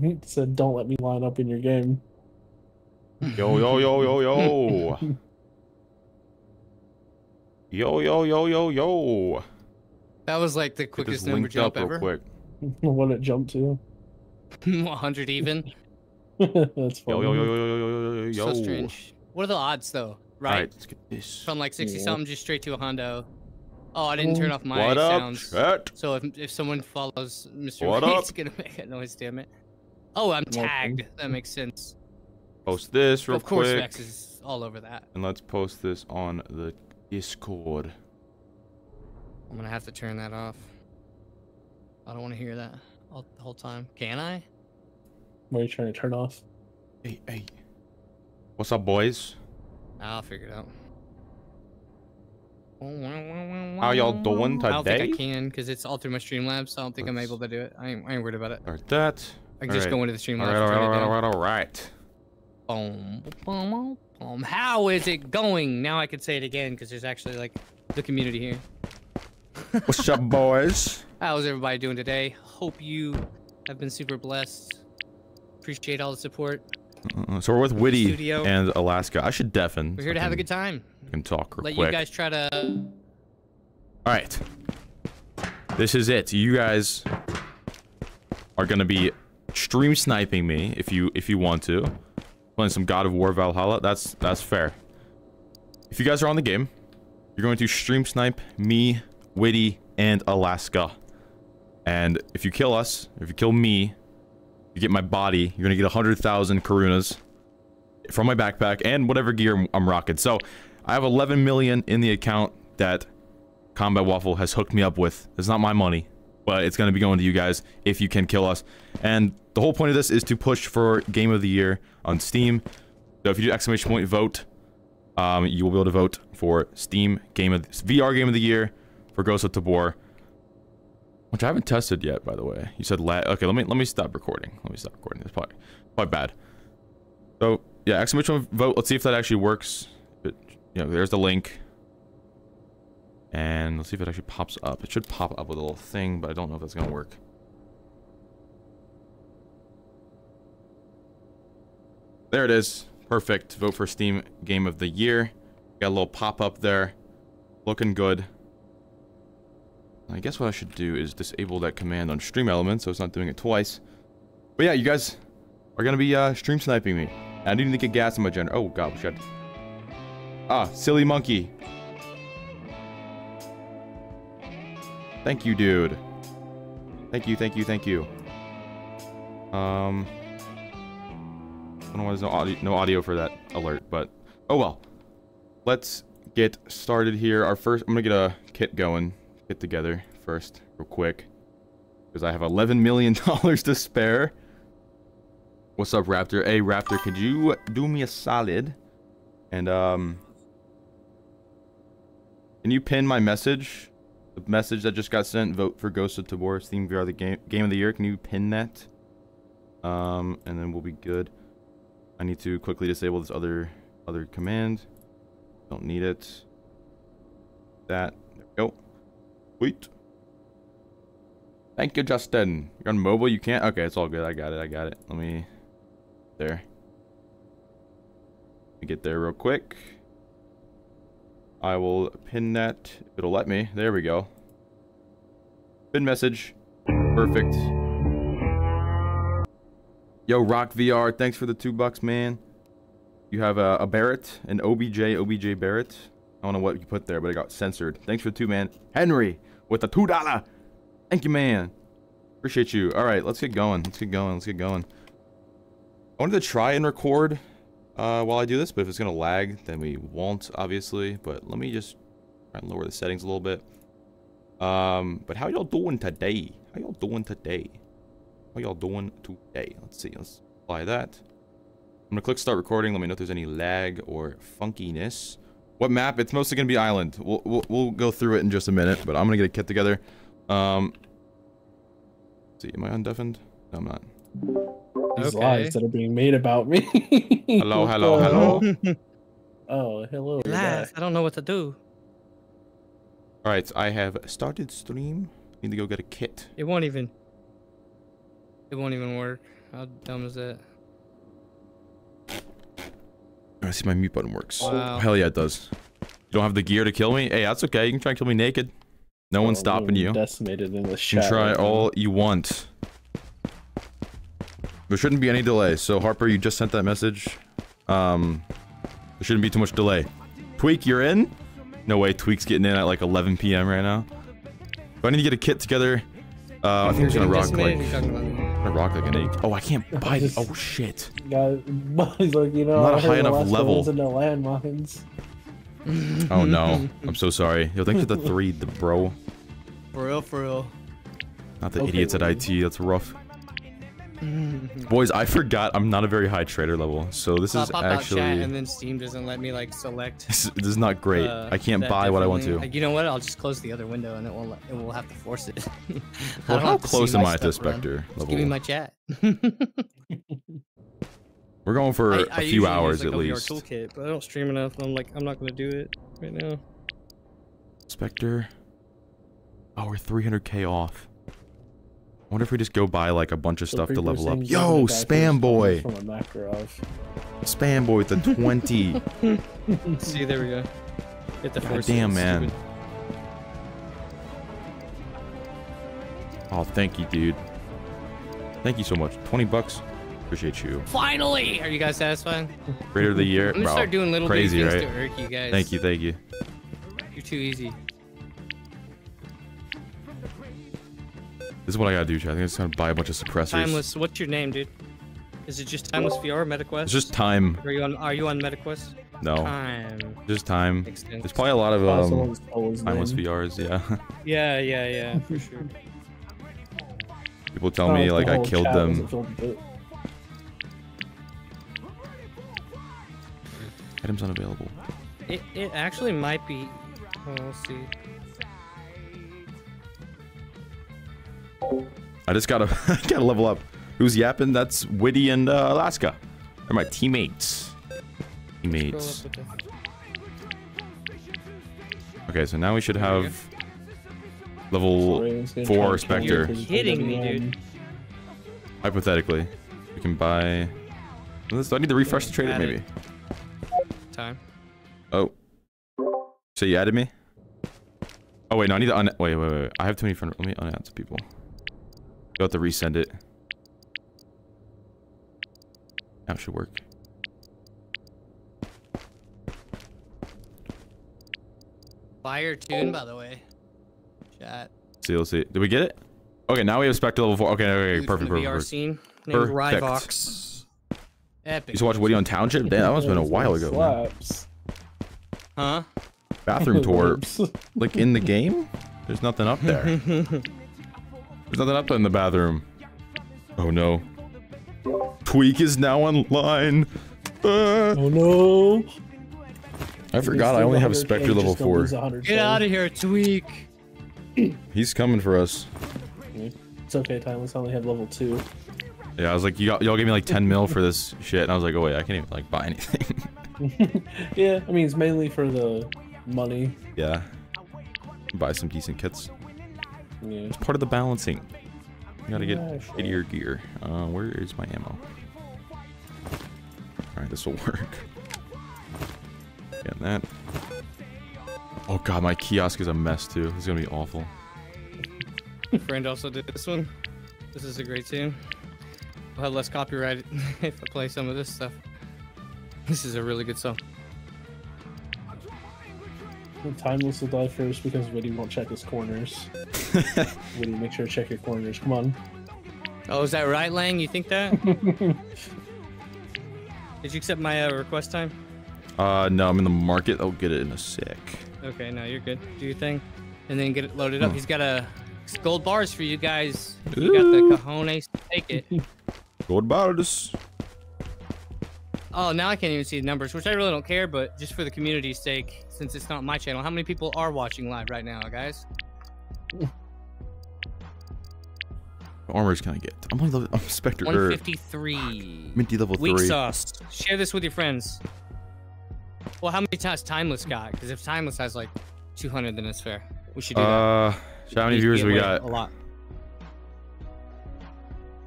He said, "Don't let me line up in your game." Yo yo yo yo yo. yo yo yo yo yo. That was like the quickest number jump ever. Quick. what it jumped to? 100 even. That's funny. Yo yo yo yo yo yo yo yo. So strange. What are the odds though? Right. All right let's get this. From like 60 yeah. something just straight to a hundo. Oh, I didn't oh. turn off my what sounds. Up, chat? So if if someone follows Mr. What Reed, up? it's gonna make a noise. Damn it. Oh, I'm tagged. That makes sense. Post this real quick. of course, quick. Vex is all over that. And let's post this on the Discord. I'm gonna have to turn that off. I don't want to hear that all, the whole time. Can I? What are you trying to turn off? Hey, hey. What's up, boys? I'll figure it out. How y'all doing today? I don't think I can because it's all through my Streamlabs, so I don't think I'm able to do it. I ain't, I ain't worried about it. Start that. I can just Alright. go into the Streamlabs. All right, all right, all right, all right, all right. Boom, boom, boom, boom. How is it going? Now I can say it again because there's actually like the community here. What's up, boys? How's everybody doing today? Hope you have been super blessed. Appreciate all the support. Uh, so we're with Witty Studio. and Alaska. I should deafen. We're here I to have a good time. Can talk real Let quick. you guys try to. All right. This is it. You guys are gonna be stream sniping me if you if you want to. Playing some God of War Valhalla. That's that's fair. If you guys are on the game, you're going to stream snipe me, Witty, and Alaska. And if you kill us, if you kill me, you get my body. You're gonna get hundred thousand Korunas from my backpack and whatever gear I'm rocking. So I have 11 million in the account that Combat Waffle has hooked me up with. It's not my money, but it's going to be going to you guys if you can kill us. And the whole point of this is to push for Game of the Year on Steam. So if you do exclamation point vote, um, you will be able to vote for Steam Game of VR Game of the Year for Ghost of Tabor, which I haven't tested yet, by the way. You said la Okay, let me let me stop recording. Let me stop recording. It's probably probably bad. So yeah, exclamation point vote. Let's see if that actually works. But, you know, there's the link. And let's see if it actually pops up. It should pop up with a little thing, but I don't know if that's gonna work. There it is. Perfect. Vote for Steam Game of the Year. Got a little pop up there. Looking good. I guess what I should do is disable that command on Stream Elements so it's not doing it twice. But yeah, you guys are gonna be uh, stream sniping me. I need to get gas in my generator. Oh god, shit. Ah, silly monkey. Thank you, dude. Thank you, thank you, thank you. Um, I don't know why there's no audio, no audio for that alert, but oh well. Let's get started here. Our first, I'm gonna get a kit going, get together first, real quick, because I have 11 million dollars to spare. What's up, Raptor? Hey, Raptor, could you do me a solid? And, um... Can you pin my message? The message that just got sent, vote for Ghost of Tabor, Steam VR, the game, game of the year. Can you pin that? Um, and then we'll be good. I need to quickly disable this other, other command. Don't need it. That. There we go. Wait. Thank you, Justin. You're on mobile, you can't? Okay, it's all good. I got it, I got it. Let me... There. Let me get there real quick. I will pin that. It'll let me. There we go. Pin message. Perfect. Yo, Rock VR, thanks for the two bucks, man. You have a, a Barrett, an OBJ, OBJ Barrett. I don't know what you put there, but it got censored. Thanks for the two, man. Henry, with the two dollar. Thank you, man. Appreciate you. All right, let's get going. Let's get going. Let's get going. I wanted to try and record uh, while I do this, but if it's gonna lag, then we won't, obviously. But let me just try and lower the settings a little bit. Um, but how y'all doing today? How y'all doing today? How y'all doing today? Let's see. Let's apply that. I'm gonna click start recording. Let me know if there's any lag or funkiness. What map? It's mostly gonna be island. We'll we'll, we'll go through it in just a minute, but I'm gonna get a kit together. Um, let's see, am I undeafened? No, I'm not. These Okay. lies that are being made about me. Hello, hello, hello. Oh, hello. you're Laugh. back. I don't know what to do. All right, I have started stream. Need to go get a kit. It won't even. It won't even work. How dumb is that? I see my mute button works. Wow. Hell yeah, it does. You don't have the gear to kill me? Hey, that's okay. You can try and kill me naked. No one's Oh, stopping you. You Decimated in the can chat. try all you want. There shouldn't be any delay. So Harper, you just sent that message. Um, there shouldn't be too much delay. Tweak, you're in? No way, Tweak's getting in at like 11 p.m. right now. Do I need to get a kit together? Uh, I think it's gonna rock like, You're talking about me. gonna rock like an egg. Oh, I can't buy it. Oh shit. Guy, he's like, you know, I'm not I a high enough level. owns into landmines. Oh no, I'm so sorry. Yo, thanks for the three, the bro. For real, for real. Not the Okay, idiots at IT. That's rough. Boys, I forgot I'm not a very high trader level, so this Pop is up out chat actually and then Steam doesn't let me like select. this, is- this is not great. uh, I can't buy what I want to. Like, you know what? I'll just close the other window and it won't. Let, it will have to force it. Well, how have to see close am I to. Spectre Just give me my chat. We're going for I- a I few usually hours use, at like, OVR least. Toolkit, but I don't stream enough. And I'm like, I'm not gonna do it right now. Spectre. Oh, we're 300k off. I wonder if we just go buy like a bunch of So stuff to level up. Yo, spam boy, From a Makarov. spam boy with the 20. See, there we go. Hit the God force. damn, man. stupid. Oh, thank you, dude. Thank you so much. 20 bucks. Appreciate you. Finally, are you guys satisfied? Raider of the year. I'm gonna Bro, start doing little crazy, bitty right? things to irk you guys. Thank you, thank you. You're too easy. This is what I gotta do, chat. I think I'm just gonna buy a bunch of suppressors. Timeless. What's your name, dude? Is it just Timeless VR MetaQuest? It's just time. Are you on? Are you on MetaQuest? No, Time. just time. Extends. There's probably a lot of Oh, um, someone stole timeless name. VRs. Yeah. Yeah, yeah, yeah, for sure. People tell Oh, me like I killed them. wasn't filled with it. Items unavailable. It it actually might be. Oh, we'll see. I just gotta gotta level up. Who's yapping? That's Witty and uh, Alaska. They're my teammates. Teammates. up with the- Okay, so now we should There we go. have level four try Spectre. you 'cause he's Kidding me, dude. hypothetically. We can buy. Do I need to refresh the trader? It. Maybe. Time. Oh. So you added me? Oh wait, no, I need to un. Wait, wait, wait. I have too many friends. Let me unadd some people. You have to resend it. That should work. Fire tune, by the way. Chat. See, let's see. Did we get it? Okay, now we have Spectre level four. Okay, okay, Dude perfect, from the perfect. VR perfect. scene named Perfect. Ryvox. Epic. You used to watch Woody on Township? Damn, that must have been a while ago. man. Slaps. Huh? Bathroom tour, like in the game? There's nothing up there. There's nothing up there in the bathroom. Oh no. Tweak is now online. Uh, oh no. I forgot I only have Spectre level 4. Get out of here, Tweak. He's coming for us. It's okay, Timeless. I only have level two. Yeah, I was like, y'all gave me like 10 mil for this shit, and I was like, oh wait, I can't even like buy anything. yeah, I mean it's mainly for the money. yeah. Buy some decent kits. Yeah. It's part of the balancing. You gotta get Yeah, sure. shittier gear. Uh, where is my ammo? Alright, this will work. Getting that. Oh god, my kiosk is a mess too. This is gonna be awful. Friend also did this one. This is a great tune. I'll have less copyright if I play some of this stuff. This is a really good song. Timeless will die first because Woody won't check his corners. Woody, make sure to check your corners. Come on. Oh, is that right, Lang? You think that? Did you accept my uh, request time? Uh, no, I'm in the market. I'll get it in a sec. Okay, no, you're good. Do your thing, and then get it loaded up. Hmm. He's got a gold bars for you guys. If you got the cojones to take it. Gold bars. Oh, now I can't even see the numbers, which I really don't care, but just for the community's sake, since it's not my channel, how many people are watching live right now, guys? What armors can I get? I'm only level. I'm Spectre. Er, 153. Minty level Weak three. sauce. Share this with your friends. Well, how many times Timeless got? Because if Timeless has like 200, then it's fair. We should do. Uh, so how many He's viewers we got? A lot.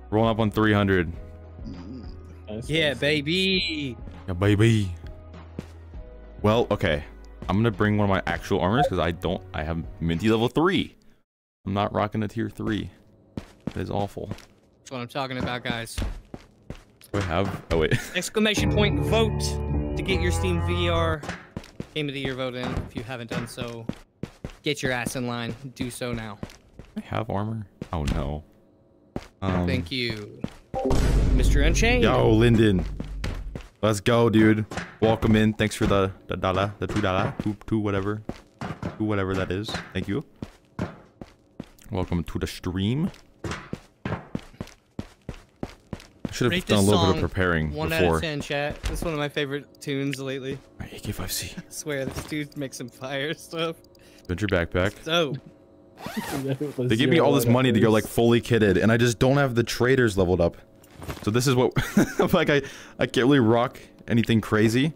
Rolling up on 300. Yeah, baby. Yeah, baby. Well, okay. I'm gonna bring one of my actual armors because I don't. I have minty level three. I'm not rocking a tier three. That is awful. That's what I'm talking about, guys. Do I have? Oh wait. Exclamation point vote to get your Steam VR Game of the Year vote in. If you haven't done so, get your ass in line. Do so now. I have armor. Oh no. Um, Thank you, Mr. Unchained. Yo, Lyndon. Let's go, dude. Welcome in. Thanks for the the dollar, the two dollar, two two whatever, two whatever that is. Thank you. Welcome to the stream. I should have Rate done a little bit of song preparing One out before. of ten, chat. This is one of my favorite tunes lately. Alright, AK5C. I swear, this dude makes some fire stuff. Put your backpack. So, They give me all this money to go like fully kitted, and I just don't have the traders leveled up. So this is what like I I can't really rock anything crazy.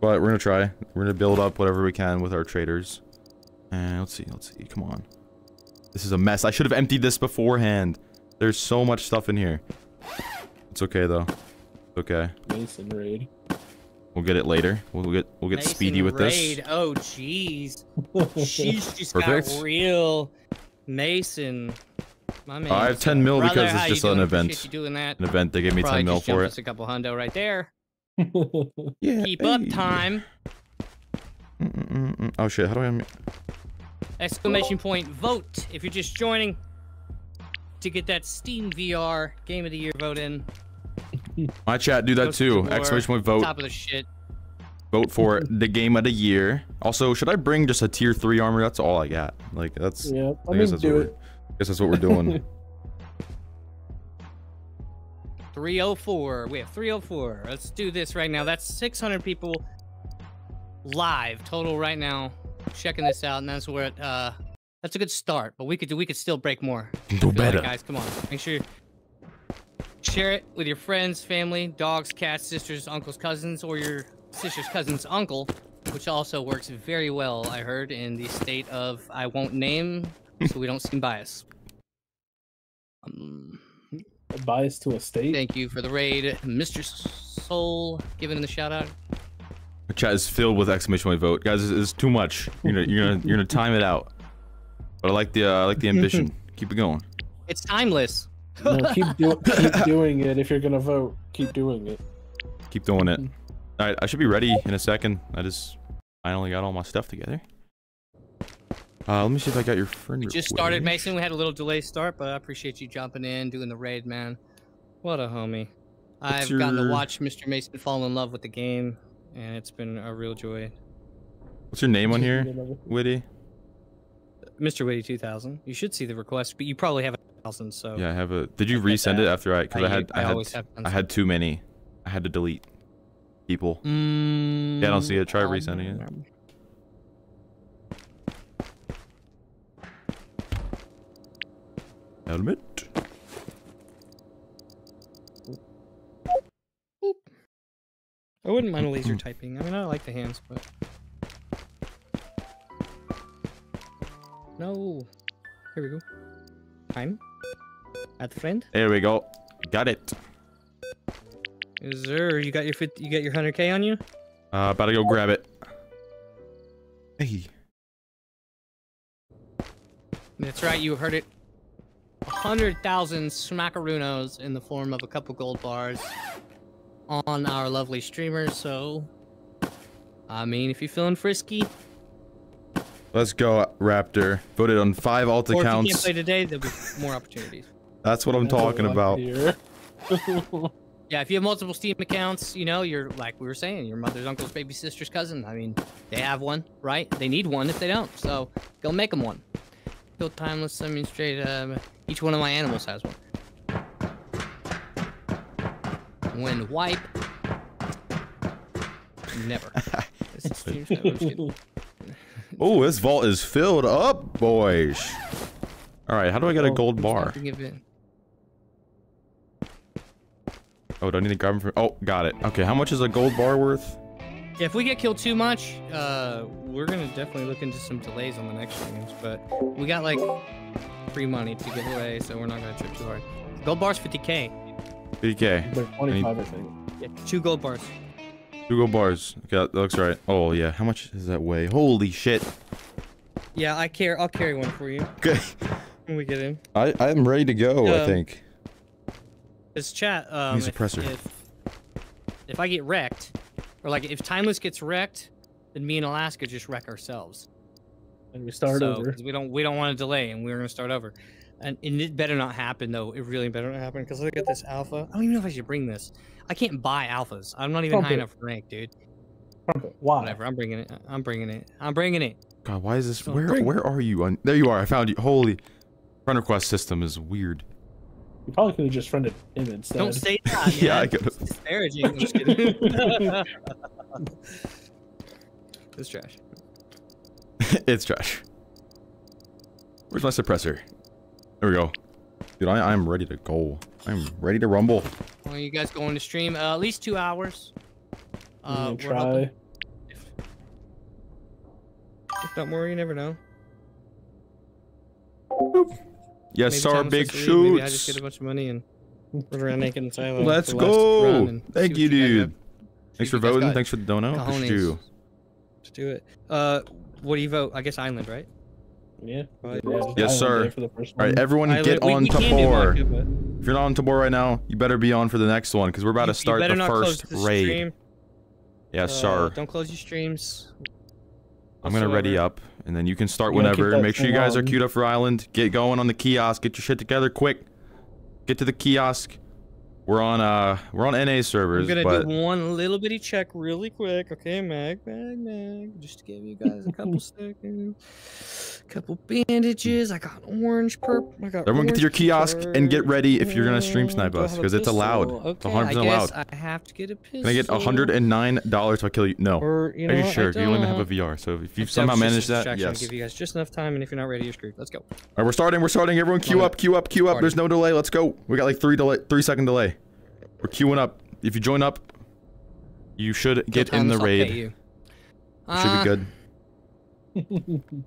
But we're gonna try. We're gonna build up whatever we can with our traders. And let's see, let's see. Come on. This is a mess. I should have emptied this beforehand. There's so much stuff in here. It's okay though. It's okay. Mason raid. We'll get it later. We'll get we'll get Mason speedy with Raid. Oh, jeez. She's just Perfect. got real Mason. My man. I have 10 mil Brother, because it's just an event. You doing that? An event they gave me Probably 10 mil for it. Just a couple hundo right there. Yeah. Keep up time. Mm, mm, mm, mm. Oh shit, how do I un- Exclamation point vote if you're just joining to get that Steam VR Game of the Year vote in. My chat do that too. Exclamation point vote. Top of the shit. Vote for the game of the year. Also, should I bring just a tier three armor? That's all I got. Like that's. yeah, I, I guess mean, that's do what it. We're, guess that's what we're doing. 304. We have 304. Let's do this right now. That's 600 people live total right now checking this out, and that's where it, uh that's a good start. But we could do we could still break more. Do I feel like, better. guys. Come on, make sure you share it with your friends, family, dogs, cats, sisters, uncles, cousins, or your sister's cousin's uncle, which also works very well. I heard in the state of I won't name, so we don't seem biased. Um, A bias to a state. Thank you for the raid, Mr. Soul, giving the shout out. My chat is filled with exclamation point vote, guys. It's, it's too much. You're gonna you're gonna you're gonna time it out. But I like the uh, I like the ambition. Keep it going. It's timeless. No, keep, do- keep doing it if you're gonna vote. Keep doing it. Keep doing it. All right, I should be ready in a second. I just finally got all my stuff together. Uh, let me see if I got your friend. We just started. Mason. We had a little delay start, but I appreciate you jumping in, doing the raid, man. What a homie. I've gotten to watch Mr. Mason fall in love with the game, and it's been a real joy. What's your name on here, Witty? Mr. Witty 2000. You should see the request, but you probably have a thousand, so Yeah, I have a. Did you resend it after I? Because I, I, had I, I had always have I had too many. I had to delete people. Mm, Yeah, I don't see it. Try um, resending it. Helmet. I wouldn't mind a laser typing. I mean, I like the hands, but no. Here we go. Time. Add friend. There we go. Got it. Is there? You got your fit? You got your hundred k on you? Uh, about to go grab it. Hey. That's right. You heard it. Hundred thousand smackarunos in the form of a couple gold bars on our lovely streamer, So, I mean, if you're feeling frisky, Let's go, Raptor. Voted on five alt or if you can't accounts. play today, there'll be more opportunities. That's what I'm talking about. Here. Yeah, if you have multiple Steam accounts, you know, you're like we were saying, your mother's uncle's baby sister's cousin. I mean, they have one, right? They need one if they don't. So go make them one. Feel timeless. I mean, straight. Um, each one of my animals has one. When wipe. Never. This is streams never. I'm just kidding. Oh, this vault is filled up, boys. All right, how do I get a Oh, gold bar? Have to give it- Oh, do I need to grab them from? Oh, got it. Okay, how much is a gold bar worth? Yeah, if we get killed too much, uh, we're gonna definitely look into some delays on the next streams. But we got like free money to give away, so we're not gonna trip too hard. Gold bar's 50k. BK. They're 25, I think. Yeah, two gold bars. Two gold bars. Okay, that looks right. Oh yeah. How much does that weigh? Holy shit. Yeah, I care. I'll carry one for you Okay. when we get in. I I'm ready to go. I Um, think. This chat. Um, Use if, suppressor. if if I get wrecked, or like if Timeless gets wrecked, then me and Alaska just wreck ourselves. And we start So, over. 'cause We don't we don't want to delay, and we're gonna start over. And, and it better not happen though. It really better not happen because look at this alpha. I don't even know if I should bring this. I can't buy alphas. I'm not even Pump high it. enough rank, dude. Trumpet. Why? Whatever. I'm bringing it. I'm bringing it. I'm bringing it. God, why is this? Where where are you? On there you are. I found you. Holy. Friend request system is weird. You probably could have just friended him instead. Don't say that. Yeah, I man. could've. It's disparaging. I'm just kidding. it's trash. it's trash. Where's my suppressor? There we go. Dude, I, I'm ready to go. I'm ready to rumble. Well, you guys going to stream uh, at least two hours. I'm Uh, we're try. hoping- If not more, you never know. Yes, Maybe sir, big has to Maybe I just shoots. get a bunch of money and run around naked and silent. Let's for the last go. Thank you, dude. Thanks for what you guys voting. Thanks for the dono. Cojones. Appreciate you. Let's do it. Uh, what do you vote? I guess Island, right? Yeah. Right. Yeah, Yes, sir. Day For the first All right, everyone Island- get we- on we can Tabor. vodka, but If you're not on Tabor right now, you better be on for the next one because we're about you- to start the first the raid. stream. Yes, Uh, sir. Don't close your streams. I'm gonna ready whatsoever. up, and then you can start whenever. Make sure you guys are thing queued up for Island. Get going on the kiosk. Get your shit together quick. Get to the kiosk. We're on uh we're on NA servers. I'm gonna but do one little bitty check really quick, okay, Mag, Mag, Mag, just to give you guys a couple seconds. Couple bandages. I got orange, purple. I got. everyone get to your kiosk and get ready if you're gonna stream snipe us because it's allowed. pistol? It's Okay, 100 I percent guess allowed. I have to get a pistol. Can I get 109 dollars if I kill you? No. Or you know, Are you sure? You only have a. VR? So if you've was somehow managed that, to yes. Give you guys just enough time, and if you're not ready, you're screwed. Let's go. All right, we're starting. We're starting. Everyone, queue up, queue up, queue up. There's no delay. Let's go. We got like three delay, three second delay. We're queuing up. If you join up, you should get in the Thomas, I'll pay raid. you. Should Uh, be good.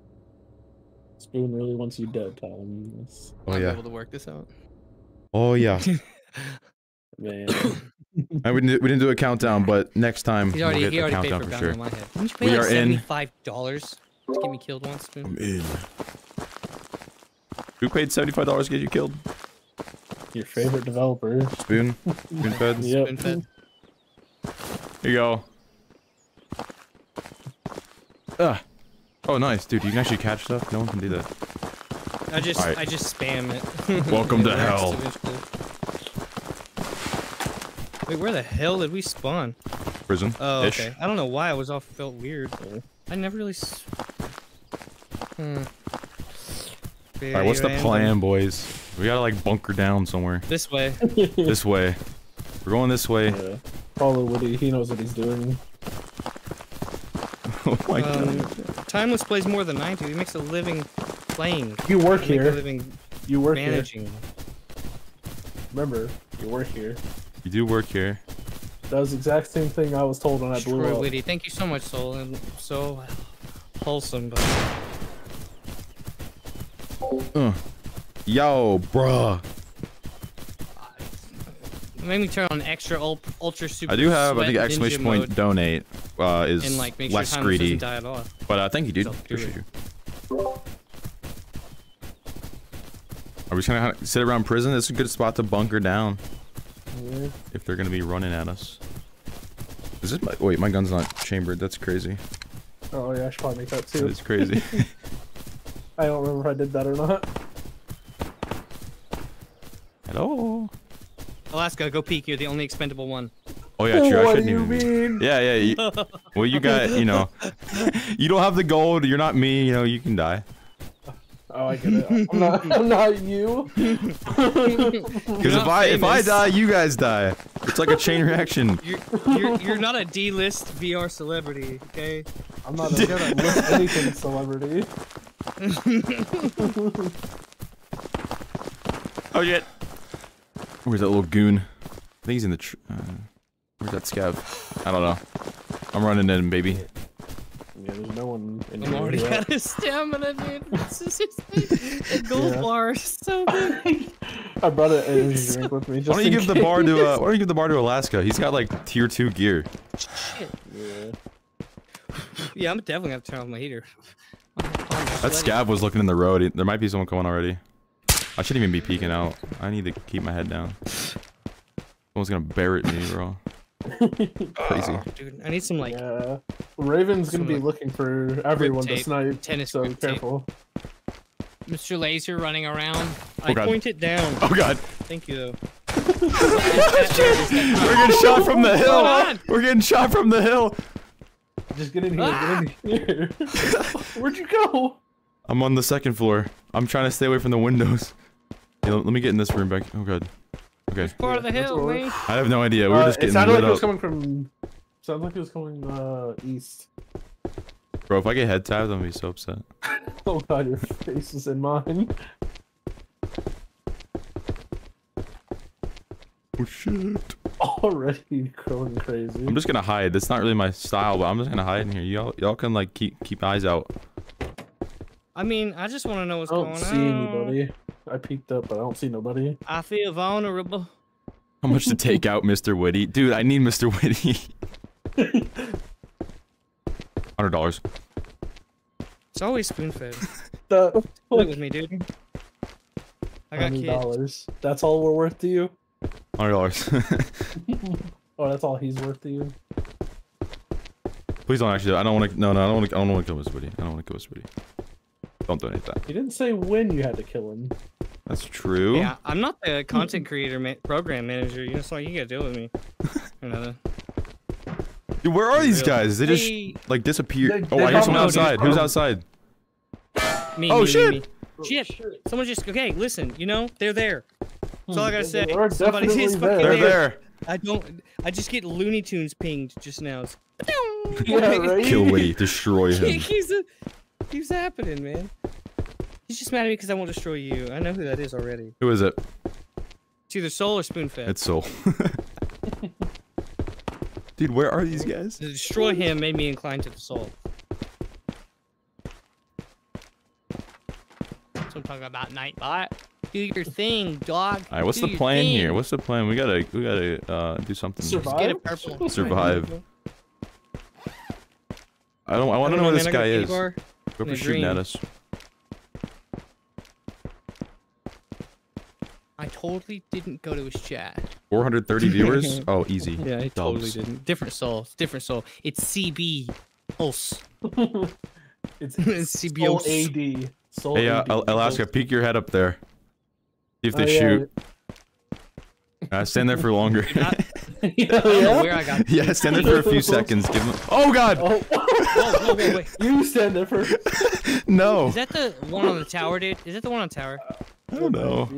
Spoon really wants you dead, Tom. It's- Oh yeah. able to work this out. Oh yeah. Man. I, we, didn't, we didn't do a countdown, but next time He's we'll already get he a already paid countdown for for sure. on my head. Didn't We like are in. seventy-five dollars to get me killed once, Spoon? I'm in. Who paid seventy-five dollars to get you killed? Your favorite developer. Spoon. Spoon fed. Yep. Spoon fed. Here you go. Ugh. Oh, nice, dude. You can actually catch stuff. No one can do that. I just Alright. I just spam it. Welcome It to hell. eventually. Wait, where the hell did we spawn? Prison. Oh, Ish. okay. I don't know why I was off. Felt weird. I never really. S- hmm. All right, what's the Very plan, random. boys? We gotta like bunker down somewhere. This way. this way. We're going this way. Yeah. Follow Woody. He knows what he's doing. oh my Um, god. Timeless plays more than I do. He makes a living playing. You work I make a here. living You work here. managing. Remember, you work here. You do work here. That was the exact same thing I was told when I blew True up. witty. Thank you so much, Soul, and so wholesome. But Uh. Yo, bruh. made me turn on extra ultra super. I do have, I think, ninja exclamation mode point donate uh, is and like make sure less Timeless greedy. die at all. But uh, thank you, dude. So, do Appreciate you. Are we just gonna sit around prison? It's a good spot to bunker down Yeah. if they're gonna be running at us. Is this my- wait? My gun's not chambered. That's crazy. Oh yeah, I should probably make that too. It's crazy. I don't remember if I did that or not. Hello. Alaska, go peek. You're the only expendable one. Oh yeah, true. I what do shouldn't you even. mean? Yeah, yeah. You, well, you got, you know, you don't have the gold. You're not me. You know, you can die. Oh, I get it. I'm not. I'm not you. Because if not I if I die, you guys die. It's like a chain reaction. You're, you're, you're not a D-list VR celebrity, okay? I'm not a list anything celebrity. Oh shit. Where's that little goon? I think he's in the. Tr uh, where's that scav? I don't know. I'm running in, baby. Yeah, there's no one in I'm here already yet. out of stamina, dude. This is just, the gold Yeah. bar is so big. I brought an energy drink with me. Just Why don't you in give the bar to uh. Why don't you give the bar to Alaska? He's got like tier two gear. Shit. Yeah. Yeah, I'm definitely gonna turn off my heater. That scav was looking in the road. There might be someone coming already. I shouldn't even be peeking out. I need to keep my head down. Someone's gonna barret me, bro. Crazy. Dude, I need some like Yeah. Raven's gonna Some, be like, looking for everyone to snipe. tennis So grip tape. careful. Mr. Laser running around. I God. point it down. Oh god. Thank you though. We're getting shot from the hill. We're getting shot from the hill. Just get in here. Ah! Get in here. Where'd you go? I'm on the second floor. I'm trying to stay away from the windows. Yeah, let me get in this room back. Oh god. Okay. Part of the hill, that's man. I have no idea. We're Uh, just it getting sounded lit like it was coming from. Sounded like it was coming uh, east. Bro, if I get head tapped, I'm gonna be so upset. Oh god, your face is in mine. Oh shit. Already going crazy. I'm just gonna hide. That's not really my style, but I'm just gonna hide in here. Y'all, y'all can like keep keep eyes out. I mean, I just want to know what's I don't going see on. anybody. I peeked up, but I don't see nobody. I feel vulnerable. How much to take out Mr. Witty? Dude, I need Mr. Witty. Hundred dollars. It's always spoon fed. The Live with me, dude. I got hundred dollars. That's all we're worth to you. Hundred dollars. Oh, that's all he's worth to you. Please don't actually. I don't want to. No, no, I don't want to. I don't want to kill Mr. Witty. I don't want to kill Mr. Witty. Don't donate that. You didn't say when you had to kill him. That's true. Yeah, I'm not the content creator ma- program manager. You know, so you gotta deal with me. You know, Dude, where are these Really? guys? They just Hey, like disappeared. They- oh, they I hear someone probably- outside. Who's outside? me, Oh, me, me, shit. me. Shit. Someone just okay. Listen, you know they're there. That's all I hmm. gotta say. They are Somebody definitely is there. fucking They're there. there. I don't. I just get Looney Tunes pinged just now. Yeah, right? Kill Witty. Destroy him. keeps, it keeps happening, man. He's just mad at me because I won't destroy you. I know who that is already. Who is it? It's either Soul or Spoonfed. It's Soul. Dude, where are these guys? To destroy him made me inclined to the Soul. So I'm talking about Nightbot. Do your thing, dog. All right, what's Do the plan thing. here? What's the plan? We gotta, we gotta uh, do something. Survive. Get a purple. Survive. I don't. I want to know where this man, I got guy is. bar. Whoever's shooting at us. I totally didn't go to his chat. 430 viewers. Oh, easy. Yeah, I totally Dubs. didn't. Different soul. Different soul. It's CB. Pulse. it's CBO. Soul AD. Soul Hey, uh, AD. Alaska, peek your head up there. See if they Oh, yeah. shoot. Uh, stand there for longer. Not- yeah, I don't know yeah. where I got. yeah, stand there for a few seconds. Give them. Oh God, Oh, Whoa, whoa, whoa, wait. you stand there for. no. Is that the one on the tower, dude? Is that the one on the tower? I don't know.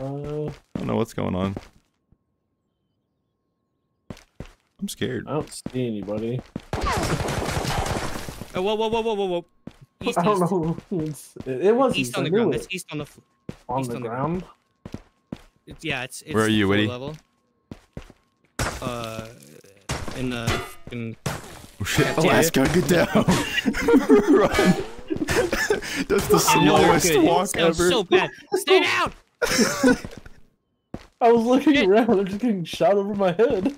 Uh, I don't know what's going on. I'm scared. I don't see anybody. Oh, whoa, whoa, whoa, whoa, whoa, whoa. East, I don't east. know. It's, it, it was East east, on the ground. it. That's east on the. On east the on the ground. it's, yeah, it's. it's Where are you, floor Witty? Level. Uh, in the. In, Oh, shit. Yeah, dude. Alaska, get down. Run. That's the I know you're slowest good. walk it sounds ever. so bad. Stay down. I was looking Shit. around. I'm just getting shot over my head.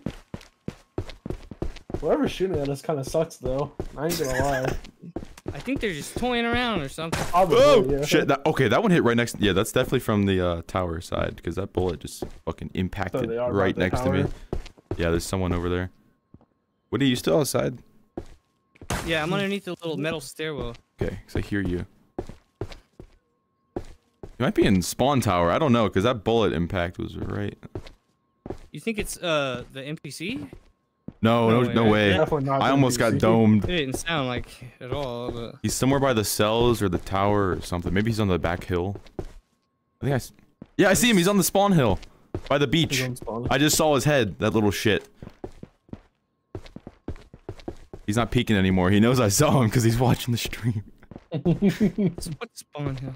Whoever's shooting at us kind of sucks, though. I ain't gonna lie. I think they're just toying around or something. Probably, Oh yeah. shit! That, okay, that one hit right next. Yeah, that's definitely from the uh, tower side because that bullet just fucking impacted they are right by the next to me. Tower? Yeah, there's someone over there. What are you still outside? Yeah, I'm underneath the little metal stairwell. Okay, because I hear you. You might be in spawn tower. I don't know because that bullet impact was right. You think it's uh the NPC? No, No no, way, no way. I almost got domed. It didn't sound like at all, but He's somewhere by the cells or the tower or something. Maybe he's on the back hill. I think I. Yeah, I see him. He's on the spawn hill, by the beach. I just saw his head. That little shit. He's not peeking anymore. He knows I saw him because he's watching the stream. what's what's spawn here?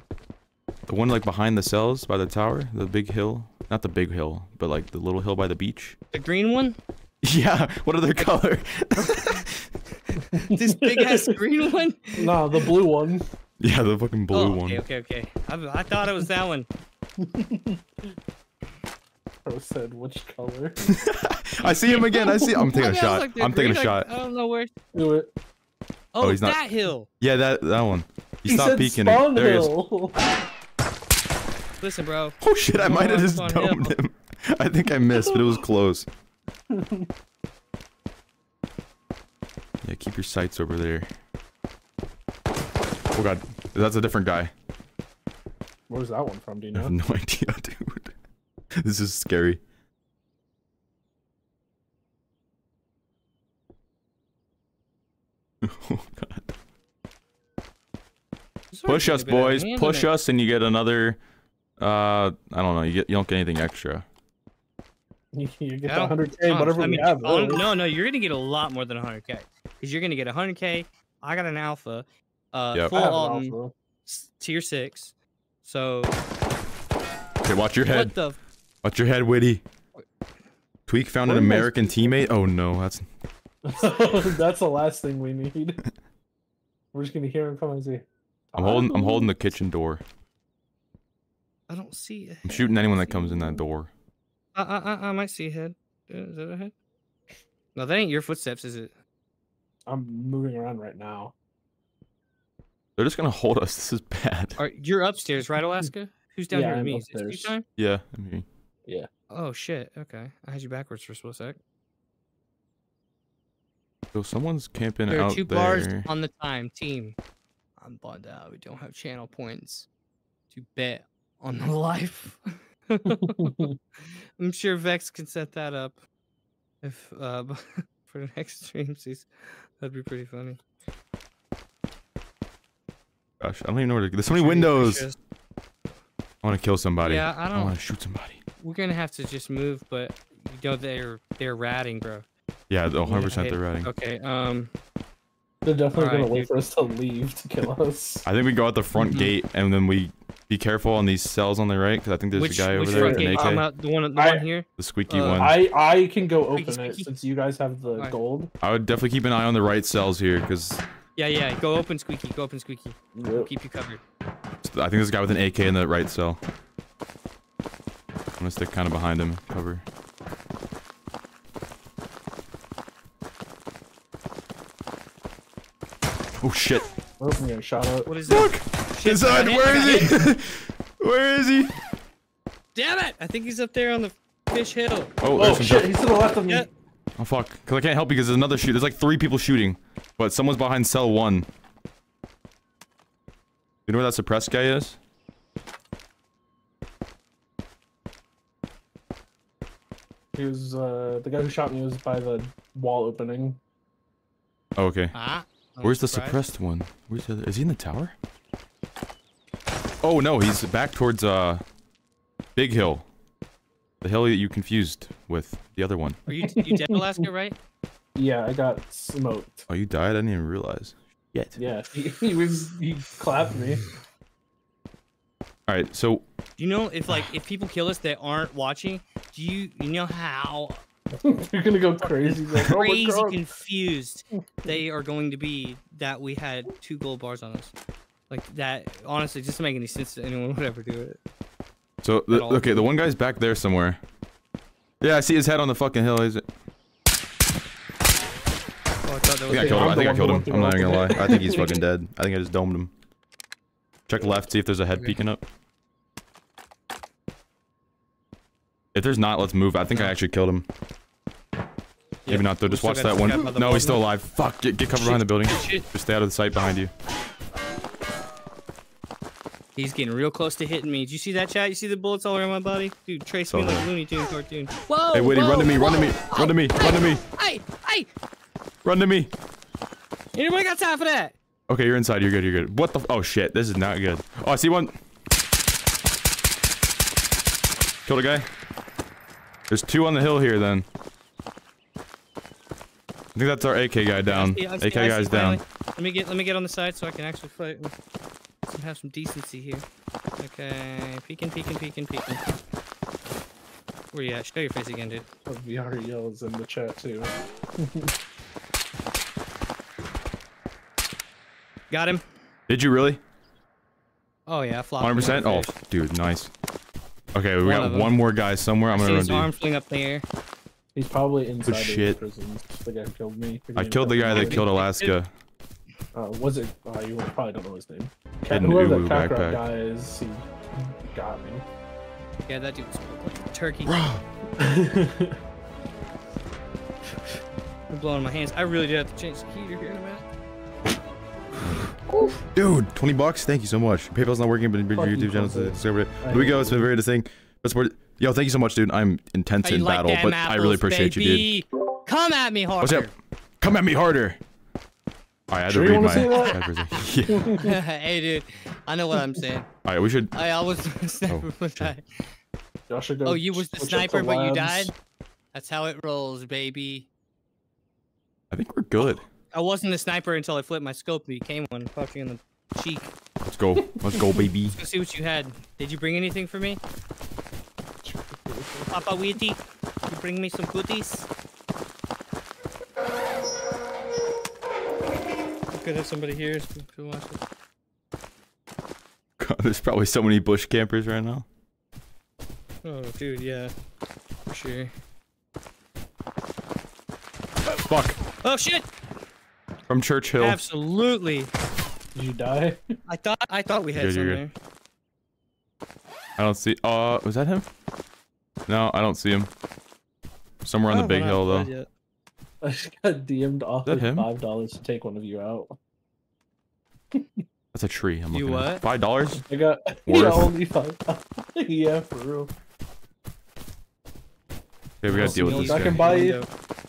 The one like behind the cells by the tower, the big hill. Not the big hill, but like the little hill by the beach. The green one? Yeah. What other color? This big ass green one? nah, the blue one. yeah, the fucking blue oh, one. okay, okay, okay. I, I thought it was that one. Pro said which color? I see him again. I see. I'm taking I a mean, a shot. Like, I'm taking a green, like, shot. I don't know where. Do it. Oh, oh, he's not- that hill. Yeah, that that one. He, He stopped said peeking. spawn There he is. Listen, bro. Oh shit! I might have just on domed hill. him. I think I missed, but it was close. Yeah, keep your sights over there. Oh god, that's a different guy. Where's that one from? Do you know? I have no idea, dude. This is scary. Oh god. Push us, boys. Push us, and you get another. Uh, I don't know. You get you don't get anything extra. You, you get I 100k, Um, whatever I mean, we have. oh, no, no, you're gonna get a lot more than 100k because you're gonna get 100k. I got an alpha, uh, Yep. I full have Alton, alpha. tier six. So Okay, watch your head. what the? Watch your head, Witty. Tweak found an Where am I American teammate. Oh no, that's That's the last thing we need. We're just gonna hear him come and say. I'm holding I'm holding the kitchen door. I don't see. it. I'm shooting anyone that comes in that door. I, I, I- I might see a head. Uh, Is that a head? No, that ain't your footsteps, is it? I'm moving around right now. They're just gonna hold us. This is bad. Are you're upstairs, right, Alaska? Who's down Yeah, here with I'm me? Is it upstairs. Time? Yeah, I mean, Oh shit. Okay, I had you backwards for a split sec. so someone's camping There are out two bars there. on the time team. I'm bummed out. We don't have channel points to bet on the life. I'm sure Vex can set that up. If uh, for the next streams, he's that'd be pretty funny. Gosh, I don't even know where to. There's so many windows. I want to kill somebody. Yeah, I I don't. I want to shoot somebody. We're gonna have to just move, but you know they're they're ratting, bro. Yeah, the 100 percent hit- they're riding. Okay. Um. They're definitely Alright, gonna wait dude. for us to leave to kill us. I think we go out the front Mhm. gate and then we be careful on these cells on the right because I think there's which a guy over there front with an gate? AK, I'm out, the one the I- one here. the squeaky uh, one. I I can go Squeaky, open it since you guys have the Alright. gold. I would definitely keep an eye on the right cells here because Yeah, yeah. Go open squeaky. Go open squeaky. We'll Yep. keep you covered. I think there's a guy with an AK in the right cell. I'm gonna stick kind of behind him, cover. Oh shit! Oh, I'm getting shot at. What is Fuck! that? Shit, Inside! I hit- Where I is hit- he? Where is he? Damn it! I think he's up there on the fish hill. Oh, Oh shit, duck- he's to the left of me. Yeah. Oh fuck! Cause I can't help you because there's another shoot. There's like three people shooting, but someone's behind cell one. You know where that suppressed guy is? He was uh the guy who shot me was by the wall opening. Oh, okay. Ah. I'm Where's the suppressed one? Where's the other? Is he in the tower? Oh no, he's back towards uh, Big Hill. The hill that you confused with the other one. Are you you dead, Alaska? Right? Yeah, I got smoked. Oh, you died? I didn't even realize. Yet. Yeah, he, he was he clapped me. All right, so Do you know if like if people kill us that aren't watching? Do you you know how You're gonna go crazy. Like, oh crazy God. confused they are going to be that we had two gold bars on us? Like that honestly doesn't make any sense that anyone would ever do it. so the, okay, the one guy's back there somewhere. Yeah, I see his head on the fucking hill. Is it? Oh, I I think I killed him. I'm think I killed him. I'm not even gonna lie. I think he's fucking dead. I think I just domed him. Check left, see if there's a head Okay. peeking up. If there's not, let's move. I think I actually killed him. Maybe not though. Just watch that one. out by No, he's still alive. Fuck. Get, get cover behind the building. Shit. Just stay out of the sight behind you. He's getting real close to hitting me. Did you see that chat? You see the bullets all around my body? Dude, trace Saw me like that. Looney Tunes cartoon. Whoa! Hey, Witty, run to me, run to me, run to me, run to me, Hey, hey! run to me. Anybody got time for that? Okay, you're inside. You're good. You're good. What the? Oh shit! This is not good. Oh, I see one. Killed a guy. There's two on the hill here. Then. I think that's our AK guy down. I see- I see- AK guy's down. Let me get let me get on the side so I can actually fight and some- have some decency here. Okay, peeking, peeking, peeking, peeking. Where you at? Show your face again, dude. Oh, VR yells in the chat too. Got him. Did you really? Oh yeah, I flopped. him 100%. in Oh, dude, nice. Okay, we One got one more guy somewhere. I'm See gonna his run arm fling up in the air. He's probably inside the shit. prisons. The guy killed me. I killed the guy that killed Alaska. Uh, was it? Uh, you probably don't know his name. Cat, Hidden whoever Uwu that Cat backpack. guy is, he got me. Yeah, that dude smelled like a turkey. I'm blowing my hands. I really do have to change the heater here in a minute. Dude, 20 bucks? Thank you so much. PayPal's not working, but your Fuck you, YouTube channel Jose. subscribe it. Here we go. It's been you. very distinct. But support Yo, thank you so much, dude. I'm intense in like battle, them but I really apples, appreciate you, dude. Come at me What's harder. up? Come at me harder. Alright, I had Sure to read wanna my that? chat for a second. Yeah. hey, dude. I know what I'm saying. Alright, we should. I, I was the sniper, Oh, but I- Y'all go. Oh, you was the switch up to sniper, but you died? That's how it rolls, baby. I think we're good. I wasn't a sniper until I flipped my scope and became one. Fucking in the cheek. Let's go. Let's go, baby. Let's see what you had. Did you bring anything for me? Papa Weety? You bring me some goodies? Could have somebody here to watch it. God, there's probably so many bush campers right now. Oh, dude, yeah. For sure. Fuck. Oh, shit! From Churchill. Absolutely. Did you die? I thought I thought we had Good, some you're there. I don't see. Uh, was that him? No, I don't see him. Somewhere on the big hill, though. dead yet. I just got DM'd offered him? five dollars to take one of you out. That's a tree. I'm You looking at. what? Five dollars? I got Worth. yeah, only five. yeah, for real. Okay, we gotta deal with Yo, this that guy. can buy you.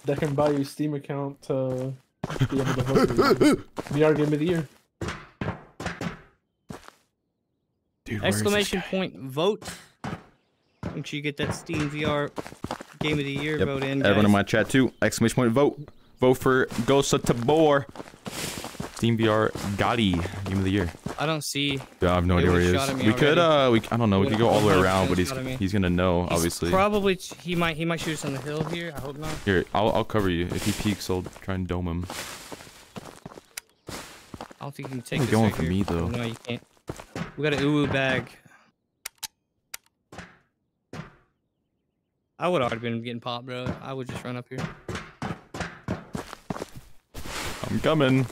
That can buy you Steam account to be able to vote for VR Game of the Year. Dude, where is this Exclamation point vote. Make sure you get that Steam VR Game of the Year Yep. vote in. Everyone in my chat too. Exclamation point vote. Vote for Ghost of Tabor. Steam VR GOTY Game of the Year. I don't see. Yeah, I have no idea where he is. We could, uh, we I don't know. We could go all the way around, but he's shot at me. he's gonna know, He's obviously. Probably he might he might shoot us on the hill here. I hope not. Here, I'll I'll cover you. If he peeks, I'll try and dome him. I don't think you can take this going right for here. me, though. No, you can't. We got an uwu bag. I would have already been getting popped, bro. I would just run up here. I'm coming.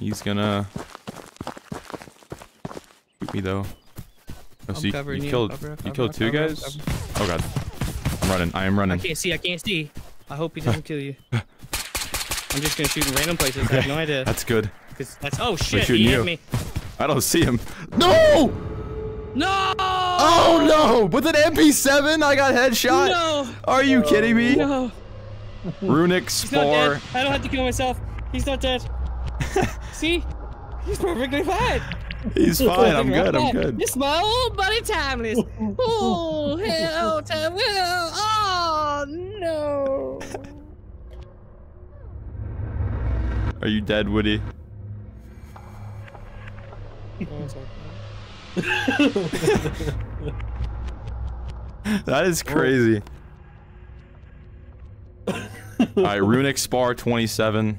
He's gonna shoot me though. Oh, so you, you you, killed cover, you cover, killed two cover, guys? Oh god. I'm running. I am running. I can't see. I can't see. I hope he doesn't kill you. I'm just gonna shoot in random places. I have no idea. That's good. Cause that's oh shit. He you. hit me. I don't see him. No! No! Oh no! With an MP7, I got headshot. No! Are you kidding me? No! Runic He's not Spore. dead. I don't have to kill myself. He's not dead. See? He's perfectly fine. He's fine. I'm good. I'm good. It's my old buddy Timeless. Oh, hell, time. Oh, no. Are you dead, Woody? That is oh. crazy. Alright, Runic Spar 27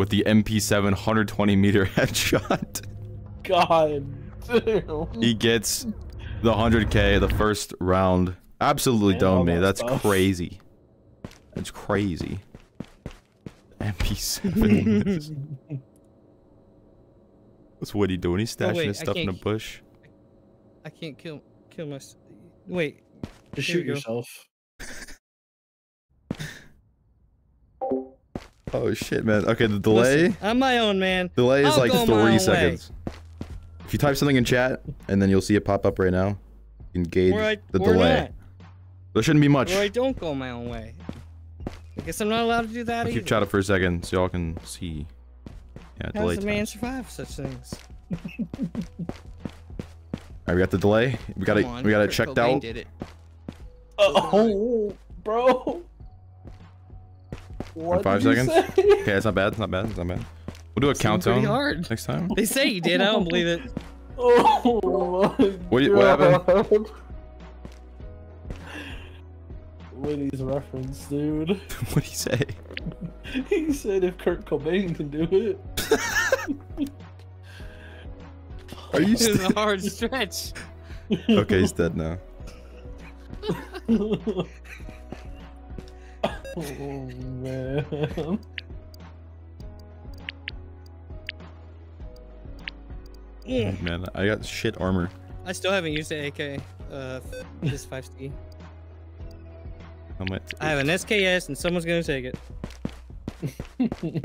with the MP7 120 meter headshot. God damn. He gets the 100k the first round. Absolutely And all done me. that That's stuff. crazy. That's crazy. MP7. What's Woody doing? He's oh, stashing wait, his stuff in a bush. I can't kill kill my. Wait. Just shoot yourself. Oh shit, man. Okay, the delay. Listen, I'm my own man. Delay is I'll like go my own three way. seconds. If you type something in chat and then you'll see it pop up right now, you can gauge Or I, the delay. not. There shouldn't be much. Or I don't go my own way. I guess I'm not allowed to do that I'll either. keep chatting for a second so y'all can see. Yeah, How delay does a man survive such things? Alright, we got the delay. We got it. On, We got it checked Cobain out. Did it. Uh, oh, bro. What five did you seconds? say? Okay, it's not bad. It's not bad. It's not bad. We'll do a countdown hard. next time. They say you did. I don't believe it. Oh my What- what happened? God. Woody's reference, dude. what do you say? He said if Kurt Cobain can do it. Are you It was still a hard stretch. okay? He's dead now. Oh man. Man, I got shit armor. I still haven't used the AK. Uh, this 5C. Helmet. I have an SKS, and someone's gonna take it.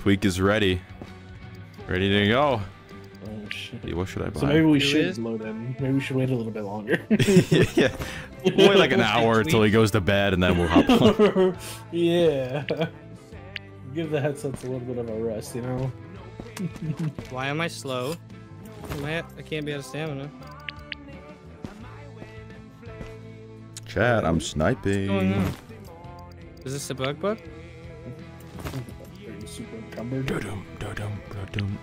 Tweak is ready. Ready to go. Oh shit. Hey, What should I buy? So maybe we Who should is? load in. Maybe we should wait a little bit longer. yeah. We'll wait like an hour until he goes to bed and then we'll hop on. yeah. Give the headsets a little bit of a rest, you know? Why am I slow? Am I, I can't be out of stamina. Chat, I'm What's going sniping. on? Is this a bug bug? Are you super encumbered? Dum, dum, dum.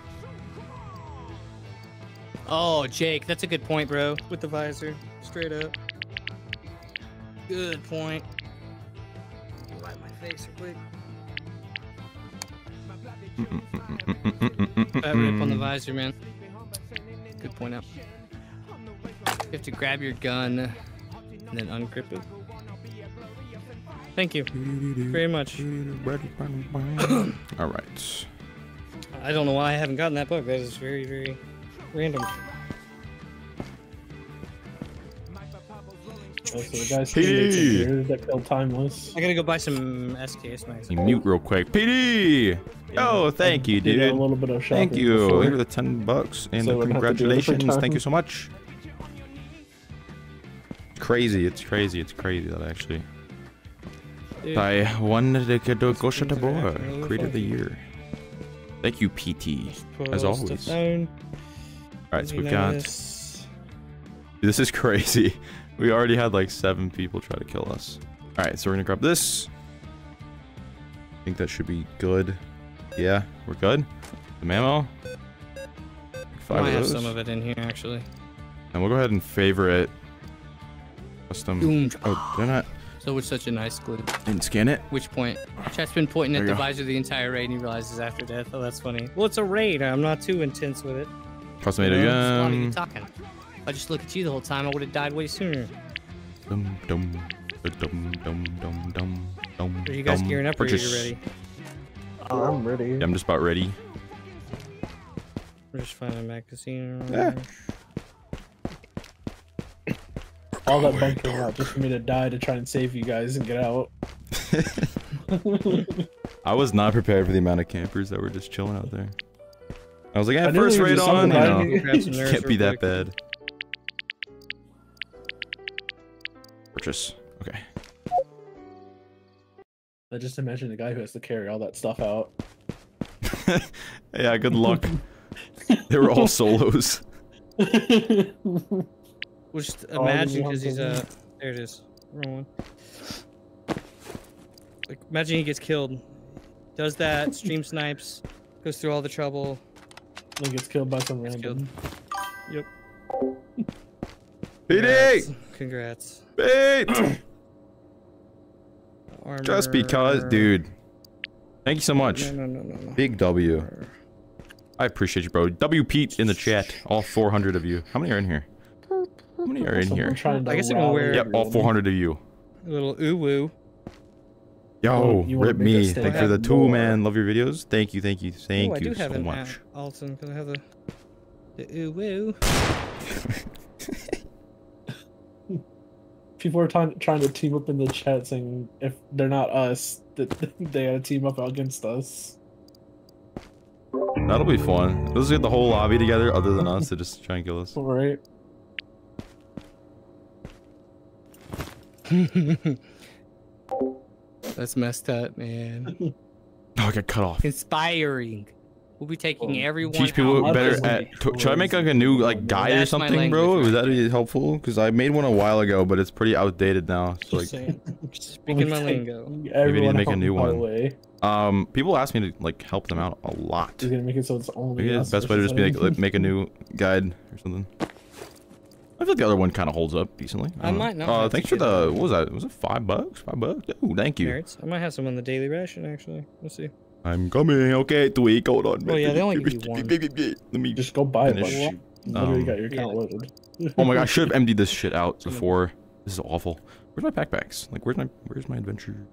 Oh, Jake, that's a good point, bro. With the visor, straight up. Good point. Wipe my face real quick. Bad rip on the visor, man. Good point out. You have to grab your gun and then ungrip it. Thank you very much. All right. I don't know why I haven't gotten that book. That is very, very random. Oh, so the guy's teammates Hey. in here that killed Timeless. I gotta go buy some SKS You mute real quick. PD! Oh, thank you, Did a dude. little bit of shopping Thank you. before. Thank you for the 10 bucks and So we're gonna have to do it every congratulations. Thank you so much. Crazy. It's crazy. It's crazy that actually Dude, I won the Gosha games Tabor acting a little Creator of the. Year. Thank you, PT. As post a always. Alright, so you we got. This is crazy. We already had like seven people try to kill us. Alright, so we're gonna grab this. I think that should be good. Yeah, we're good. The ammo. I Five might of have some of it in here actually. And we'll go ahead and favorite custom. Boom. Oh, they're not. So it's such a nice glue. Didn't scan it. Which point? Chat's been pointing There at the go. visor the entire raid and he realizes after death. Oh, that's funny. Well, it's a raid. I'm not too intense with it. Custom You made know, there's a you talking. If I just look at you the whole time, I would have died way sooner. Dum dum dum dum dum dum dum. Are you guys dum. gearing up or are you ready? Oh, I'm um, ready. Yeah, I'm just about ready. We're just finding a magazine. Yeah. All that bunkering out just for me to die to try and save you guys and get out. I was not prepared for the amount of campers that were just chilling out there. I was like, I yeah, knew first there raid on, you know, it. Grab some nerves can't be that quick. bad. Purchase. Okay. I just imagine the guy who has to carry all that stuff out. yeah, good luck. they were all solos. Well, just imagine because he's a. uh there it is. Wrong one. Like imagine he gets killed. Does that, stream snipes, goes through all the trouble. He gets killed by some Gets random. Yep. PD! Congrats. Bait! Armor. Just because, dude. Thank you so much. No, no, no, no, no. Big W. I appreciate you, bro. W Pete in the chat. All 400 of you. How many are in here? How many are in Someone here? trying to I guess I'm rally aware- Yep, all 400 of you. A little ooh woo. Yo, Oh, you rip me. us stay Thank you for the have two, man. Love your videos. Thank you, thank you, thank oh, I you do have so an much. Alton because I have the the ooh woo. People are trying trying to team up in the chat saying if they're not us, that they gotta team up against us. That'll be fun. Let's get the whole lobby together, other than us, to just try and kill us. Alright. That's messed up, man. Oh, I got cut off. Inspiring. We'll be taking Oh, everyone. Teach people out. Better at. like should I make like a new like guide or That's my something, bro? language Would that be helpful? Because I made one a while ago, but it's pretty outdated now. So like, Just saying. Speaking my lingo. Everyone make a out new my one. Way. um, people ask me to like help them out a lot. He's gonna make it so it's only Maybe the best way to just be like, like make a new guide or something. I feel like the other one kind of holds up decently. I don't know. might not Uh, thanks for the that. what was that? Was it five bucks? Five bucks? Oh, thank you. Merits. I might have some on the daily ration actually. Let's see. I'm coming. Okay, tweak. Hold on. Oh, yeah, they only give you one. Let me Just go buy a finish. bunch. Literally Um, got your yeah. loaded. Oh my god, I should have emptied this shit out before. This is awful. Where's my backpacks? Like, where's my where's my adventure?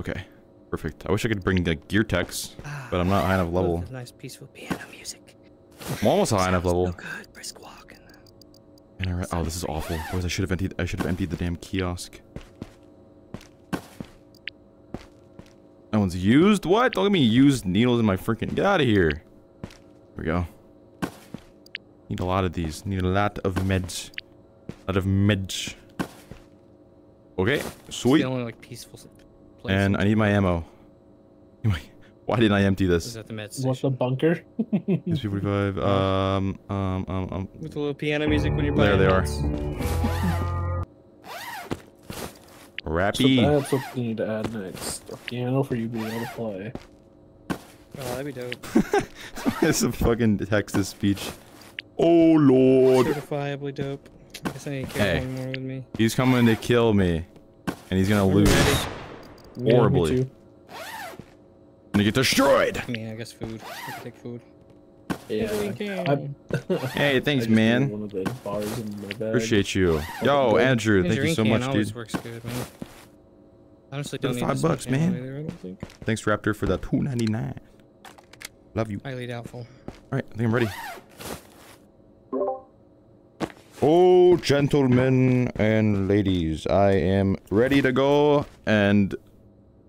Okay, perfect. I wish I could bring the gear techs, but I'm not high enough level. Nice peaceful piano music. I'm almost high enough level. good, brisk walking. Uh, and I oh, this is awful. Boys, I should have emptied. I should have emptied the damn kiosk. That one's used. What? Don't let me use needles in my freaking. Get out of here. Here we go. Need a lot of these. Need a lot of meds. A lot of meds. Okay, It's sweet. the only like peaceful place. And I need my ammo. Why didn't I empty this? is this? at the med What's station. the bunker? SP45. Um, um, um, um. With the little piano music when you're playing. There buying they are. meds. so Rappy. that's what we need to add next. A piano for you being able to play. Oh, that'd be dope. it's a fucking Texas speech. Oh lord. Certifiably dope. I guess I need to Hey. carry more with me. He's coming to kill me. And he's gonna We're lose. ready. Yeah, Horribly. too. Gonna get destroyed. I mean, I guess food. I can take food. Yeah. We can. I- Hey, thanks, man. One of the bars in my bag. Appreciate you. Yo. Andrew, thank you Tangerine so can much, always dude. works good, man. Honestly, Another don't five bucks, man. Either, I don't think. Thanks, Raptor, for the two ninety nine. Love you. Highly doubtful. Alright, I think I'm ready. Oh, gentlemen and ladies, I am ready to go, and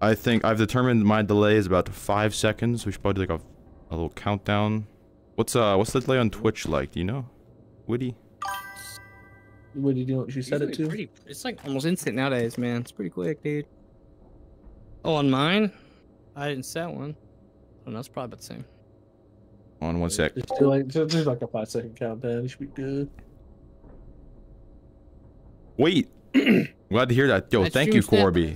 I think I've determined my delay is about five seconds. We should probably do like a, a little countdown. What's uh, what's the delay on Twitch like? Do you know, Witty? What did you know? She said it Usually too. Pretty, it's like almost instant nowadays, man. It's pretty quick, dude. Oh, on mine, I didn't set one. Oh, that's probably about the same. On one sec. Just do like just do like a five second countdown. You should be good. Wait. Glad to hear that. Yo, My thank you, Corby.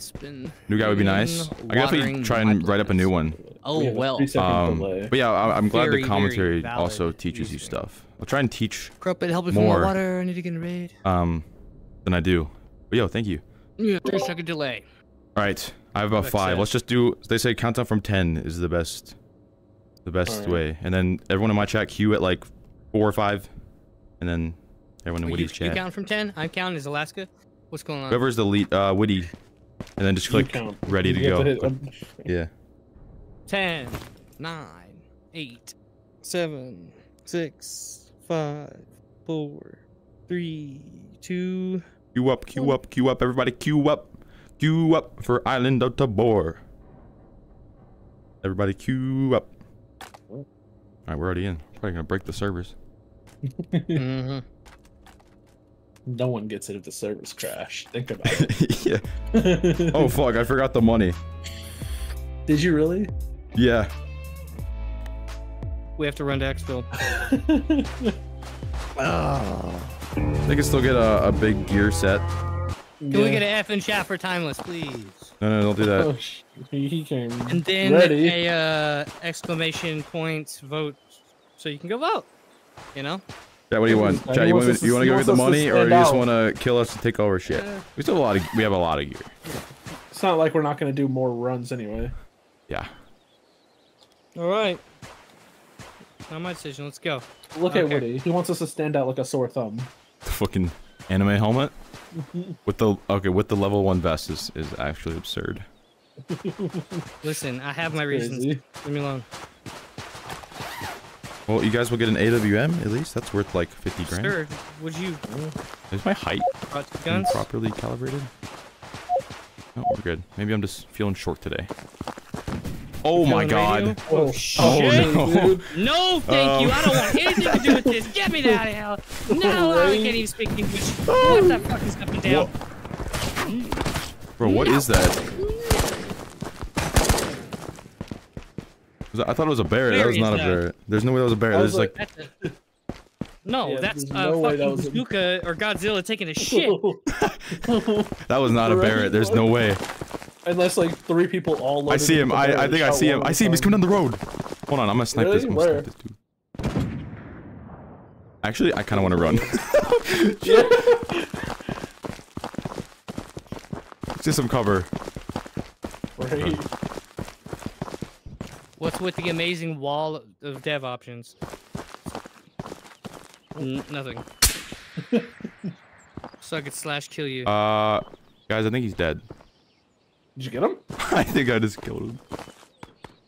New guy would be nice. I could definitely try and write up a new one. Oh We have a well. Um, but yeah, I, I'm glad Very, the commentary also teaches you stuff. I'll try and teach Crop it, help me from More. the water. I need to get a raid. um than I do. But yo, thank you. Yeah, three second delay. All right, I have about Like five. said. Let's just do. They say countdown from ten is the best, the best Alright. way. And then everyone in my chat cue at like four or five, and then everyone in Well, you, Witty's you chat. count from ten. I'm counting as Alaska. What's going on? Whoever's the lead, uh, Witty, and then just click ready to go. hit yeah. 10, 9, 8, 7, 6, 5, 4, 3, 2. Queue up, queue up, queue up, everybody, queue up, queue up for Island of Tabor. Everybody, queue up. All right, we're already in. Probably gonna break the servers. mm-hmm. No one gets it if the servers crash. Think about it. yeah. Oh fuck! I forgot the money. Did you really? Yeah. We have to run to Exville. They can still get a, a big gear set. Can we get an F in chat for timeless, please? No, no, don't do that. Oh, sh- he came And then ready. a uh, exclamation points vote, so you can go vote. You know? Chat, what do you want? He Chat, you want us me, you to- want to go get the wants us to money, or you just want to kill us and take over shit? Yeah. We still have a lot of we have a lot of gear. It's not like we're not going to do more runs anyway. Yeah. All right. Not my decision. Let's go. Look at Woody. He wants us to stand out like a sore thumb. The fucking anime helmet with the okay with the level one vest is is actually absurd. Listen, I have my reasons. Leave me alone. Well, you guys will get an AWM at least. That's worth like fifty grand. Sir, would you Is my height brought the guns? properly calibrated? No, we're good. Maybe I'm just feeling short today. Oh my Feeling radio? god. Oh, Oh, shit, no. dude. No, thank you. Um. I don't want anything to do with this. Get me out of hell. No, I can't even speak English. What that fucking stuff down? Bro, what is that? Was that- I thought it was a bear. That was Where not a is bear. There's no way that was a bear. I That was was like, That's a... No, Yeah, that's there's uh, no way that fucking was a- bazooka or Godzilla taking a shit. that was not a bear. Right. There's no way. Unless like three people all. I see him. I, I think I see him. I see him. He's coming down the road. Hold on. I'm gonna snipe this. I'm gonna snipe this dude. Actually, I kind of want to run. Let's get some cover. Right. What's with the amazing wall of dev options? N- nothing. so I could slash kill you. Uh, guys, I think he's dead. Did you get him? I think I just killed him.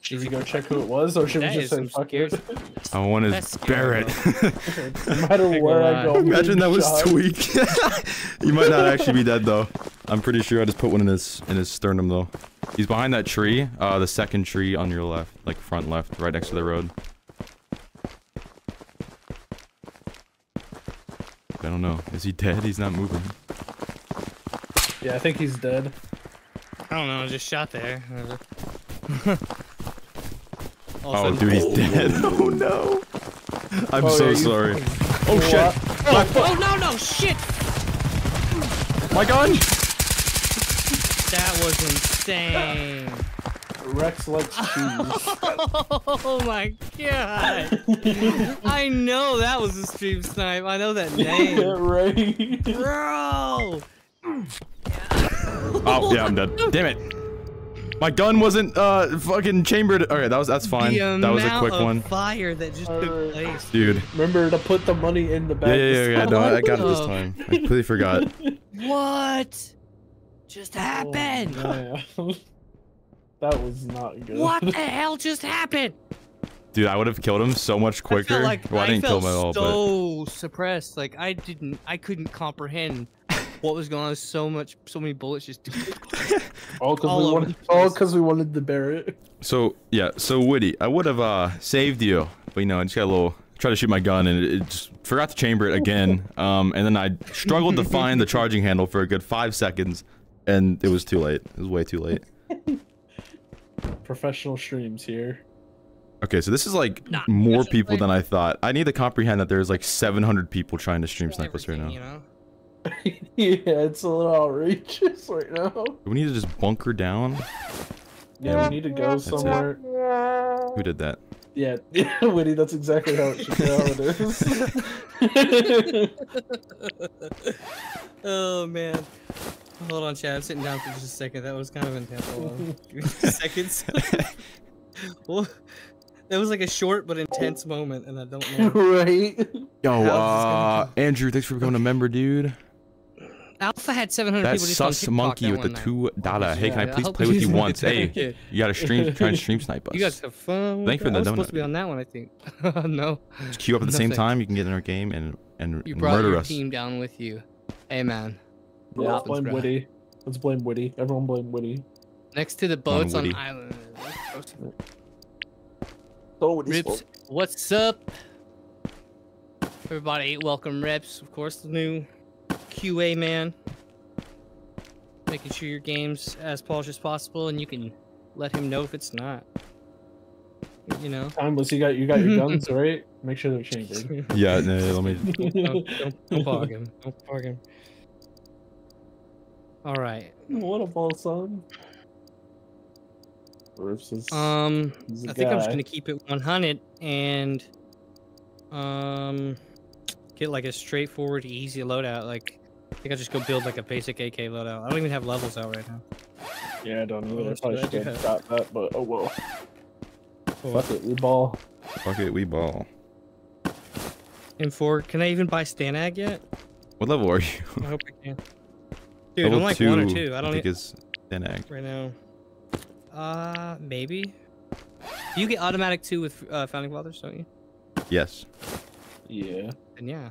Should we go check who it was, or should That we just say fuck scared- it? I want his That's scary, Barrett. no matter where I go, I'm Imagine that was shot. Tweak. he might not actually be dead though. I'm pretty sure I just put one in his in his sternum though. He's behind that tree, uh, the second tree on your left, like front left, right next to the road. I don't know. Is he dead? He's not moving. Yeah, I think he's dead. I don't know. I just shot there. All Oh, dude, he's dead. Oh no. I'm Oh, so yeah, sorry. Oh, oh shit. Oh, oh no no shit! My gun! That was insane. Rex likes cheese. Oh my god! I know that was a stream snipe. I know that name, right? bro. Oh yeah, I'm dead. Damn it. My gun wasn't uh fucking chambered. Okay, that was that's fine. The That was a quick of one. Fire that just took Alright. place. Dude. Remember to put the money in the bag. Yeah, yeah, yeah, yeah. No, I I got it this Oh. time. I completely forgot. What just Oh, happened? man. that was not good. What the hell just happened? Dude, I would have killed him so much quicker. I like well, I didn't kill felt him at all, but so suppressed. Like I didn't, I couldn't comprehend what was going on. So much, so many bullets just. All because we wanted. the All because we wanted the Barrett. so yeah, so Woody, I would have uh saved you, but you know, I just got a little tried to shoot my gun and it, it just forgot to chamber it again. Um, and then I struggled to find the charging handle for a good five seconds, and it was too late. It was way too late. Professional streams here. Okay, so this is like Nah, more people than I thought. I need to comprehend that there's like 700 people trying to stream Snipers right now. You know? yeah, it's a little outrageous right now. Do we need to just bunker down? Yeah, we need to go it. somewhere. Who did that? Yeah, yeah, Witty, that's exactly how it should be. How it is. oh man. Hold on, Chad. I'm sitting down for just a second. That was kind of intense. Hold on. Give me seconds. well, that was like a short but intense moment, and I don't know. right? Yo, How's this uh. Andrew, thanks for becoming a member, dude. Alpha had 700 That people just on sus TikTok monkey that with the two data. Hey, can I please hope play with you once? Hey, you gotta stream, try and stream snipe us. You guys have fun. Thank you for I the was supposed to be on that one, I think. no. Just queue up at the same time. You can get in our game and and, You and brought murder your us. team down with you. Hey, man. Yeah, Happens, blame bro. Witty. Let's blame Witty. Everyone blame Witty. Next to the boats on Woody. island. So Rips, what's up? Everybody, welcome Rips. Of course, the new QA man. Making sure your game's as polished as possible, and you can let him know if it's not. You know? Timeless, you got you got your guns right. Make sure they're chambered. Yeah, no, let me. don't, don't, don't bog him. Don't bog him. All right. what a ball song. Is. Um, I a I think I'm just gonna keep it 100 and um get like a straightforward, easy loadout. Like I think I'll just go build like a basic AK loadout. I don't even have levels out right now. Yeah, I don't know. I What probably should I should do? have got that, but oh well. Cool. Fuck it, we ball. Fuck it, we ball. And for can I even buy Stanag yet? What level are you? I hope I can. Dude, level I'm like one or two. I don't think e- is Denag. right now. Uh, maybe. You get automatic two with uh, Founding Fathers, don't you? Yes. Yeah. Then yeah.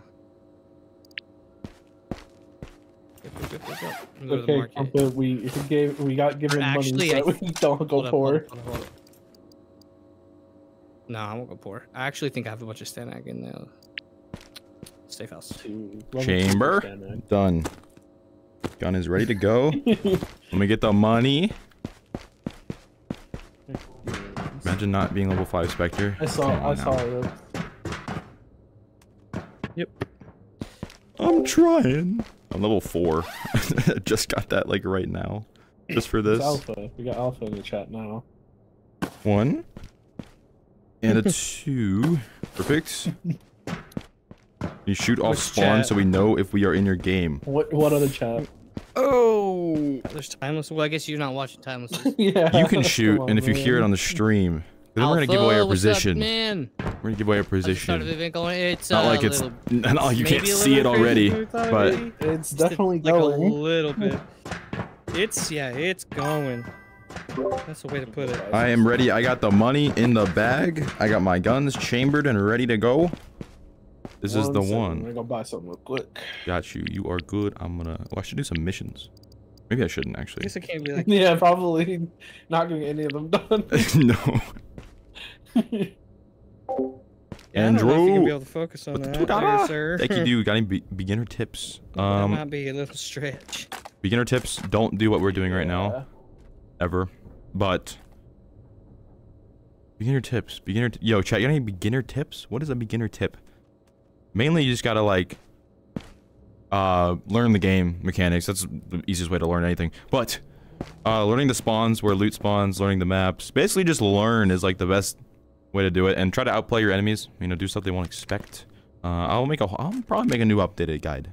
Yep, yep, yep, Okay, market. We we gave we got given actually, money so I- that we don't go Hold up, hold poor. up, hold up, hold. No, I won't go poor. I actually think I have a bunch of Stanag in the safe house. Chamber. Done. Gun is ready to go. Let me get the money. Imagine not being level 5 Spectre. I saw Come I on saw now. It. I'm trying. I'm level 4. Just got that like right now. Just for It's this. alpha. We got alpha in the chat now. One. And a two. Perfect. You shoot off Which spawn chat? so we know if we are in your game. What what other chat? Oh, there's timeless. Well, I guess you're not watching timeless. yeah. You can shoot, on, and if you hear it on the stream, because Then we're gonna give away our position. Up, man. We're gonna give away our How's of position. the going? It's Not uh, like a it's little- not like you can't see it already, than it but. It's Just a- definitely like going. a little bit. It's yeah, it's going. That's the way to put it. I am ready. I got the money in the bag. I got my guns chambered and ready to go. This is the second, I'm gonna buy something real quick. Got you. You are good. I'm gonna. Oh, I should do some missions. Maybe I shouldn't I actually. guess it can't be like. Yeah, probably not getting any of them done. no. Yeah, I don't know if you can be able to focus on the that, two there, sir. Thank you, dude. Got any be beginner tips? that Um, might be a little stretch. beginner tips. Don't do what we're doing right now, ever. But beginner tips. Beginner. T Yo, chat. You got any beginner tips? What is a beginner tip? Mainly, you just gotta like uh learn the game mechanics. That's the easiest way to learn anything. But uh learning the spawns, where loot spawns, learning the maps. Basically, just learn is like the best way to do it, and try to outplay your enemies. You know, do stuff they won't expect. Uh, I'll make a. I'll probably make a new updated guide.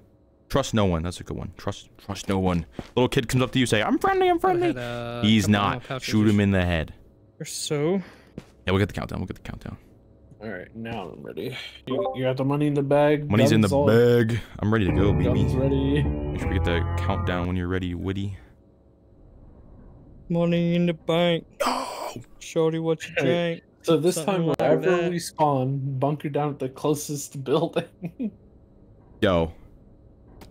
Trust no one. That's a good one. Trust. Trust no one. Little kid comes up to you, say, "I'm friendly. I'm friendly." Had, uh, He's not. Shoot him in the head. or so. Yeah, we'll get the countdown. We'll get the countdown. All right, now I'm ready. You, you got the money in the bag. Money's in the all- bag. I'm ready to go, baby. Guns baby. ready. Make sure we get the countdown when you're ready, Witty. Money in the bank. Oh, Shorty, what you Hey. drank? So this Something time, like wherever that. we spawn, bunker down at the closest building. yo,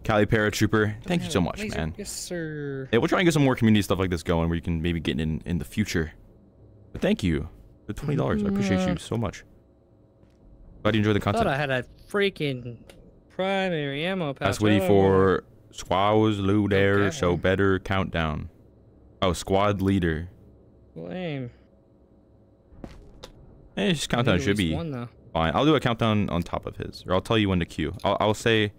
Cali Paratrooper. Thank you so much, Laser- man. Yes, sir. Hey, we'll try and get some more community stuff like this going, where you can maybe get in in the future. But thank you, the twenty dollars. I appreciate you so much. Glad you enjoyed the Thought content. I had a freaking primary ammo pouch. That's Witty Oh, for squaws loot there, Okay. so better Countdown. Oh, squad leader. Lame. Eh, just countdown should be one fine. I'll do a countdown on top of his, or I'll tell you when to queue. I'll, I'll say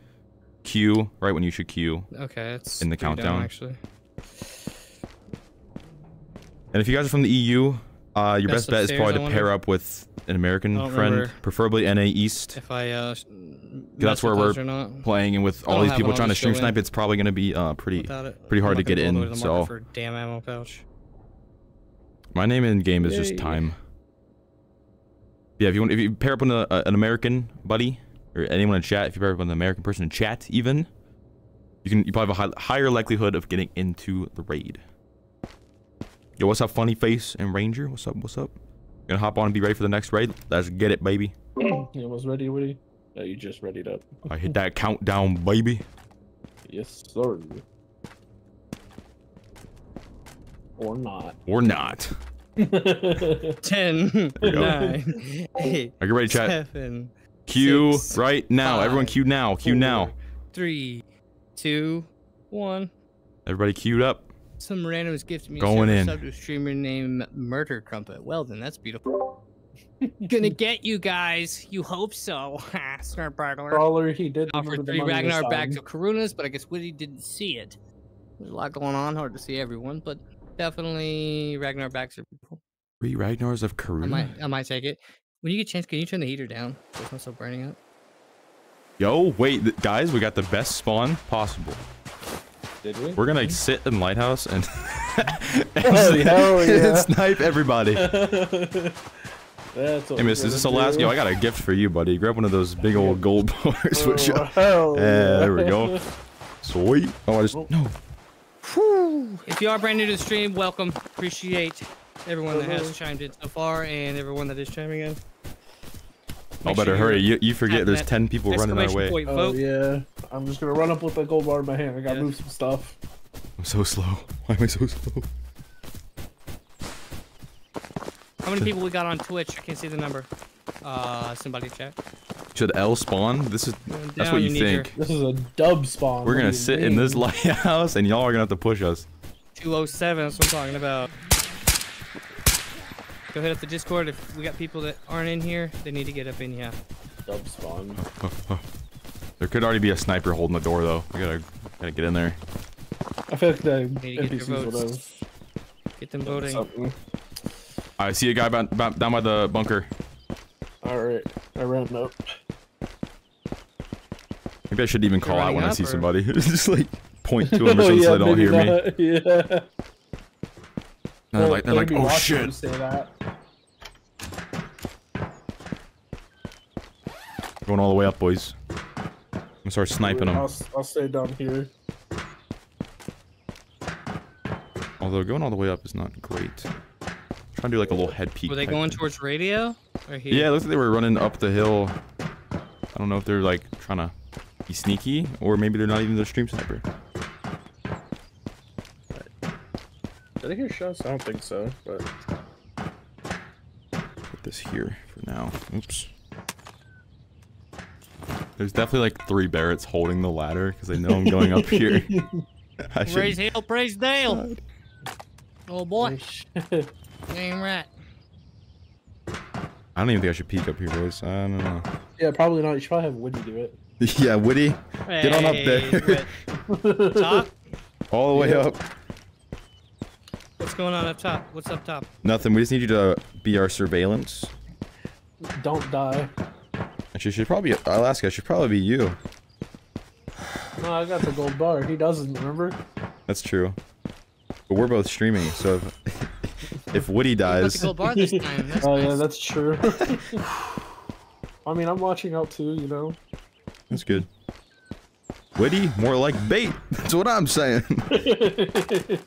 queue right when you should queue. Okay, it's In the three down, countdown. actually. And if you guys are from the EU, uh, your best Best bet is probably to pair up with an American friend, remember. preferably NA East. If I uh, that's where we're not. Playing and with all these people trying to stream go in. snipe, it's probably gonna be uh pretty. Pretty hard to get go all the in, to so- For damn ammo pouch. My name in game is Yay. just time. Yeah, if you want, if you pair up with a, a- an American buddy or anyone in chat, if you pair up with an American person in chat, even, you can you probably have a high, higher likelihood of getting into the raid. Yo, what's up, funny face and Ranger? What's up? What's up? Gonna hop on and be ready for the next raid? Let's get it, baby. you almost ready, Woody? No, you just readied up. I hit that countdown, baby. Yes, sir. Or not. Or not. Ten, nine, eight, Are you ready, chat? seven, Q six, right now. Everyone, five, Q now. Q now. four, Three, two, one. Everybody, queued up. Some randoms gifted me Going a in. sub to a streamer named Murder Crumpet. Well then, that's beautiful. Gonna get you guys. You hope so. Snarp burglar. Brawler, he did. Offered remember the three Ragnar bags to of Korunas, but I guess Woody didn't see it. There's a lot going on. Hard to see everyone, but definitely Ragnar bags are beautiful. Three Ragnars of I Koruna. might, I might take it. When you get a chance, can you turn the heater down? So it's not so burning up. Yo, wait, guys, we got the best spawn possible. Did we? We're gonna sit in lighthouse and, and, Oh, hell and yeah. snipe everybody. That's what Hey, miss, is this the last? Yo, I got a gift for you, buddy. Grab one of those big old gold bars. Oh, Which, hell Yeah, yeah. there we go. sweet. Oh, I just no. Whew. If you are brand new to the stream, welcome. Appreciate everyone that has chimed in so far and everyone that is chiming in. Oh, Make better sure hurry. you're You, you forget there's that 10 people running our way. point Oh yeah. I'm just gonna run up with the gold bar in my hand. I gotta Yeah. move some stuff. I'm so slow. Why am I so slow? How many people we got on Twitch? I can't see the number. Uh, somebody chat. Should L spawn? This is Going that's what you need your think. This is a dub spawn. We're gonna do you sit in this lighthouse and y'all are gonna have to push us. 207, that's what I'm talking about. Go hit up the Discord. If we got people that aren't in here, they need to get up in here. dub spawn. There could already be a sniper holding the door though. We gotta gotta get in there. I feel like the Need to get your NPCs would votes. have Get them done voting. something. I see a guy ba- ba- down by the bunker. All right, I ran up. Maybe I should even call out when I see or- somebody. Just like point to them or oh, something yeah, so they don't maybe hear me. Yeah. And they're like, they're like, oh shit. Say that. Going all the way up, boys. I'm gonna start sniping them. I'll, I'll stay down here. Although going all the way up is not great. I'm trying to do like a little head peek. Were they going thing. towards radio? Or here? Yeah, it looks like they were running up the hill. I don't know if they're like trying to be sneaky or maybe they're not even the stream sniper. Did I hear shots? I don't think so. But Put this here for now. Oops. There's definitely like three Barretts holding the ladder because they know I'm going up here. I should- Praise Hill, praise Dale. Oh boy, shit. damn right. I don't even think I should peek up here, boys. I don't know. yeah, probably not. You should probably have Woody do it. yeah, Woody, Get on up there. Top. all the way Yeah. up. What's going on up top? What's up top? Nothing. We just need you to be our surveillance. Don't die. Actually, should probably. Alaska should probably be you. No, I got the gold bar. He doesn't. Remember? That's true. But we're both streaming, so if, if Woody You got dies, the gold bar this time. That's oh nice. yeah, that's true. I mean, I'm watching out too. You know. that's good. Woody, more like bait. That's what I'm saying.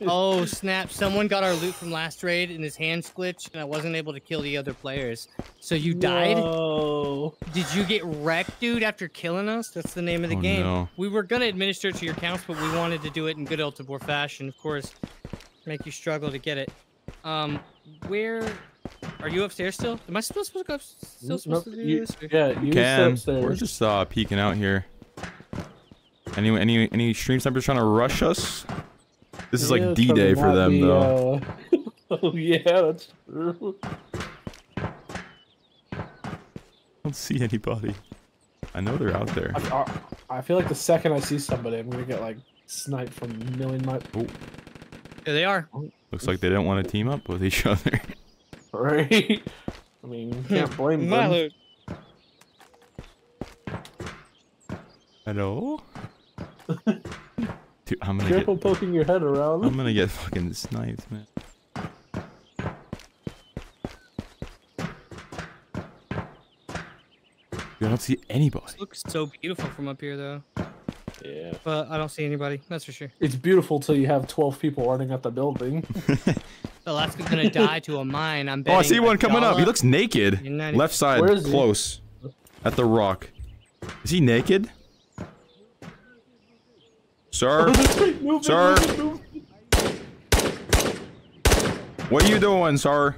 Oh snap! Someone got our loot from last raid, and his hands glitched, and I wasn't able to kill the other players. So you died? Whoa. Did you get wrecked, dude, after killing us? That's the name of the Oh, game. no. We were gonna administer it to your accounts, but we wanted to do it in good old Tabor fashion, of course. Make you struggle to get it. Um, where are you upstairs still? Am I supposed to go? up- Still supposed Nope, to do you- this? yeah, you Can stay we're just uh, peeking out here. Any any any stream snipers trying to rush us? This is Yeah, like D-Day for them, the, though. uh, oh yeah, that's true. I don't see anybody. I know they're out there. I, I, I feel like the second I see somebody, I'm gonna get like sniped from a million miles. Oh, There they are. looks like they didn't want to team up with each other. Right? I mean, can't blame them. loot. Hello? Dude, I'm gonna Careful get poking your head around. I'm gonna get fucking sniped, man. Dude, I don't see anybody. Looks so beautiful from up here, though. yeah. But I don't see anybody. That's for sure. It's beautiful till you have 12 people running at the building. Alaska's gonna die to a mine. I'm Oh. I see one coming up. He looks naked. You're Left side, Where is he? close. At the rock. Is he naked? Sir? Move it, Sir? move it, move it. What are you doing, sir?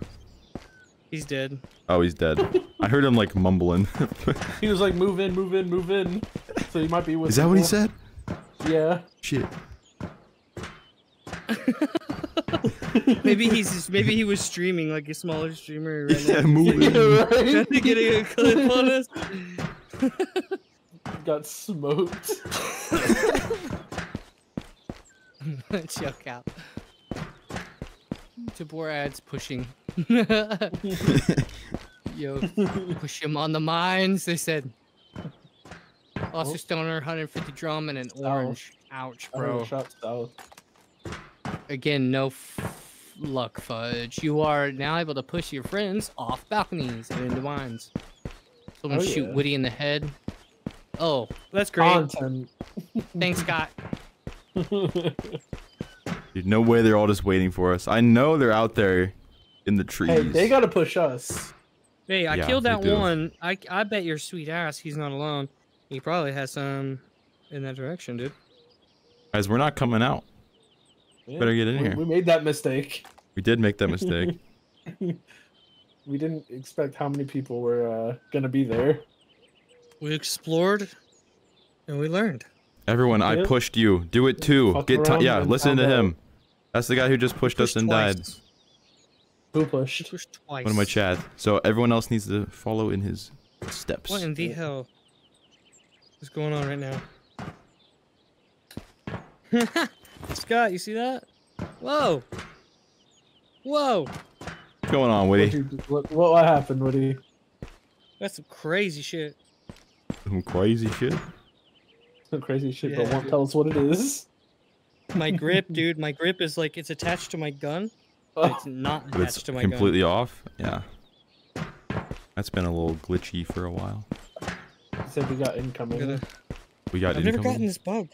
He's dead. Oh, he's dead. I heard him like mumbling. He was like, move in, move in, move in. So he might be with Is that what he said? Yeah. Shit. Maybe he's just, maybe he was streaming like a smaller streamer right now. Yeah, moving. Yeah, Trying right? to get a clip on us. Got smoked. Choke out. Tabor ads pushing. Yo, push him on the mines. They said. Lost Oh. a stoner, 150 drum, and an orange. Ouch, I heard a bro. south. Again, no f- luck, fudge. You are now able to push your friends off balconies and into mines. Someone Oh, shoot yeah. Woody in the head. Oh, that's great. Content. Thanks, Scott. Dude, no way they're all just waiting for us. I know they're out there in the trees. hey, they gotta push us. Hey, I Yeah, killed that one. I I bet your sweet ass he's not alone. He probably has some in that direction, dude. Guys, we're not coming out. Yeah, Better get in we, here. We made that mistake. We did make that mistake. We didn't expect how many people were uh, gonna be there. We explored and we learned. Everyone, I Yep. pushed you. Do it too. Fuck Get ti- around yeah, listen to found out. him. That's the guy who just pushed us and twice. died. Who pushed? Pushed twice. One of my chat. So everyone else needs to follow in his steps. What in the hell is going on right now? Scott, you see that? Whoa! Whoa! What's going on, What'd Woody? What, what, what happened, Woody? That's some crazy shit. Some crazy shit. Some crazy shit, but won't tell us what it is. My grip, dude, my grip is like it's attached to my gun, but it's not But attached it's to my completely off. Yeah. That's been a little glitchy for a while. He said we got incoming. Gonna- We got I've never incoming. gotten this bug.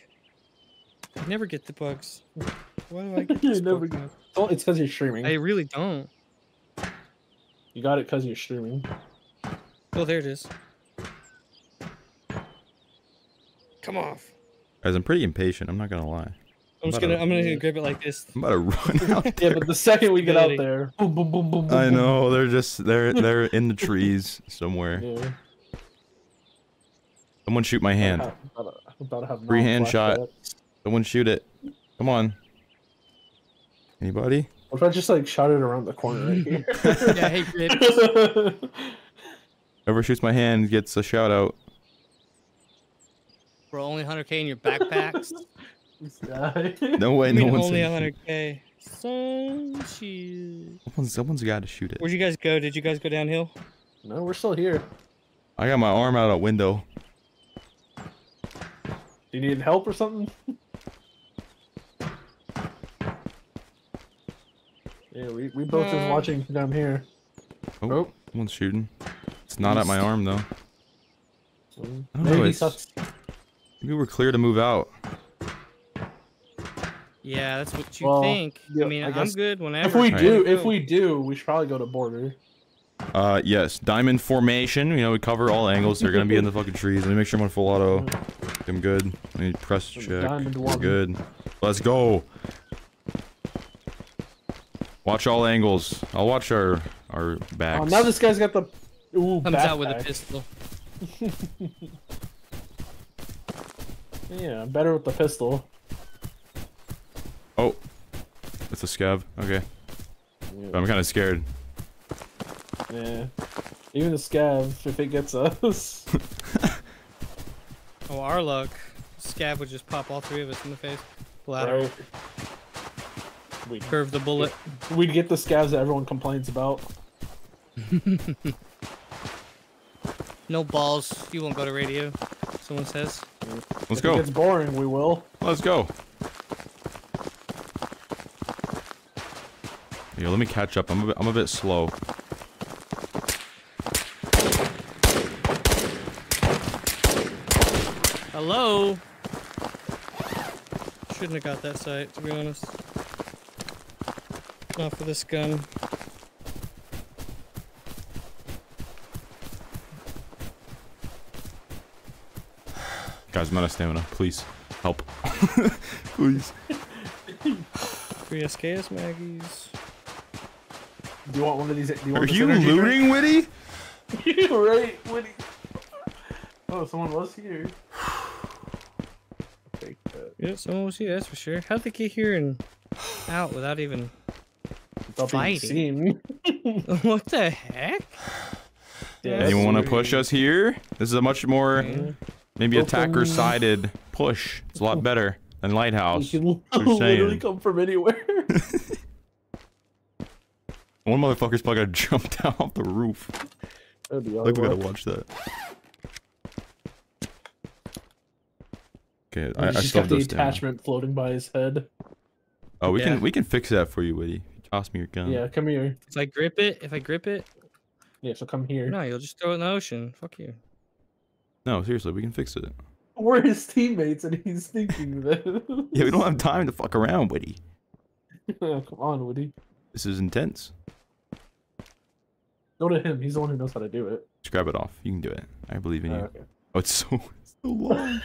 I never get the bugs. Why do I get You this never bug get- Oh, it's because you're streaming. I really don't. You got it because you're streaming. Oh, there it is. Come off. Guys, I'm pretty impatient. I'm not gonna lie. I'm just gonna a- I'm gonna yeah. grab it like this. I'm about to run out. There. Yeah, but the second we get out there, boom, boom, boom, boom, boom. I boom. know they're just they're they're in the trees somewhere. Yeah. Someone shoot my hand. About to- about to- about to have Free hand shot. non-flashbacks. Someone shoot it. Come on. Anybody? What if I just like shot it around the corner right here? Yeah, hey, Grid. Whoever shoots my hand gets a shout out. Bro, only 100k in your backpacks. No way, I no mean, one's only saying 100k. Someone's, someone's got to shoot it. Where'd you guys go? Did you guys go downhill? No, we're still here. I got my arm out a window. Do you need help or something? Yeah, we, we both just Uh, watching down here. Oh, Oh. someone's shooting. It's not at my arm though. Mm, I don't know, Maybe it's- sucks. Maybe we're clear to move out. Yeah, that's what you Well, think. yeah, I mean, I I'm guess good whenever. If we Right. do, if we do, we should probably go to border. Uh, yes, diamond formation. You know, we cover all angles. They're gonna be in the fucking trees. Let me make sure I'm on full auto. I'm good. Let me press check. We're good. Let's go. Watch all angles. I'll watch our our backs. Oh, now this guy's got the ooh Comes out with a pistol. Yeah, I'm better with the pistol. Oh, it's a scav. Okay, Yeah. I'm kind of scared. yeah. Even the scav, if it gets us. Oh, our luck. Scav would just pop all three of us in the face. Lateral. right? We Curve the bullet. we'd get the scavs that everyone complains about. No balls. You won't go to radio. Someone says. Let's if go. it gets boring, we will. Let's go. Here, let me catch up. I'm a bit, I'm a bit slow. Hello. Shouldn't have got that sight, to be honest. Not for this gun. Guys, I'm out of stamina. Please, help. Please. Free SKS Maggies. Do you want one of these? Do you want Are you energy looting, Witty? drink? right, Woody. Oh, someone was here. Take that. Yeah, someone was here, that's for sure. How'd they get here and out without even. Without Fighting. seen. what the heck? Yeah, Anyone want to push us here? This is a much more Yeah. Maybe Open- attacker-sided push. It's a lot better than Lighthouse. You You're can literally saying. come from anywhere. One motherfucker's probably gonna jump down off the roof. That'd be Like we gotta watch that. Okay, He's I, I just still got have the those stamina. attachment floating by his head. Oh, we Yeah. can we can fix that for you, Witty. Toss me your gun. Yeah, come here. If I grip it, if I grip it, Yeah, so come here. no, you'll just throw it in the ocean. Fuck you. No, seriously, we can fix it. We're his teammates, and he's thinking this. Yeah, we don't have time to fuck around, Witty. Oh, come on, Woody. This is intense. Go to him. He's the one who knows how to do it. Just grab it off. You can do it. I believe in you. Oh, okay. Oh, it's so, it's so long.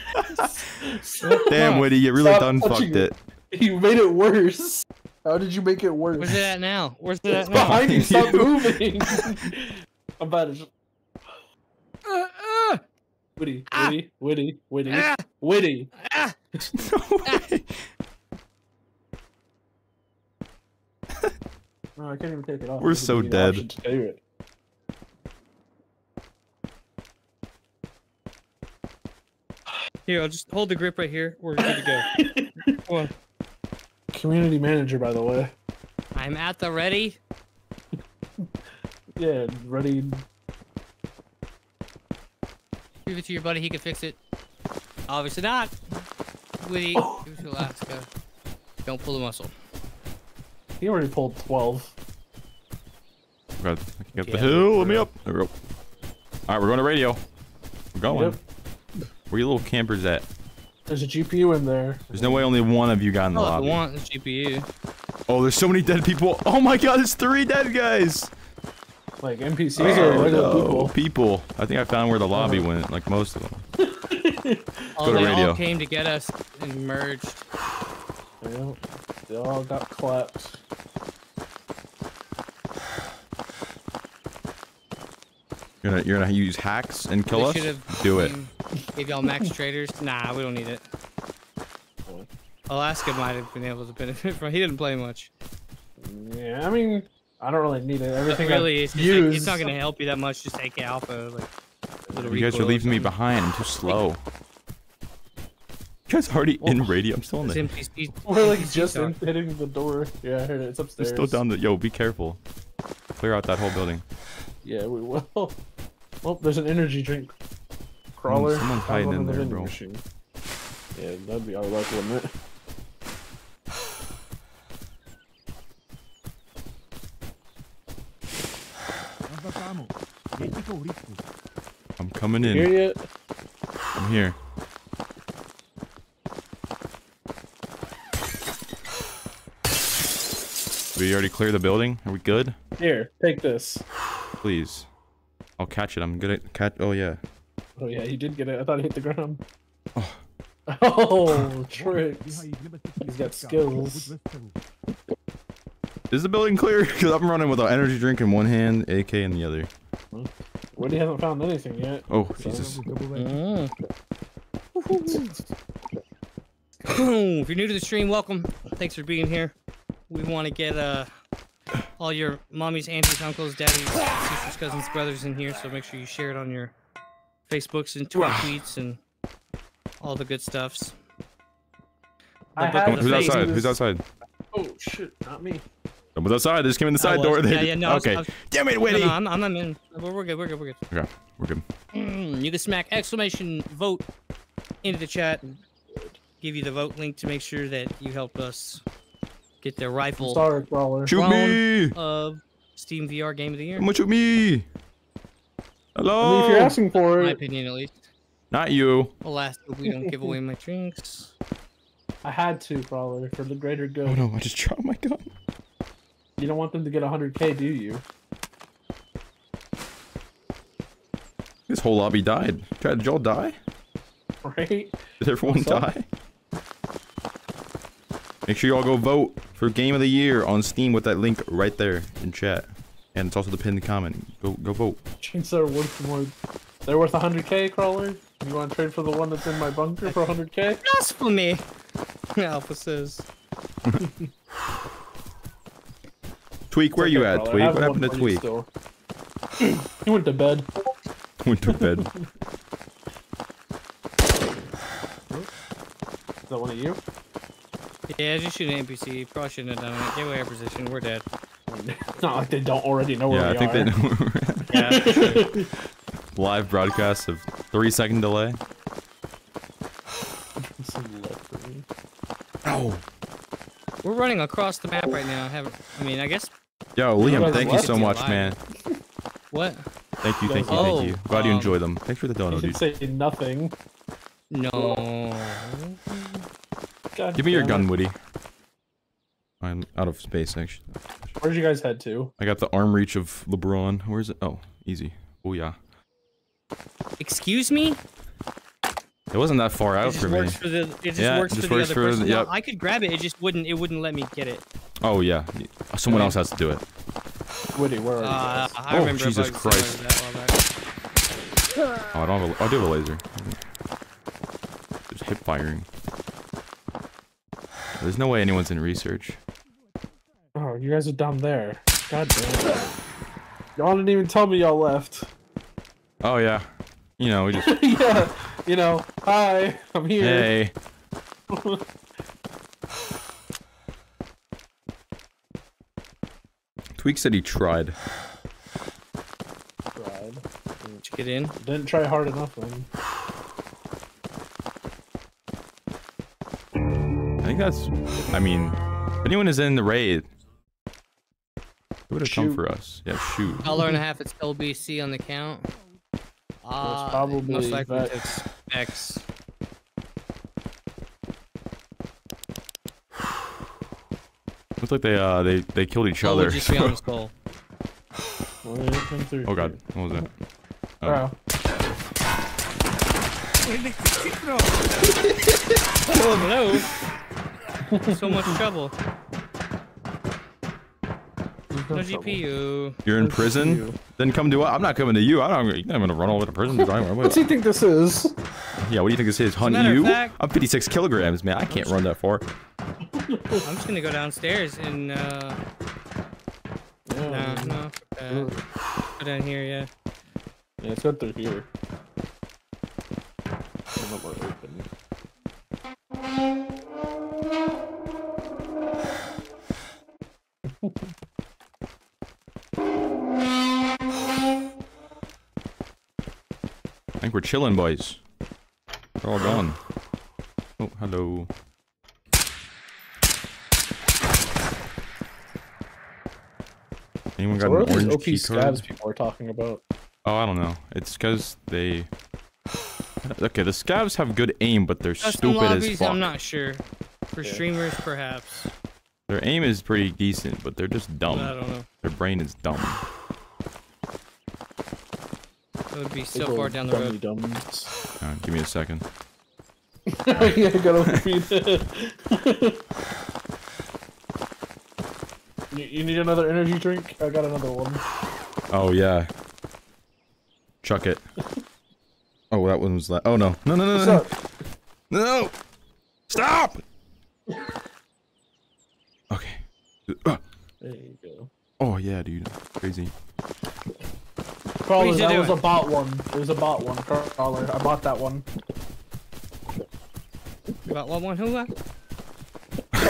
Stop Damn, Witty, you really done fucked it. You made it worse. How did you make it worse? Where's it at now? Where's it It's at now? behind you. Stop moving. I'm about to. Just... Witty, Ah. Witty, Witty, Witty, ah, Witty. ah. no way. No, I can't even take it off. We're This so dead. option to do it. Here, I'll just hold the grip right here. We're good to go. Come on. Community manager, by the way. I'm at the ready. Yeah, ready. Give it to your buddy. He can fix it. Obviously not. Witty. Oh. Give it to Alaska. Don't pull the muscle. He already pulled 12. Got, I can get the Yeah, hill. Let me up. There we go. All right, we're going to radio. We're going. Yep. Where you little campers at? There's a GPU in there. There's no way only one of you got in the oh, All I lobby. want is GPU. Oh, there's so many dead people. Oh my god, there's three dead guys. Like NPCs or regular no. people. People. I think I found where the lobby uh-huh. went, like most of them. Oh, Go to they radio. all came to get us and merged. Yeah, they all got clapped. You're gonna you're gonna use hacks and kill They us? should've, Do it. Gave y'all max traders. Nah, we don't need it. Alaska might have been able to benefit from. He didn't play much. Yeah, I mean, I don't really need it. But Everything really, I it's, use. like, it's not going to help you that much. Just take alpha. Like, little You guys are leaving me behind. I'm too slow. You guys already in radio. I'm still in It's the. NPC. We're like just in, hitting the door. Yeah, I heard it. It's They're upstairs. still down the. Yo, be careful. Clear out that whole building. Yeah, we will. Oh, there's an energy drink mm, crawler. someone's hiding one in there, vending bro. machine. Yeah, that'd be our luck, wouldn't I'm coming Here in. yet? I'm here. We already cleared the building. Are we good? Here, take this. Please. I'll catch it. I'm good at catch. Oh yeah. Oh yeah, he did get it. I thought he hit the ground. Oh, oh tricks. He's got skills. Is the building clear? Because I'm running with an energy drink in one hand, AK in the other. Woody hasn't found anything yet. Oh Jesus. Mm. if you're new to the stream, welcome. Thanks for being here. We want to get uh all your mommies, aunties, uncles, daddies, sisters, cousins, brothers in here. So make sure you share it on your Facebooks and Twitter tweets and all the good stuffs. The book had the Who's face. outside? Who's outside? Oh shit, not me. Someone's outside. They just came in the side door. They yeah, yeah, no, I was- okay. I was- Damn it, No, Witty. no, I'm, I'm, I'm in. We're, we're good. We're good. We're good. Okay, we're good. Mm, you can smack exclamation vote into the chat. And give you the vote link to make sure that you help us get the rifle Sorry, crawler. Shoot me! of Steam VR Game of the Year. Come on, shoot me! I mean, Hello! if you're asking for In my opinion, at least. Not you. Alas, hope we don't give away my drinks. I had to, crawler, for the greater good. Oh no, I just dropped my gun. You don't want them to get 100k, do you? This whole lobby died. Did y'all die? Right? Did everyone die? Make sure you all go vote for Game of the Year on Steam with that link right there in chat. And it's also the pinned comment. Go go vote. Chainsaw are worth more. They're worth 100k, crawler. You want to trade for the one that's in my bunker for 100k? Blasphemy! Alpha says. Tweak, where It's you at, crawler. Tweak? What happened to for you Tweak? still. he went to bed. Went to bed. Is that one of you? Yeah, just shoot an NPC. Probably shouldn't have done it. Get away our position. We're dead. It's not like they don't already know where yeah, we are. Yeah, I think are. they know. Yeah. Live broadcast of three second delay. Some left for me. Oh. We're running across the map right now. Have I mean, I guess Yo, Liam, thank you so lucky. much, man. what? Thank you, thank you, Oh, thank you. Glad you um, enjoy them. Thanks for the You dono, can dude. say nothing. No. God Give me your damn gun. Woody. I'm out of space, actually. Where'd you guys head to? I got the arm reach of LeBron. Where's it? Oh, easy. Oh yeah. Excuse me? It wasn't that far out for me. works for the. It just Yeah, works it just for the works other for the- person. No. I could grab it. It just wouldn't. It wouldn't let me get it. Oh yeah. Someone else has to do it. Woody, where are you Uh, guys? I Oh. Jesus Christ. that while back. Oh, I don't have a. I do have a laser. Just hip firing. There's no way anyone's in research. Oh, you guys are down there. God damn it. Y'all didn't even tell me y'all left. Oh yeah. You know, we just. yeah, you know, hi, I'm here. hey. Tweak said he tried. Tried. Did you get in? Didn't try hard enough then. I think that's. I mean, if anyone is in the raid, who would have come for us? Yeah, shoot. Dollar and a half. It's LBC on the count. Uh, probably most likely to Vex. X. Looks like they uh they they killed each What other. would you on the skull? Well, it came through oh god, what was that? Oh. Oh. Hello. so much trouble. No. GPU. You're in prison? you. Then come to us. I'm not coming to you. I don't. You're not gonna run all the way to prison. Don't worry about What's it. he think this is? Yeah, what do you think this is? Hunt you? fact- I'm 56 kilograms, man. I can't run that far. I'm just gonna go downstairs and uh Yeah, no no uh, go down here yeah. yeah it's good through here. Some of them open. I think we're chilling, boys. They're all gone. Oh, hello. Anyone got So what are an orange OP key scavs card? people are talking about? Oh, I don't know. It's because they. Okay, the scavs have good aim, but they're Custom stupid as lobbies, fuck. I'm not sure. For Yeah. streamers, perhaps. Their aim is pretty decent, but they're just dumb. I don't know. Their brain is dumb. It would be so far down the dummy road. dumbs. Uh, give me a second. yeah, gotta repeat it. you, you need another energy drink? I got another one. Oh yeah. Chuck it. Oh, that one was that. Oh no! No! No! No! What's No! up? No! Stop! Okay. Uh, There you go. Oh yeah, dude. Crazy. Crawler, you that was a bot one. It was a bot one. Crawler, I bought that one. About what one? Who? uh?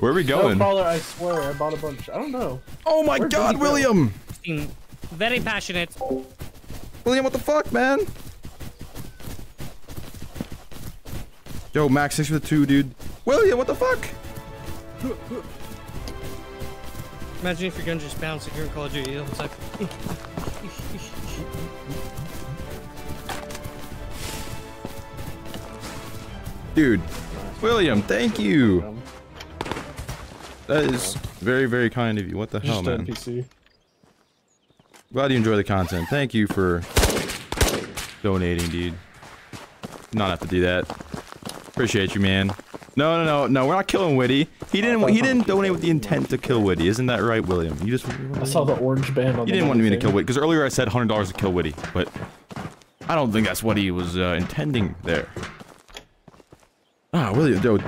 Where are we No, going? Crawler, I swear, I bought a bunch. I don't know. Oh my Where God, he go? William! Very passionate. William, what the fuck, man? Yo, Max, thanks for the two, dude. William, what the fuck? Imagine if your gun just bounced like you're in Call of Duty. It's like, Dude, William, thank you. That is very, very kind of you. What the hell, just an man? NPC. Glad you enjoy the content. Thank you for donating, dude. Not have to do that. Appreciate you, man. No, no, no, no. We're not killing Witty. He didn't. He didn't donate with the intent to kill Witty. Isn't that right, William? You just. I saw the orange band on You the didn't want me to kill Witty because earlier I said hundred dollars to kill Witty, but I don't think that's what he was uh, intending there. Ah, William, dude.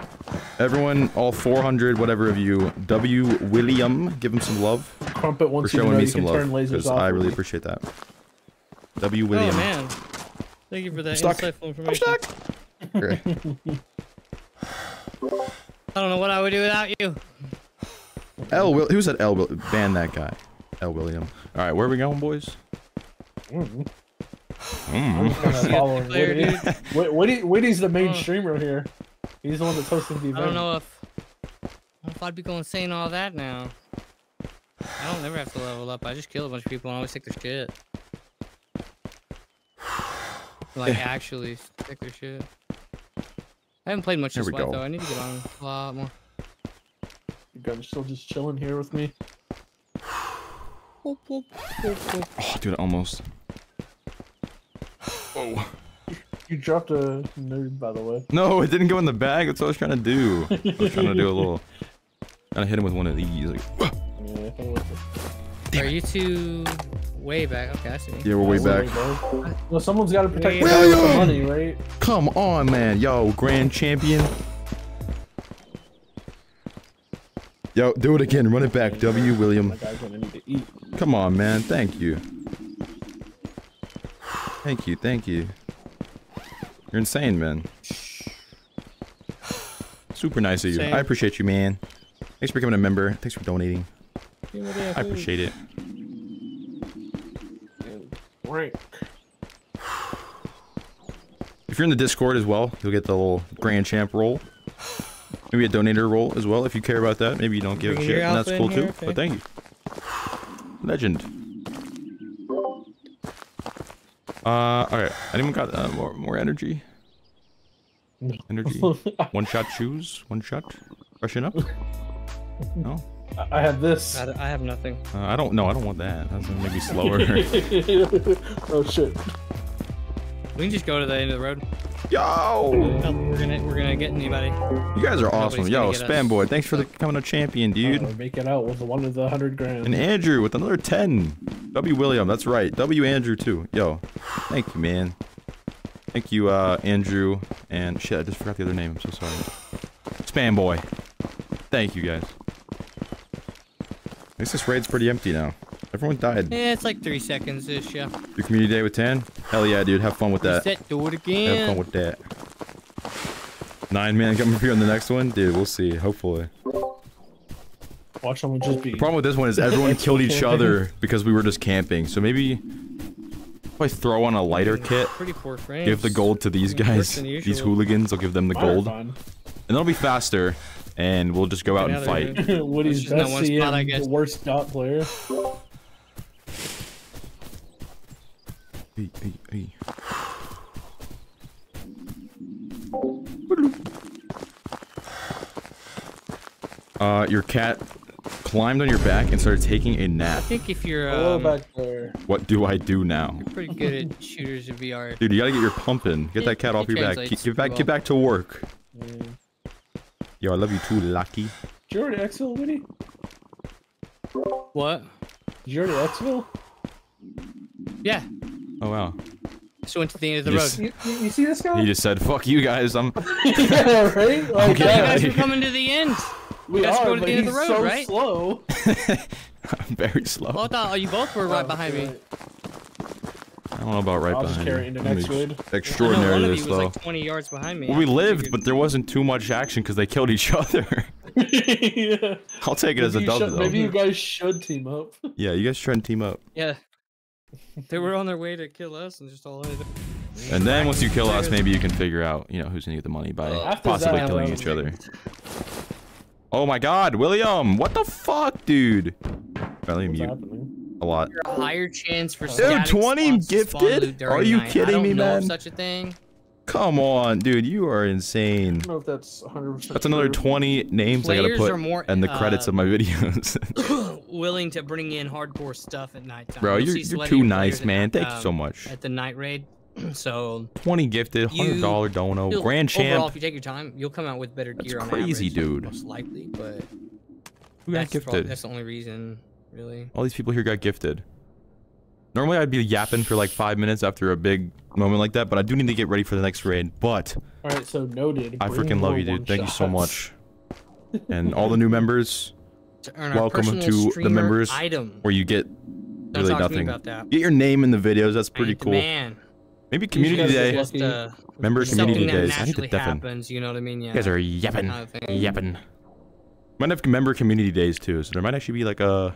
Everyone, all 400, whatever of you, W. William, give him some love Crumpet for wants you to showing know me you some can love turn lasers because off. I really appreciate that. W. William. oh man. Thank you for that stuck. insightful I'm information. stuck. Okay. I don't know what I would do without you. L. Will. Who said L. Will? Ban that guy. L. William. All right, where are we going, boys? Mm. Mm. I'm kinda following Player, Witty. dude. Wit- Witty. Witty's the main Oh. streamer here. He's the one that's hosting the event. I don't know if, if I'd be going saying all that now. I don't never have to level up. I just kill a bunch of people and always take their shit. Like actually take their shit. I haven't played much There this we life go. though. I need to get on a lot more. You guys are still just chilling here with me. Oh, dude, almost. Oh. You dropped a nerd, by the way. No, it didn't go in the bag. That's what I was trying to do. I was trying to do a little. Trying to hit him with one of these. Like, Yeah, I thought it Are you two way back? Okay, I see. yeah, we're way was- back. Well, someone's got to protect Way the guy with the money, right? Come on, man. Yo, grand champion. Yo, do it again. Run it back. W. William. My guy's gonna need to eat. Come on, man. Thank you. Thank you. Thank you. You're insane, man. Super nice of you. Same. I appreciate you, man. Thanks for becoming a member. Thanks for donating. Give me that I appreciate it. Rank. If you're in the Discord as well, you'll get the little Grand Champ roll. Maybe a donator roll as well if you care about that. Maybe you don't give a shit, and that's cool in too. here? But thank you. Legend. Uh, all right. Anyone got uh, more more energy? Energy. One shot shoes. One shot. Freshen up. No. I have this. I have nothing. Uh, I don't. No, I don't want that. That's gonna make me slower. oh shit. We can just go to the end of the road. Yo, No, we're gonna we're gonna get anybody. you guys are awesome. Nobody's Yo, gonna get us. spam boy, thanks for the, becoming a champion, dude. Uh, make it out with one of the hundred grand. And Andrew with another 10. W. William, that's right. W. Andrew, too. Yo, thank you, man. Thank you, uh, Andrew. And shit, I just forgot the other name. I'm so sorry. Spam Boy. Thank you, guys. At least this raid's pretty empty now. Everyone died. Yeah, it's like three seconds ish. Yeah. Your community day with 10? Hell yeah, dude. Have fun with that. Set, do it Have fun again. with that. Nine man coming up here on the next one? Dude, we'll see. Hopefully. Watch someone just be. The problem with this one is everyone killed each other because we were just camping. So maybe if I throw on a lighter kit, Pretty poor frames. give the gold to these guys, these hooligans. I'll give them the Mine gold, fine. and it'll be faster. And we'll just go out Get and out of fight. here. Woody's just that best one spot, I CM, guess. the worst dot player. Hey, hey, hey. Uh, your cat climbed on your back and started taking a nap. I think if you're Hello um, back there. What do I do now? You're pretty good at shooters of VR. Dude, you gotta get your pumping. Get It- that cat off your back. Get, get back, well. get back to work. Yeah. Did Yo, I love you too, Lucky. you already exfil, Woody? What? Did you already exfil? Yeah. Oh wow. Just went to the end of the Yes. road. You, you, you see this guy? He just said, "Fuck you guys." I'm. yeah, right? Like, Okay. You guys were coming to the end. we guys are, go to but the end of he's the road, so right? slow. I'm very slow. Well, I thought oh, you both were right oh, behind me. I don't know about right I'll just behind carry you. it into next ex- raid. I know one of you was slow. like 20 yards behind me. Well, we I lived, but there wasn't too much action because they killed each other. yeah. I'll take it as a Maybe you dub should- though. Maybe you guys should team up. Yeah, you guys try and team up. yeah. They were on their way to kill us and just all ended up. And then once you kill us, maybe you can figure out, you know, who's gonna get the money by After possibly that, killing each other. Oh my God, William! What the fuck, dude? Probably What's mute happening? A lot. a higher chance for Dude, 20 spawns to spawn gifted? Are you night. kidding I don't me, know man? such a thing. Come on, dude, you are insane. I don't know if that's 100%. That's another 20 names I gotta put are more, in the credits uh, of my videos. willing to bring in hardcore stuff at night time. Bro, You'll you're, you're too nice, man. at, Thank you so um, much. At the night raid, so 20 gifted, $100 dono, you'll- grand overall, champ. if you take your time, you'll come out with better That's gear on crazy, average, dude. Most likely, but Who got that's, prob- gifted? that's the only reason, really. All these people here got gifted. Normally I'd be yapping for like five minutes after a big moment like that, but I do need to get ready for the next raid. But Alright, so noted. I freaking love you, dude. Thank you so much. And all the new members, To Welcome to the members item. where you get Don't really talk to me nothing. about that. Get your name in the videos. That's pretty cool. Man, Maybe community day. just uh, Member community days. I need to naturally deafen. happens. You know what I mean? Yeah. You guys are yapping, kind of thing. yapping. Might have member community days too, so there might actually be like a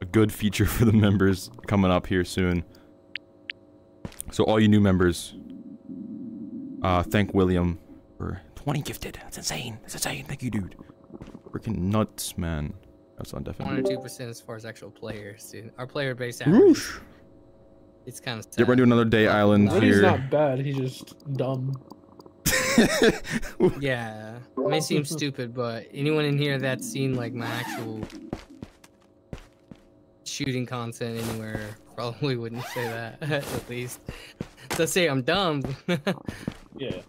a good feature for the members coming up here soon. So all you new members, uh, thank William for 20 gifted. That's insane. That's insane. Thank you, dude. Freaking nuts, man. That's on One or 2% as far as actual players, dude. Our player base average. Whoosh. It's kind of. Yeah, we're gonna do another day island Woody's here. not bad, he's just dumb. Yeah, it may seem stupid, but anyone in here that's seen like my actual shooting content anywhere probably wouldn't say that at least. So say I'm dumb. Yeah.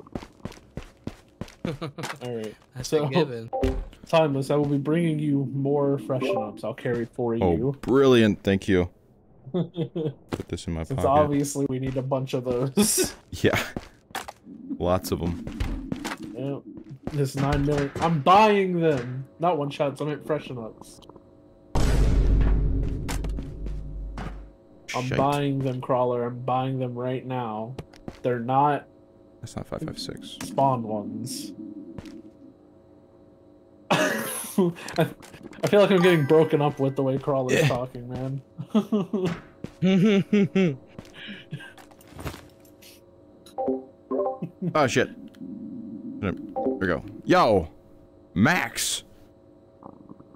Alright. that's So- given. Timeless, I will be bringing you more freshen ups. I'll carry for oh, you. brilliant. Thank you. Put this in my Since pocket. obviously we need a bunch of those. Yeah. Lots of them. Yep. This nine million. I'm buying them. Not one shots. I meant freshen ups. I'm Shite. buying them, crawler. I'm buying them right now. They're not That's not 556. spawn ones. I I feel like I'm getting broken up with the way crawler's talking, man. Oh shit. There we go. Yo, Max.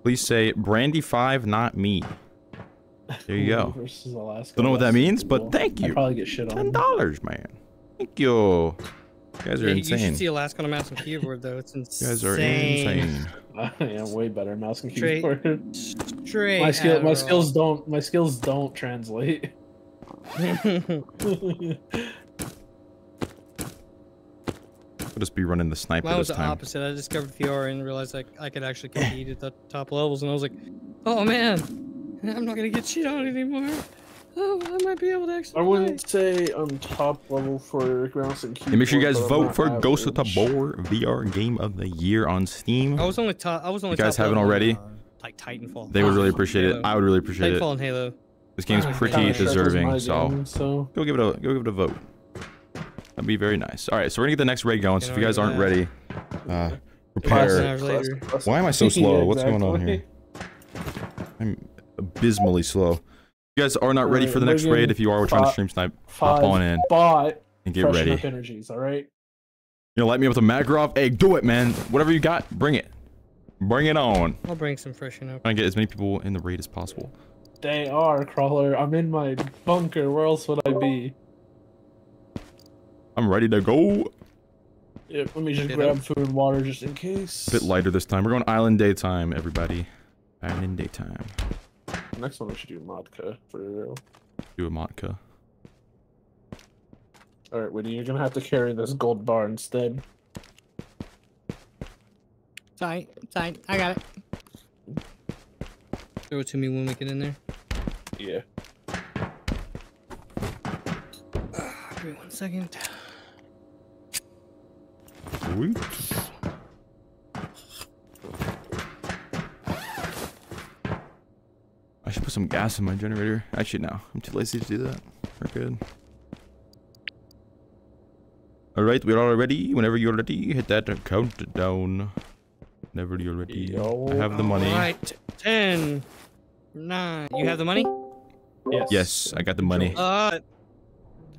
Please say Brandy five, not me. There you go. Versus Alaska. Don't know what that That's means, but cool. thank I'd you. probably get shit on. Ten dollars, man. Thank you. You guys are Yeah, you should insane. see Alaska on a mouse and keyboard though. It's You insane. guys are insane. yeah, way better mouse and Straight- keyboard. Straight. my skill, my skills don't, my skills don't translate. I'll just be running the sniper Mine this was the time. opposite. I discovered Fiora and realized I, I could actually compete at the top levels, and I was like, oh man, I'm not gonna get cheat on anymore. Oh, I might be able to actually. I wouldn't say I'm top level for mouse and keyboard. And make sure you guys vote not for Ghost of average. Tabor VR Game of the Year on Steam. I was only top. I was only. You guys top haven't level already? in, uh, like Titanfall. They would really appreciate it. I would really appreciate it. Titanfall and Halo. This game's pretty Counter-Strike deserving, my so so go give it a go give it a vote. That'd be very nice. All right, so we're gonna get the next raid going. So if you guys aren't ready, uh, prepare. Why am I so slow? What's going on here? I'm abysmally slow. You guys are not ready Alright, for the next raid. If you are, we're trying to stream snipe. Hop on in bought and get freshen ready. up energies. All right. You know, light me up with a Makarov. Hey, do it, man. Whatever you got, bring it. Bring it on. I'll bring some freshen up. Trying to get as many people in the raid as possible. They are crawler. I'm in my bunker. Where else would I be? I'm ready to go. Yeah, let me just Get grab up. food and water just in case. A bit lighter this time. We're going island daytime, everybody. Island daytime. Next one we should do Modka for real. Do a Motka. All right, Whitney, you're gonna have to carry this gold bar instead. Sorry, sorry, I got it. Throw it to me when we get in there. Yeah. Give me one second. Sweet. Should put some gas in my generator. Actually, no. I'm too lazy to do that. We're good. Alright, we're all ready. Whenever you're ready, hit that countdown. Whenever you're ready. Yo. I have the money. Alright, ten, nine. You have the money? Yes. Yes, I got the money. Uh,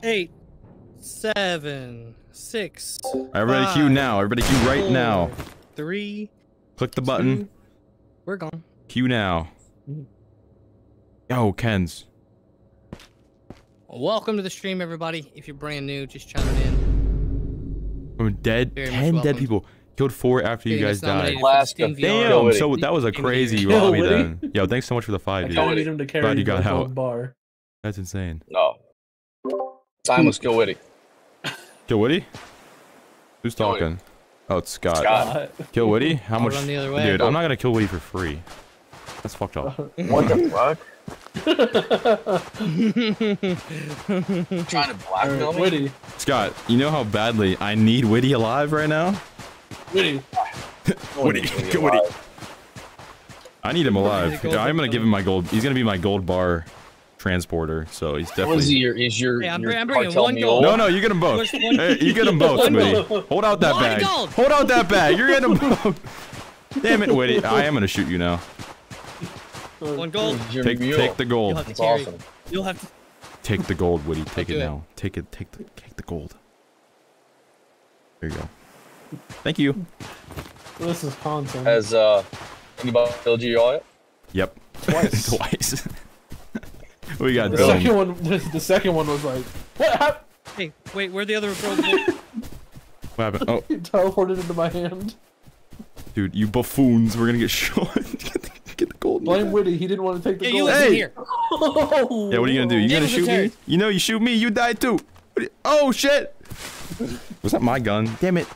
eight, seven, six. Everybody queue five, now. Everybody queue right now. Three. Click the button. two, We're gone. Queue now. Yo, Kens. Welcome to the stream, everybody. If you're brand new, just chiming in. I'm dead. Very Ten dead people. Killed four after you guys died. nominated for the Alaska. Steam VR. Damn, Witty. so that was a crazy Year. lobby Witty. then. Yo, thanks so much for the five, dude. can't need him to carry Glad you got out. bar. That's insane. No. Time was Kill Witty. Kill Woody? Who's Kill Woody. talking? Oh, it's Scott. Scott. Kill Woody? How I'll much? run the other way. Dude, I'm not gonna kill Woody for free. That's fucked up. What the fuck? Trying to blackmail Alright, me? Witty. Scott, you know how badly I need Woody alive right now? Witty. Woody, Woody kill Woody. alive. I need him alive. gold Yeah, I'm gonna give him my gold. He's gonna be my gold bar transporter. So he's definitely. is your is your, Hey, I'm your I'm bringing one gold. No, no, you get them both. Hey, you get them both, One Smitty. gold. Hold out that One bag. gold. Hold out that bag. You're getting them both. Damn it, Witty. I am gonna shoot you now. One gold. Take, take the You'll gold. have to That's carry. awesome. You'll have to. Take the gold, Woody. Take do it it. now. Take it. Take the. Take the gold. There you go. Thank you. This is content. Has uh anybody killed you all yet? Yep. Twice. Twice. we got the dome. second one. The, the second one was like, what happened? Hey, wait, where the other girls? What happened? Oh, It teleported into my hand. dude, you buffoons. We're gonna get shot. Get, the, get the gold. Blame Witty. He didn't want to take the Yeah, you gold. listen Hey! here. Yeah, what are you gonna do? You Give gonna shoot me? You know you shoot me, you die too. What you- Oh shit! Was that my gun? Damn it!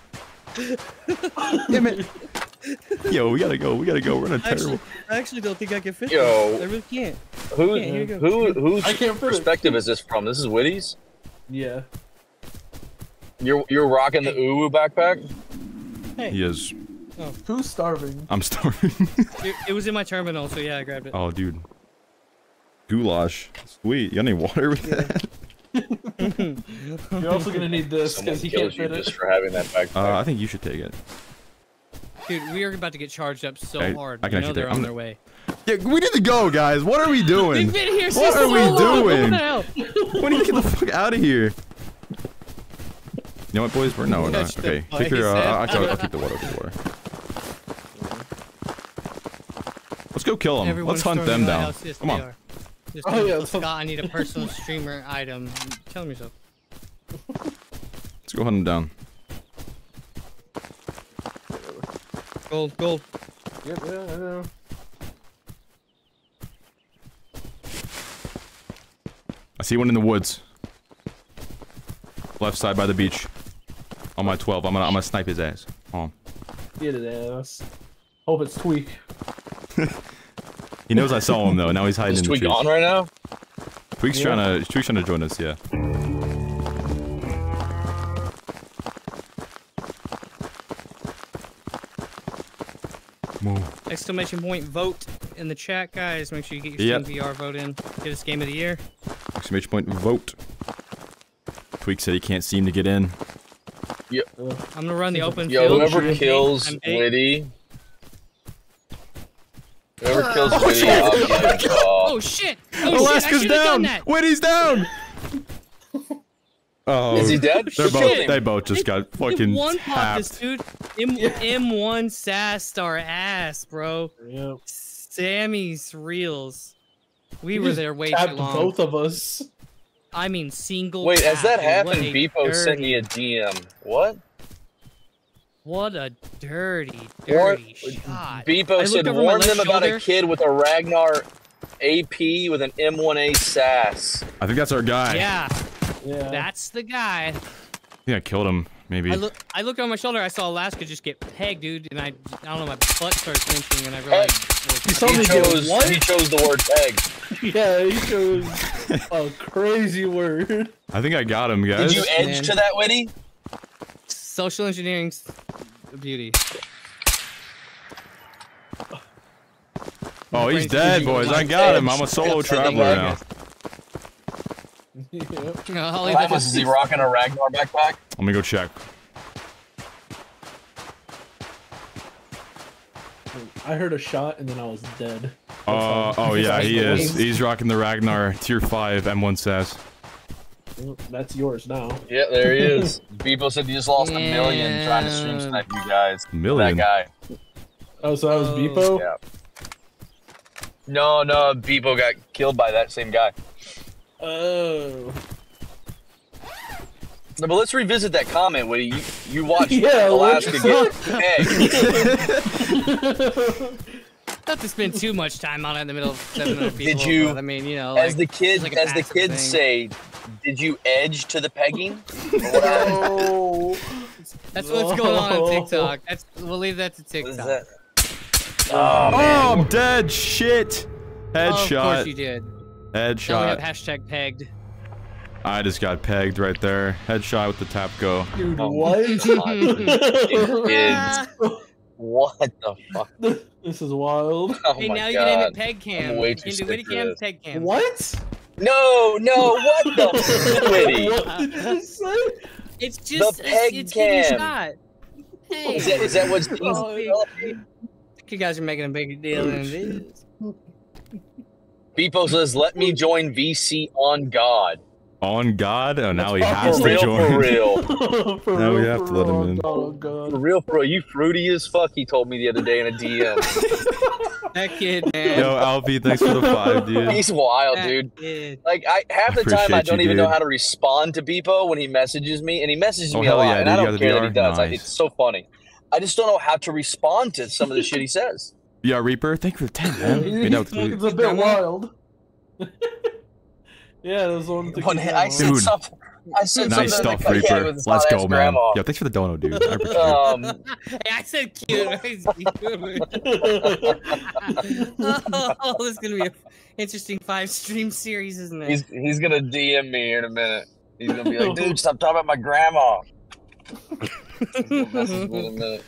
Damn it! Yo, we gotta go. We gotta go. We're in a terrible. Actually, I actually don't think I can fit. Yo. this. I really can't. Who Yeah, here who whose I can't fit it. perspective is this from? This is Witty's? Yeah. You're you're rocking the Uwu backpack? He is. Who's starving? I'm starving. It, it was in my terminal, so yeah, I grabbed it. oh, dude. Goulash. Sweet. You got any water with that? You're also gonna need this Someone because he can't kills you just for having that backpack. Uh, I think you should take it. Dude, we are about to get charged up so I- hard. I can you know actually they're take- on I'm their way. Yeah, we need to go, guys. What are we doing? They've been here What since are so we long. doing? What the hell? We need to get the fuck out of here. You know what, boys? We're no, we're not. Okay, take your. Uh, bicep. I'll, I'll, I'll keep the water. I'll keep the water. Let's go kill them. Everyone's oh, Let's hunt them down. house. Yes, Come on. are. Just Oh, yeah, Scott, I need a personal streamer item. Tell me so. Let's go hunt him down. Gold, gold. Yep, yeah, I know. I see one in the woods. Left side by the beach. On my 12. I'm gonna I'm gonna snipe his ass. Oh. Get it, ass. Hope it's Tweak. He knows I saw him though. Now he's hiding Is in the Tweak trees. on right now? Tweak's Yeah. trying to Tweak's trying to join us. Yeah. Move. Exclamation point vote in the chat, guys. Make sure you get your Yep. VR vote in. Get us game of the year. Exclamation point vote. Tweak said he can't seem to get in. Yep. I'm gonna run the open Yo, field. whoever I'm kills I'm bait. Witty. Whoever uh, kills oh, Witty, I'll give it a call. Oh, oh shit! Oh shit! Alaska's should have done down. that. Witty's down. Oh, Is he dead? They're both. They both just got fucking one pop this tapped. dude. M M1 sassed our ass, bro. Yep. Sammy's reels. We He were there way too tapped long. both of us. I mean, single. Wait, has that happened? a Beepo sent me a DM. What? What a dirty, What? dirty shot. I Beepo said, warn left them about a kid with a Ragnar AP with an M1A SAS. I think that's our guy. Yeah, Yeah. that's the guy. I think I killed him. Maybe. I look. I looked on my shoulder. I saw Alaska just get pegged, dude, and I, I don't know, my butt started flinching, and I realized. He told He me chose, what? he chose the word peg. Yeah, he chose a crazy word. I think I got him, guys. Did you edge man. to that, Witty? Social engineering's beauty. oh, he's dead, boys. I got him. I'm a solo That's the thing, traveler I now. guess. yep. I'll leave it Typhus, is he rocking a Ragnar backpack? Let me go check. I heard a shot and then I was dead. Uh, oh yeah, he is. He's rocking the Ragnar Tier 5 M1 SAS. Well, That's yours now. Yeah, there he is. Beepo said you just lost a million trying to stream Yeah. snipe you guys. Million? That guy. Oh, so that was Oh. Beepo? Yeah. No, no, Beepo got killed by that same guy. Oh. No, but let's revisit that comment, Woody. You, you watched Yeah, Alaska let's- get pegged. Not to spend too much time on it in the middle of 700 people. Did you- but I mean, you know, As the kids, like as the kids thing. say, did you edge to the pegging? Or? Oh. that's what's going on on TikTok. That's we'll leave that to What is TikTok. that? Oh, Oh. oh I'm dead. Shit. Headshot. Oh, of course you did. Now we have hashtag pegged. I just got pegged right there. Headshot with the tap go. Dude, Oh, what? Kids. What the fuck? this is wild. Oh Hey, my now you can name it peg cam. way you too can do sick witty cam, peg cam. What? No, no, what the Witty? what did you say? It's just peg it's, it's cam. shot. Hey, Is that, is that what's Oh, easy? you guys are making a bigger deal than oh, it is. Beepo says, let me join VC on God. On God? Oh, now he has For to real, join. for real. for Now we have to let him real. in. Oh, God. real, for real. You fruity as fuck, he told me the other day in a DM. That kid, man. Yo, Alfie, thanks for the five, dude. He's wild, that dude. kid. Like I half I the time I don't you, even know how to respond to Beepo when he messages me, and he messages Oh, me a lot, yeah, and dude, I don't care that he VR? does. Like, it's so funny. I just don't know how to respond to some of the shit he says. Yeah, Reaper, thank you for the 10, man. Made out It's a bit wild. Yeah, there's one. with the When kid I said Dude. something, I said Nice something stuff, like, Reaper. Let's go, man. grandma. Yeah, thanks for the dono, dude. I. Um, Hey, I said cute. I said cute. oh, this is gonna be an interesting five stream series, isn't it? he's he's gonna DM me here in a minute. He's gonna be like, dude, stop talking about my grandma. He's gonna message me in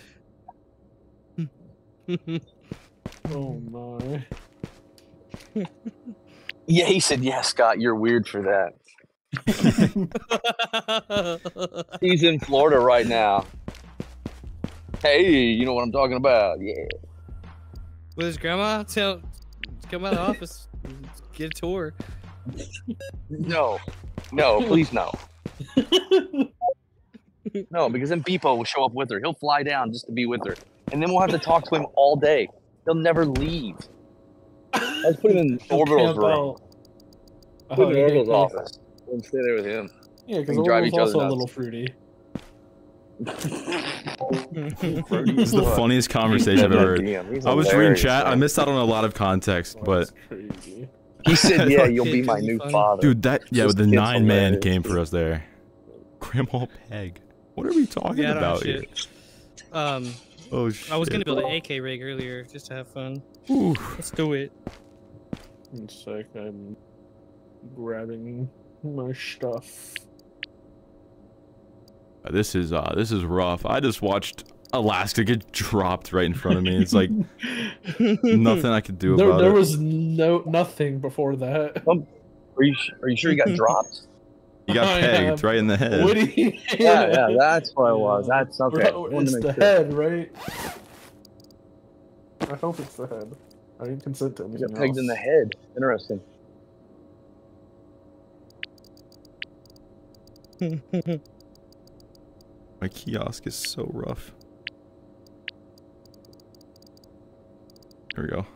a minute. Oh my. Yeah, he said, yeah, Scott, you're weird for that. He's in Florida right now. Hey, you know what I'm talking about? Yeah. With his grandma, tell come out of the office, get a tour. No, no, please no. No, because then Beepo will show up with her. He'll fly down just to be with her, and then we'll have to talk to him all day. He'll never leave. Let's put him in He'll Orbital's camp room. out. Oh, Go to you Orville's did, office. And stay there with him. Yeah, because We drive Orville's also a little fruity. This is the funniest conversation I've ever heard. I was reading chat. I missed out on a lot of context, but He said, "Yeah, you'll be my new funny? father." dude, that yeah, This the kid's nine man came for us there. Grandma Peg. What are we talking Yeah, I don't know about here? Um, Oh shit. I was gonna build an AK rig earlier just to have fun. Ooh. Let's do it. It's like I'm grabbing my stuff. This is uh this is rough. I just watched Alaska get dropped right in front of me. It's like nothing I could do There, about there it. There was no nothing before that. Are you are you sure you got dropped? You got pegged have- right in the head. What do you? yeah, yeah, that's what it was. That's okay. Bro, Wanted it's to the sure. head, right? I hope it's the head. I didn't consent to You anything got pegged in the head. Interesting. My kiosk is so rough. There we go.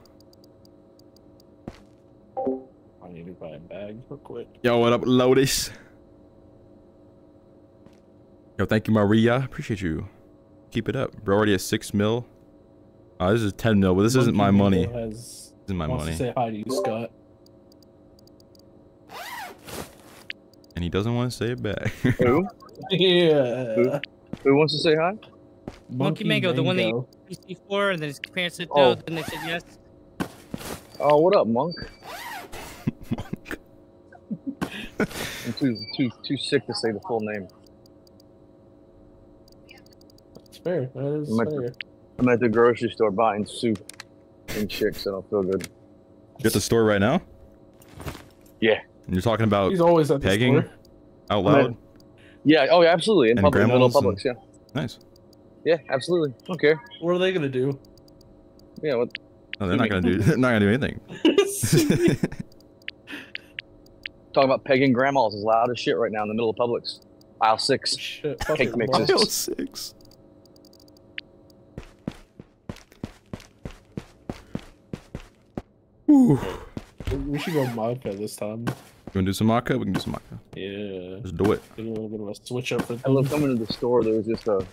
I need to buy a bag real quick. Yo, what up, Lotus? Yo, thank you, Maria. Appreciate you. Keep it up. We're already at six mil. Uh, this is ten mil, but this isn't my money. Mango This isn't my wants money. to say hi to you, Scott. And he doesn't want to say it back. Who? Yeah. Who wants to say hi? Monkey Mango, the one that you- PC4, and then his parents said no, Oh. then they said yes. Oh, what up, monk? Monk. I'm too too too sick to say the full name. That's fair. That is fair. I'm at the grocery store buying soup and chicks, and I feel good. You're at the store right now? Yeah. And you're talking about He's always at the pegging? store. out loud? Yeah. Oh, yeah, absolutely. In And public, middle of grandmas Publix. Yeah. Nice. Yeah, absolutely. Okay. What are they gonna do? Yeah. What? No, they're not gonna do. They're not gonna do anything. Talking about pegging grandmas is loud as shit right now in the middle of Publix. Aisle six. Shit. Cake mixes. boy. Aisle six. Ooh. We should go Modka this time. You wanna do some maca? We can do some maca. Yeah. Let's do it. Do a little bit of a switch up for I love coming to the store. There was just a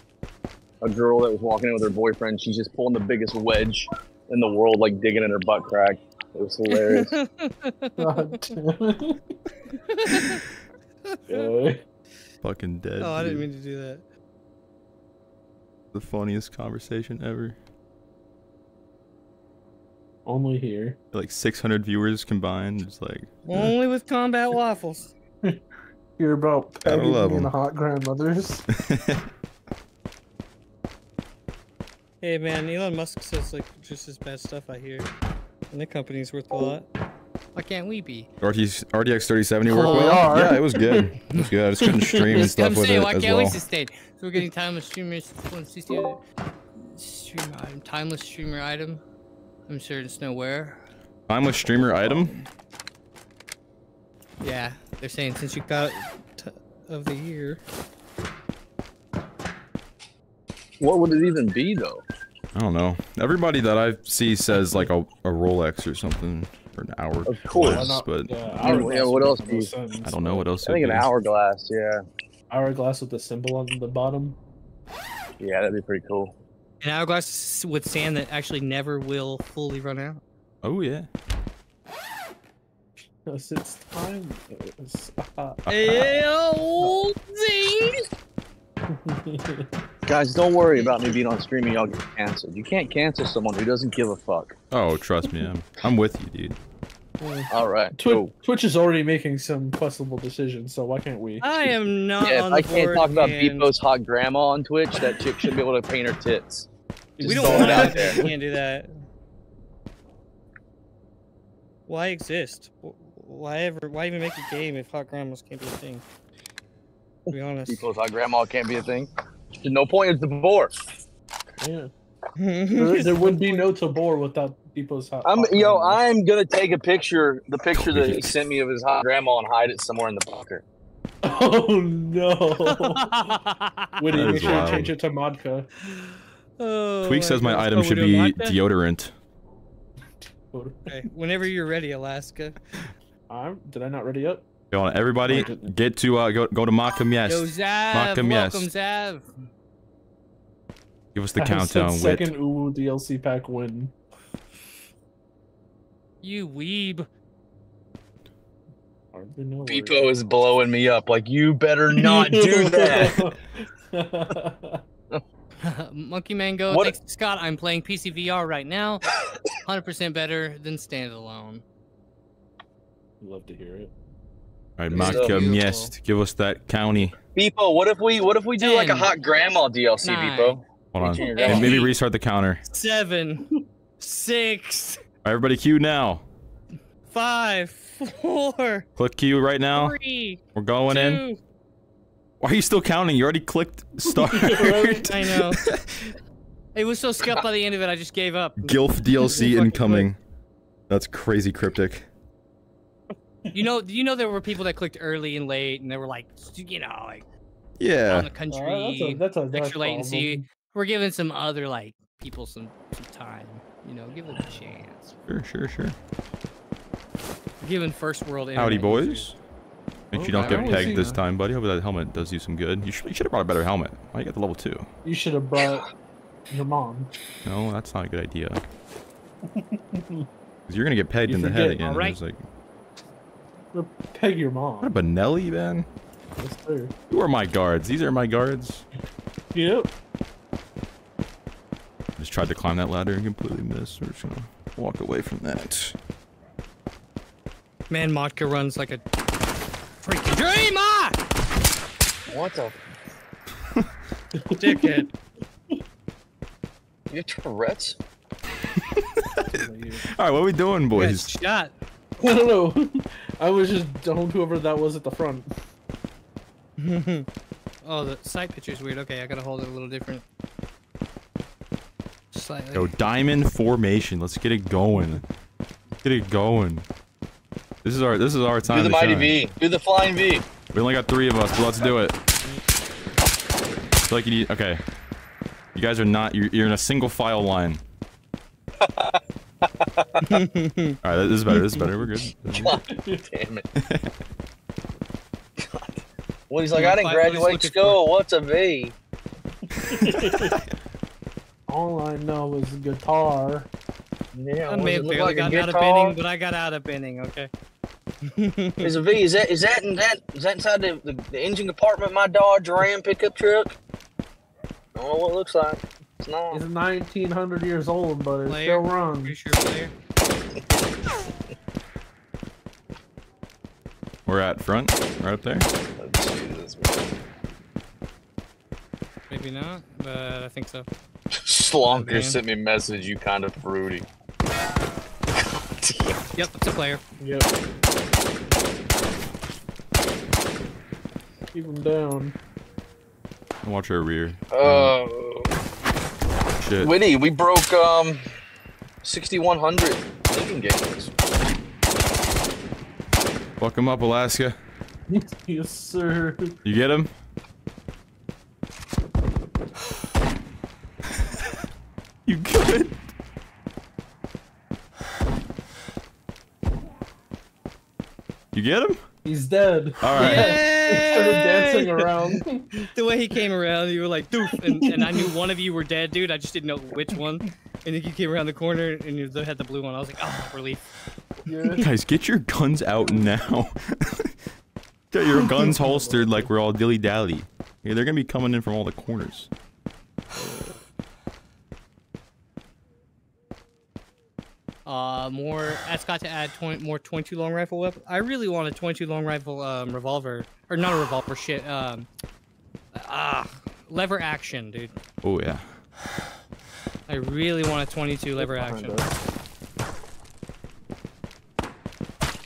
a girl that was walking in with her boyfriend. She's just pulling the biggest wedge in the world, like digging in her butt crack. It was hilarious. God damn it. Fucking dead. oh, I didn't dude. mean to do that. The funniest conversation ever. Only here. Like 600 viewers combined. It's like. eh. Only with combat waffles. Hear about Gotta pegging love 'em. and hot grandmothers. Hey man, Elon Musk says like just as bad stuff I hear. And the company's worth a lot. Why can't we be? RTX, RTX 3070 work Oh, we well? are. Yeah, it was good. It was good. I just couldn't stream and stuff I'm with saying, it why as can't we sustain? So we're getting timeless streamers, 160 streamer item, timeless streamer item. I'm sure it's nowhere. Timeless streamer item? Yeah, they're saying since you Got t- of the year. what would it even be though? I don't know. Everybody that I see says like a, a Rolex or something for an hour. Of course. Why not? but Yeah, Yeah, what else make do you- the sense. I don't know what else. I think it an is. hourglass. Yeah. Hourglass with the symbol on the bottom. Yeah, that'd be pretty cool. An hourglass with sand that actually never will fully run out. Oh yeah. Yes, it's time. It's- Hey. Guys, don't worry about me being on stream streaming. Y'all get canceled. You can't cancel someone who doesn't give a fuck. Oh, trust me, I'm I'm with you, dude. All right. Twitch, Cool. Twitch is already making some questionable decisions, so why can't we? I am not Yeah, if on I the can't board, talk about and Beepo's hot grandma on Twitch, that chick should be able to paint her tits. We don't want it out to. there. We can't do that. Why exist? Why ever? Why even make a game if hot grandmas can't be a thing? To be honest. Beepo's hot grandma can't be a thing. There's no point. It's the board. Yeah. There, there would be no Tabor without people's hot. I'm hot yo. grandma. I'm gonna take a picture, the picture that he sent me of his hot grandma, and hide it somewhere in the bunker. Oh no! Woody, That make sure you change it to Modka. Oh, Tweak says my item Oh, should be doing deodorant. Okay, whenever you're ready, Alaska. I'm, did I not ready up? Go on, everybody, get to uh, go go to Makam Yo, Yes. Zav, Malcolm, yes. welcome, Zav. Give us the I said countdown. Wit. Second Uwu DLC pack win. You weeb. Hardly know where- Beepo is blowing me up. Like you better not do that. Monkey Mango, What- thanks, Scott. I'm playing PC VR right now. 100% better than standalone. Love to hear it. All right, Good stuff. Makam um, Yes. Give us that county. Beepo, what if we what if we do like a hot grandma DLC, nine, Beepo? Hold on. Eight. And grandma. maybe restart the counter. Seven, six, All right, everybody, Q now. five, four, Click Q right now. three, We're going in. Two. Why are you still counting? You already clicked start. I know. It was so scuffed by the end of it, I just gave up. Gilf DLC incoming. That's crazy cryptic. You know, you know there were people that clicked early and late, and they were like, you know, like yeah, on the country, Alright, that's a, that's a extra latency. problem. We're giving some other like people some, some time. You know, give them a chance. Sure, sure, sure. We're giving first world. Howdy, boys. users- Make sure you don't get pegged this that. time, buddy. Hope that helmet does you some good. You should, you should have brought a better helmet. Why you got the level two? You should have brought your mom. No, that's not a good idea. 'Cause you're gonna get pegged You in the head forget. again. Alright. It's like, Peg your mom. what a. Benelli, man. Yes, sir. Who are my guards? These are my guards. Yep. Just tried to climb that ladder and completely missed. We're just gonna walk away from that. Man, Motka runs like a freaking dream! Ah! What the? Dickhead. You have Tourette's? All right, what are we doing, boys? got shot. I don't know. I was just down whoever that was at the front. oh, the side picture's weird. Okay, I gotta hold it a little different. Slightly. Yo, diamond formation. Let's get it going. Let's get it going. This is our this is our time. Do the mighty shine. V. Do the flying V. We only got three of us, but let's do it. I feel like you need. Okay. You guys are not. You're, you're in a single file line. All right, this is better. This is better. We're good. This is good. God damn it. God. Well, he's like, I didn't five, what he's graduate looking school. What's a V? All I know is guitar. Yeah, I what may does have it barely like a gotten out of guitar? binning, but I got out of binning, okay? Is a V? Is that is that in that is that inside the, the, the engine compartment of my Dodge Ram pickup truck? I don't know what it looks like. It's not. It's 1900 years old, but it Player. still runs. Pretty sure player. We're at front, right up there. Jesus. Maybe not, but I think so. Slonker sent me a message. You kind of fruity. Yep, it's a player. Yep. Keep him down. Watch our rear. Uh, Shit. Witty, we broke um 6100 Lincoln games. Fuck him up, Alaska. yes, sir. You get him? you good? You get him? He's dead. All right. He started dancing around. The way he came around, you were like, doof, and, and I knew one of you were dead, dude. I just didn't know which one. And then you came around the corner and you had the blue one. I was like, oh, relief. yeah. Guys, get your guns out now. get your guns holstered like we're all dilly dally. Yeah, they're gonna be coming in from all the corners. Uh, more. Ask Scott to add 20, more 22 long rifle weapon. I really want a 22 long rifle um, revolver, or not a revolver. Shit. Um, ah, lever action, dude. Oh yeah. I really want a 22 lever action.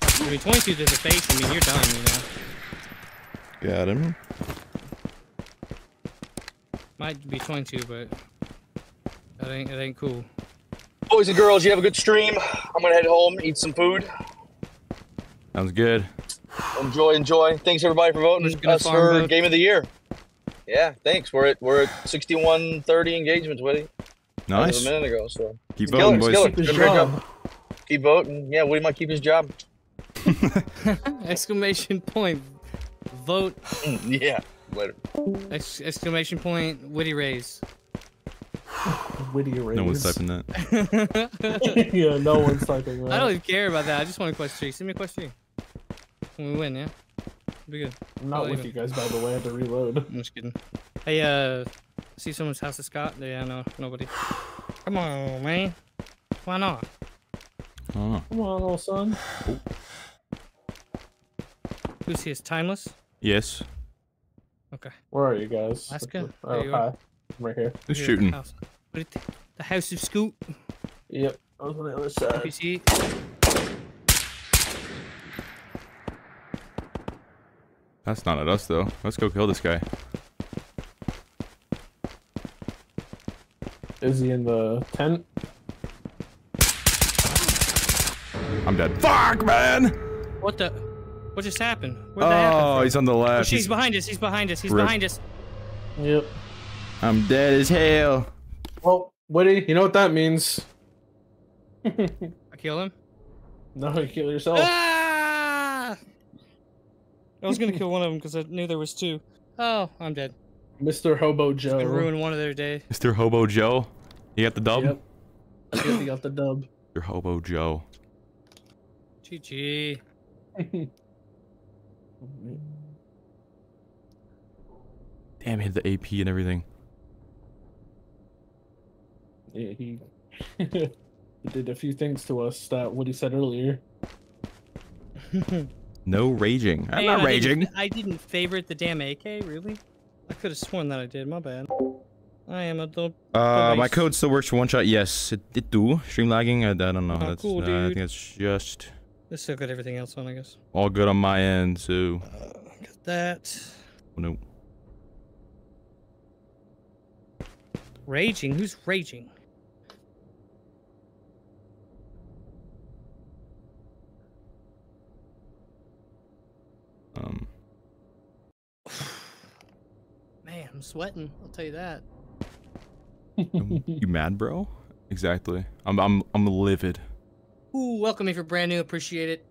I mean, 22 to the face. I mean, you're done. You know. Got him. Might be 22, but that ain't that ain't cool. Boys and girls, you have a good stream. I'm gonna head home, eat some food. Sounds good. Enjoy, enjoy. Thanks everybody for voting Just gonna us for vote. game of the year. Yeah, thanks. We're at we're at 6130 engagements with it. As Nice. a minute ago, so Keep Skiller, voting, boys. Keep his Good, job. job. keep voting. Yeah, Woody might keep his job. exclamation point. Vote. yeah. Later. Ex- exclamation point. Witty raise. Witty No one's typing that. yeah, no one's typing that. I don't even care about that. I just want a quest three. Send me a quest three. When we win, yeah. Be good. I'm not I'll with even- you guys, by the way. I had to reload. I'm just kidding. Hey, uh, see someone's house of Scott? Yeah, no, nobody. Come on, man. Why not? Oh. Come on, little son. Who's his timeless? Yes. Okay. Where are you guys? Alaska? Oh, There you hi. are. I'm right here. Who's Here, shooting? House. The house of Scoot. Yep. I was on the other side. PC. That's not at us though. Let's go kill this guy. Is he in the tent? I'm dead. Fuck, man! What the? What just happened? Where'd that happen Oh, from? he's on the Oh, left. shit, he's He's- behind us. He's behind us. He's Rip. behind us. Yep. I'm dead as hell. Well, Woody, you know what that means. I kill him. no, you kill yourself. Ah! I was gonna kill one of them because I knew there was two. Oh, I'm dead. Mr. Hobo Joe. Gonna ruin one of their day. Mr. Hobo Joe. You got the dub? Yep. Yep, he got the dub. Mr. Hobo Joe. GG. Damn, he had the AP and everything. Yeah, he he did a few things to us that what he said earlier. No raging. I'm Man, not I raging. Didn't, I didn't favorite the damn AK, really? I could have sworn that I did. My bad. I am a dope. Uh, my code still works for one shot. Yes, it, it do. Stream lagging. I, I don't know. Oh, That's cool, uh, I think it's just Let's still got everything else on, I guess. all good on my end. So Uh, got that. no. Raging? Who's raging? Um, Man, I'm sweating. I'll tell you that. you mad, bro? Exactly. I'm I'm I'm livid. Ooh, welcome you're brand new. Appreciate it.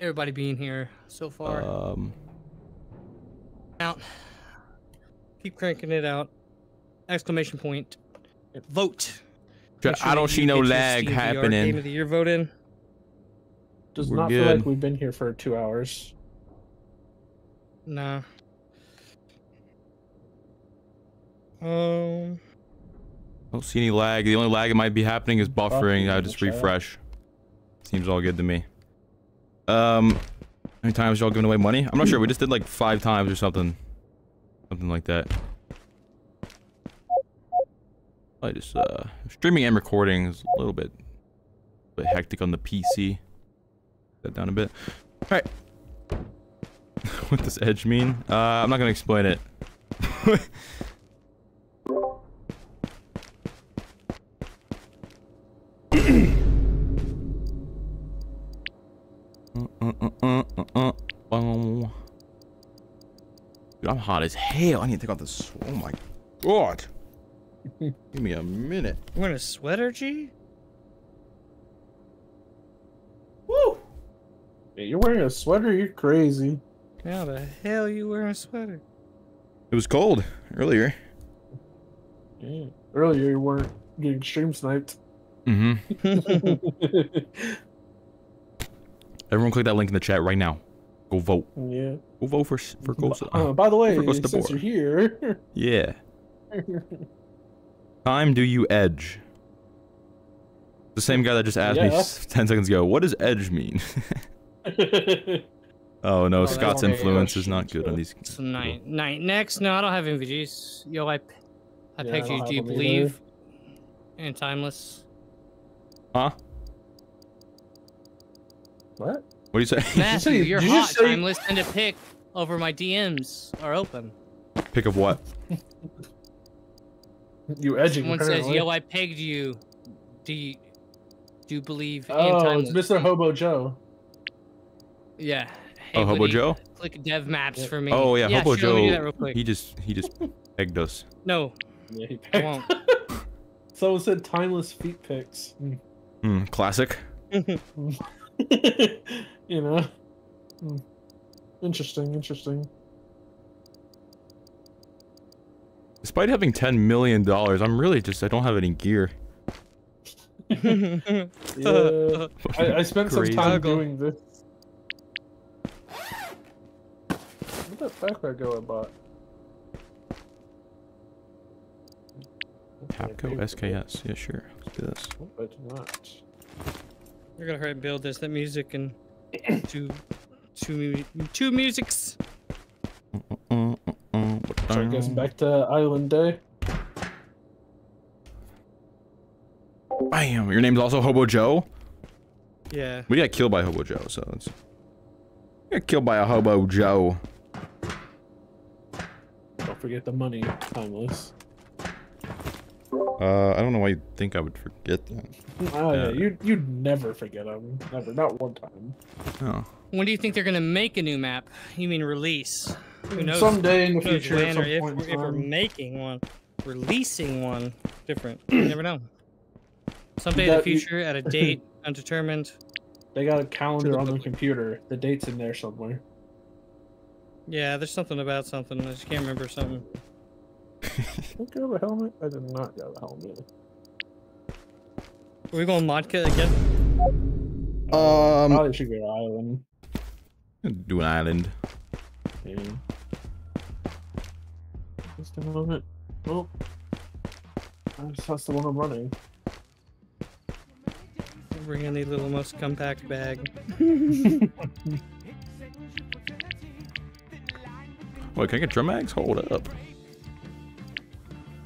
Everybody being here so far. Um, out. Keep cranking it out. Exclamation point. Vote. Sure I don't see no lag happening. VR Game happening. of the year vote in. Does We're not feel like we've been here for two hours. Nah. Um. don't see any lag. The only lag that might be happening is buffering. Buffering I in just the chat. refresh. Seems all good to me. Um, how many times y'all giving away money? I'm not sure. We just did like five times or something, something like that. I just uh streaming and recording is a little bit, a bit hectic on the PC. That down a bit. All right. what does edge mean? Uh, I'm not gonna explain it. Boom. Dude, I'm hot as hell. I need to take off this. Oh my god. Give me a minute. You wearing a sweater, G? Woo! Yeah, you're wearing a sweater. You're crazy. How the hell you wearing a sweater? It was cold earlier. Yeah. Earlier you weren't getting stream sniped. Mm-hmm. Everyone click that link in the chat right now. Go vote. yeah. Go vote for for Ghost. Uh, by the way, for Ghost of since War. you're here, Yeah. Time do you edge? The same guy that just asked me Yeah. s- 10 seconds ago, what does edge mean? oh no, Oh, Scott's influence is oh, not good on these. So night, night. Next, no, I don't have MVGs. Yo, I, p- I Yeah, I pegged don't you. Do you them believe? And timeless. Huh? what? What do you say? Matthew, say- you're did you hot. just say- Timeless. Send a pic over my DMs are open. Pick of what? You edging Someone says, "Yo, I pegged you. Do you do you believe in Oh, it's Mr. Hobo Joe. Yeah. Oh, Hobo Woody, Joe? Click dev maps for me. Oh yeah, Hobo sure, let me do that Joe. real quick. He just he just pegged us. No, Yeah, he I won't. Someone said timeless feet pics. Hmm, classic. you know, Interesting, interesting. Despite having ten million dollars, I'm really just I don't have any gear. Yeah, I, I spent some time doing this. Where'd that backpack go I bought? Capco SKS. Yeah, sure. Let's do this. Nope, I did not. We're gonna hurry and build this. That music and two, two, mu- two musics. Uh, uh, uh, So I guess back to Island Day. Bam! Your name's also Hobo Joe. Yeah. We got killed by Hobo Joe, so it's. We got killed by a Hobo Joe. Don't forget the money, timeless. Uh, I don't know why you think I would forget that. Oh yeah, Yeah. you you'd never forget them. Never, not one time. Oh. When do you think they're gonna make a new map? You mean release? Who knows? Someday in the Who future, at when some if, point we're- in if we're making one, releasing one, different. You never know. Someday in the got- you- future, at a date undetermined. They got a calendar the on the computer. The date's in there somewhere. Yeah, there's something about something. I just can't remember something. Did I grab a helmet? I did not grab a helmet. Are we going Modka again? Um, Probably should go to Island. do an island. Yeah. Just a moment. Oh. That's, that's the one I'm running. Bring in the little most compact bag. Wait, can I get drum mags? Hold up.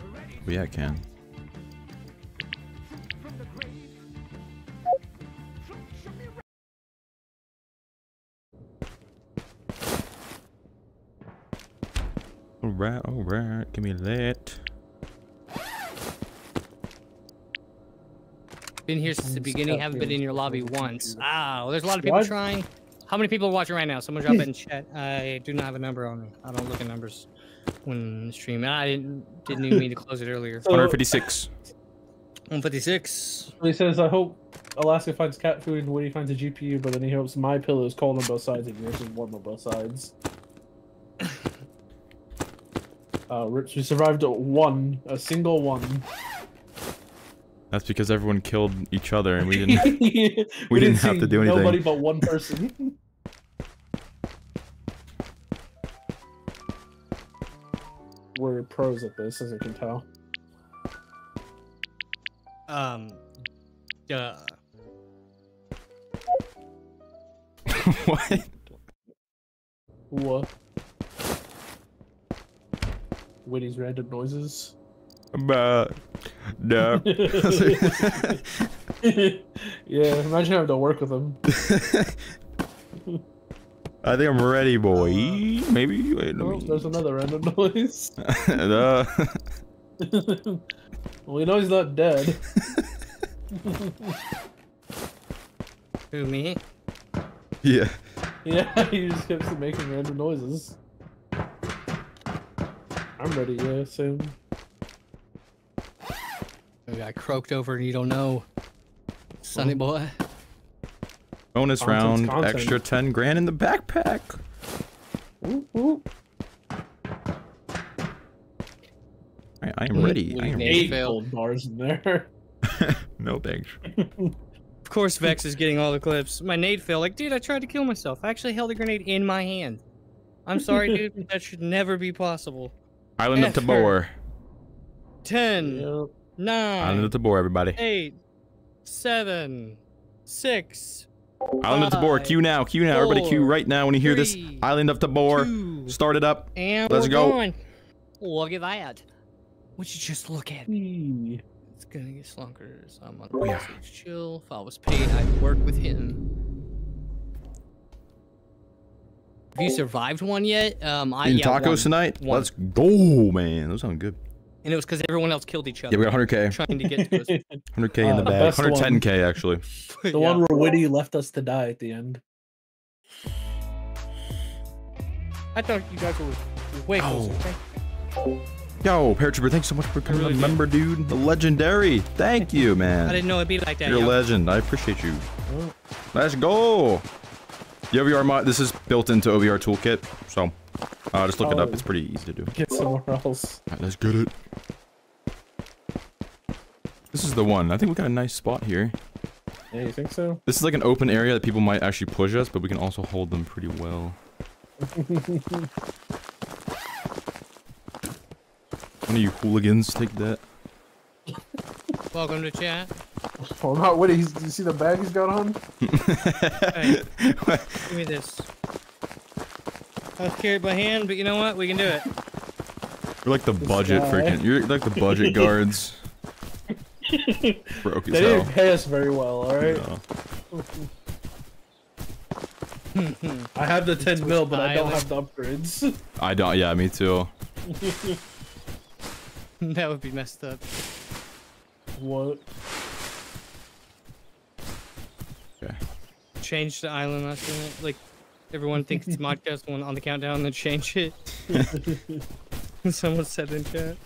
Oh, yeah, I can. Alright, alright, give me that. Been here since the beginning. Haven't been in your lobby once. computer. Ah, well, there's a lot of people What? trying. How many people are watching right now? Someone drop it in chat. I do not have a number on me. I don't look at numbers when streaming. I didn't didn't even mean to close it earlier. 156. 156. he says, I hope Alaska finds cat food and Woody finds a GPU, but then he hopes my pillow is cold on both sides and yours is warm on both sides. Uh, Rich, we survived one, a single one. That's because everyone killed each other and we didn't. we, we didn't have to do anything. Nobody but one person. We're pros at this, as I can tell. Um, duh. what? What? Witty's random noises. But no. yeah, imagine having to work with him. I think I'm ready, boy. Maybe. Wait, let Oh, there's another random noise. Uh, well, we know he's not dead. Who me? yeah. yeah, he just keeps making random noises. I'm ready, yeah, soon. I got croaked over and you don't know. Sonny boy. Bonus Content's round, content. extra 10 grand in the backpack. Ooh, ooh. I, I am ready. I Woody am ready. Eight fail. gold bars in there. no thanks. Of course, Vex is getting all the clips. My nade failed. Like, dude, I tried to kill myself. I actually held a grenade in my hand. I'm sorry, dude. but That should never be possible. Island of Effort. Tabor. Ten, Yep. Island nine, of Tabor, everybody. eight, seven, six, Island of Tabor. five, Cue now. Cue now. Everybody cue right now when you hear this. Island of Tabor. two, Start it up. and Let's we're go. going. Look at that. Would you just look at me? It's gonna get slunker. So I'm on Oh, yeah. message chill. If I was paid, I'd work with him. Have you survived one yet? Um, I Eating yeah, tacos one. tonight? One. Let's go, man. Those sound good. And it was because everyone else killed each other. Yeah, we got 100k. trying to get to us. 100k in the Uh, bag. best 110k actually. The one where Witty left us to die at the end. I thought you guys were way Oh. closer. okay? Yo, Paratrooper, thanks so much for becoming really a member, dude. The legendary. Thank you, man. I didn't know it'd be like that. You're a yo. legend. I appreciate you. Oh, Let's go. The OBR mod, this is built into OBR toolkit, so uh, just look it up. Oh. It's pretty easy to do. Get somewhere else. Alright, let's get it. This is the one. I think we got a nice spot here. Yeah, you think so? This is like an open area that people might actually push us, but we can also hold them pretty well. One of you hooligans take that. Welcome to chat. Well, not Woody. He's, you see the bag he's got on? Hey, give me this. I was carried by hand, but you know what? We can do it. You're like the budget guy. freaking. You're like the budget guards. Broke as They hell. didn't pay us very well, alright? Yeah. I have the 10 mil, but I don't have the upgrades. I don't. Yeah, me too. that would be messed up. what? Okay. Change the island last minute. Like, everyone thinks it's Modcast one on the countdown, then change it. Someone said in chat.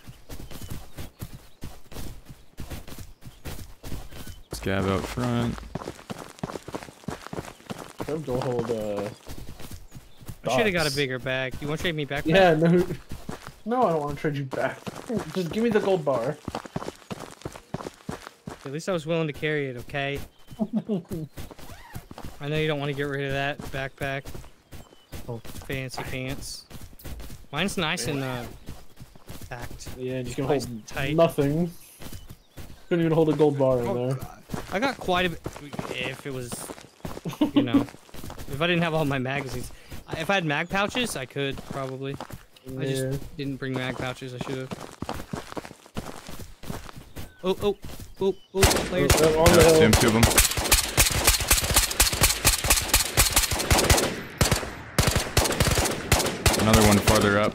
Scav out front. I'm gonna hold, uh... I should have got a bigger bag. You want to trade me back? Yeah, no. No, I don't want to trade you back. Just give me the gold bar. At least I was willing to carry it, okay? I know you don't want to get rid of that backpack. Oh. Fancy pants. Mine's nice and uh, packed. Yeah, and you can Nice hold tight. nothing. Couldn't even hold a gold bar in Oh, there. I got quite a bit. If it was, you know, if I didn't have all my magazines. If I had mag pouches, I could probably. Yeah. I just didn't bring mag pouches. I should have. Oh, oh, oh, oh, players. Uh, on the Yeah, hill. Two of them. Another one farther up.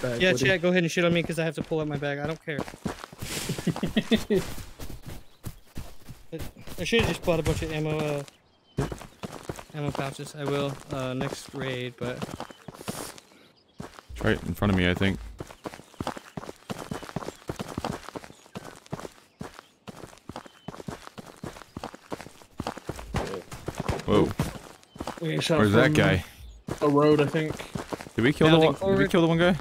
Bag, Yeah, Woody. chat, go ahead and shit on me because I have to pull out my bag. I don't care. I should have just bought a bunch of ammo, uh, ammo pouches. I will, uh, next raid, but It's right in front of me, I think. Whoa, We get shot where's that guy? A road, I think. Did we kill the Nothing one? Did we kill the one guy?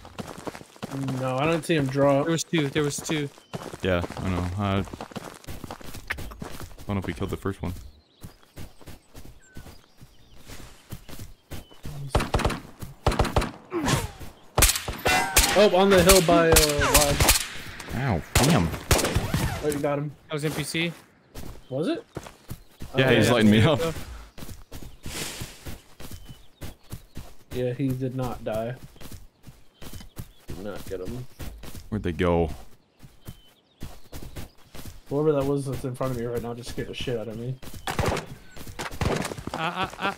No, I don't see him drop. there was two. There was two. Yeah, I know. Uh, I don't know if we killed the first one. Oh, on the hill by uh, Lodge. Ow, damn. Oh, you got him. That was NPC. Was it? Yeah, Oh, he's lighting me up. Yeah, he did not die. Did not get him. Where'd they go? Whoever that was that's in front of me right now just scared the shit out of me. Ah, ah, ah.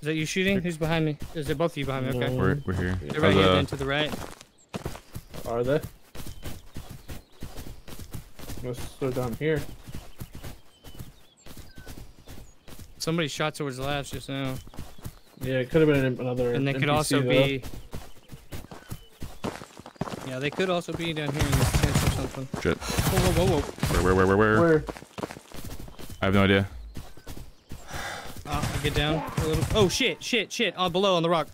Is that you shooting? Who's behind me? Is it both of you behind me? Okay. We're, we're here. They're right How's, here then to the right. Are they? Guess they're down here. Somebody shot towards the labs just now. Yeah, it could have been another. And they could also though. be. Yeah, they could also be down here in this tent or something. Shit. Whoa, whoa, whoa, whoa. Where, where, where, where, where? Where? I have no idea. Uh, get down a little. Oh shit, shit, shit! Uh, below on the rock.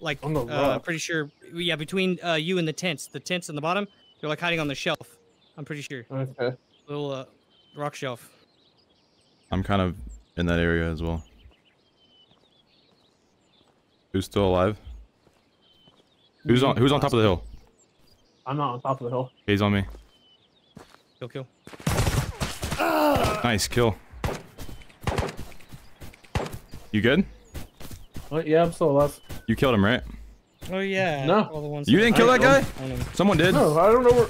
Like, On the uh, rock? pretty sure. Yeah, between uh, you and the tents. The tents on the bottom. They're like hiding on the shelf. I'm pretty sure. Okay. Little uh, rock shelf. I'm kind of in that area as well. Who's still alive? Who's on Who's on top of the hill? I'm not on top of the hill. He's on me. Kill, kill. Nice kill. You good? Oh, yeah, I'm still alive. You killed him, right? Oh yeah. No. All the ones You didn't kill I that guy? Someone did. No, I don't know where.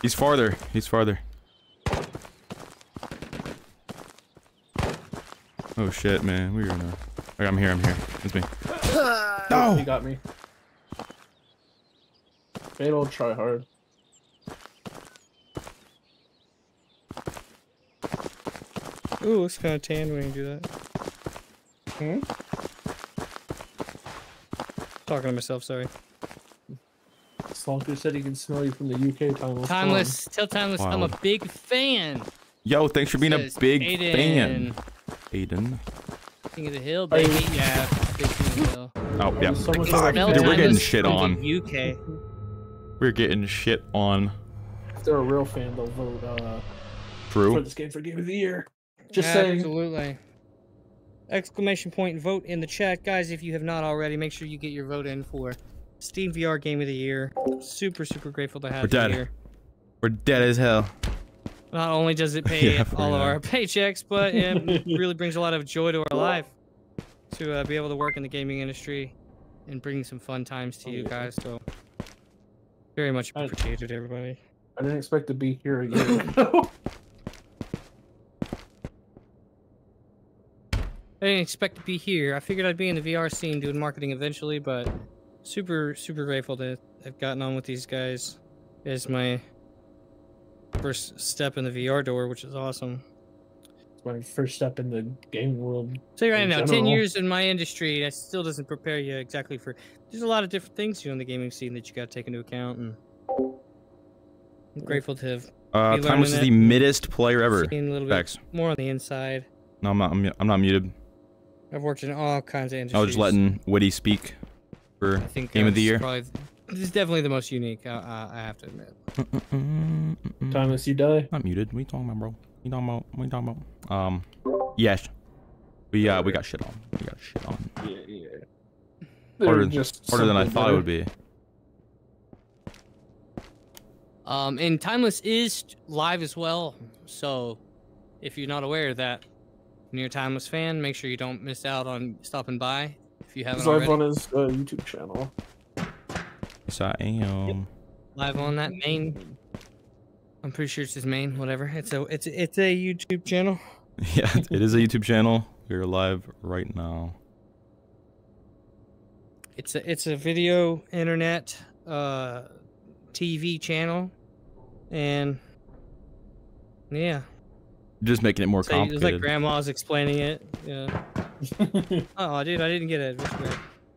He's farther. He's farther. Oh shit, man. We're gonna. Okay, I'm here. I'm here. It's me. Oh, he got me. Fatal try hard. Ooh, looks kind of tan when you do that. Hmm? Talking to myself, sorry. It's Slonker said he can smell you from the UK. Timeless. Come on. Timeless, tell Timeless I'm a big fan. Yo, thanks for being a big Aiden. fan. Aiden. King of the Hill, Are you- baby. Yeah, King of the Hill. Oh, yeah. So much Fuck, like- Dude, we're getting shit on. UK. We're getting shit on. If they're a real fan, they'll vote uh, for this game for Game of the Year. Just saying. Absolutely. Exclamation point vote in the chat, guys. If you have not already, make sure you get your vote in for Steam VR Game of the Year. Super, super grateful to have We're you dead. here. We're dead as hell. Not only does it pay Yeah, all of our paychecks, but it really brings a lot of joy to our life to uh, be able to work in the gaming industry and bring some fun times to you guys. So, very much I- appreciated, everybody. I didn't expect to be here again. I didn't expect to be here. I figured I'd be in the VR scene doing marketing eventually, but super, super grateful to have gotten on with these guys as my first step in the VR door, which is awesome. it's my first step in the gaming world. So right In now, ten years in my industry, that still doesn't prepare you exactly for. There's a lot of different things you know in the gaming scene that you got to take into account, and I'm grateful to have Uh, You Timeless is the it? middest player ever. seen a little bit Facts. more on the inside. No, I'm not. I'm, I'm not muted. I've worked in all kinds of industries. I was just letting Witty speak for I think Game of the Year. Probably, this is definitely the most unique. Uh, uh, I have to admit. Timeless, you die. Not muted. What are you talking about, bro? What you talking about? What you talking about? Um, yes. We uh we got shit on. We got shit on. Yeah, yeah. Harder- They're just Harder than I something thought it would be. Um, and Timeless is live as well. So, if you're not aware of that, and you're a Timeless fan, make sure you don't miss out on stopping by if you haven't He's live already. on his uh, YouTube channel. Yes, I am. Live on that main. I'm pretty sure it's his main. Whatever. It's a it's a, it's a YouTube channel. Yeah, it is a YouTube channel. We're live right now. It's a it's a video internet uh TV channel, and yeah, Just making it more so it's like complicated. grandma's explaining it. Yeah. Oh, dude, I didn't get it.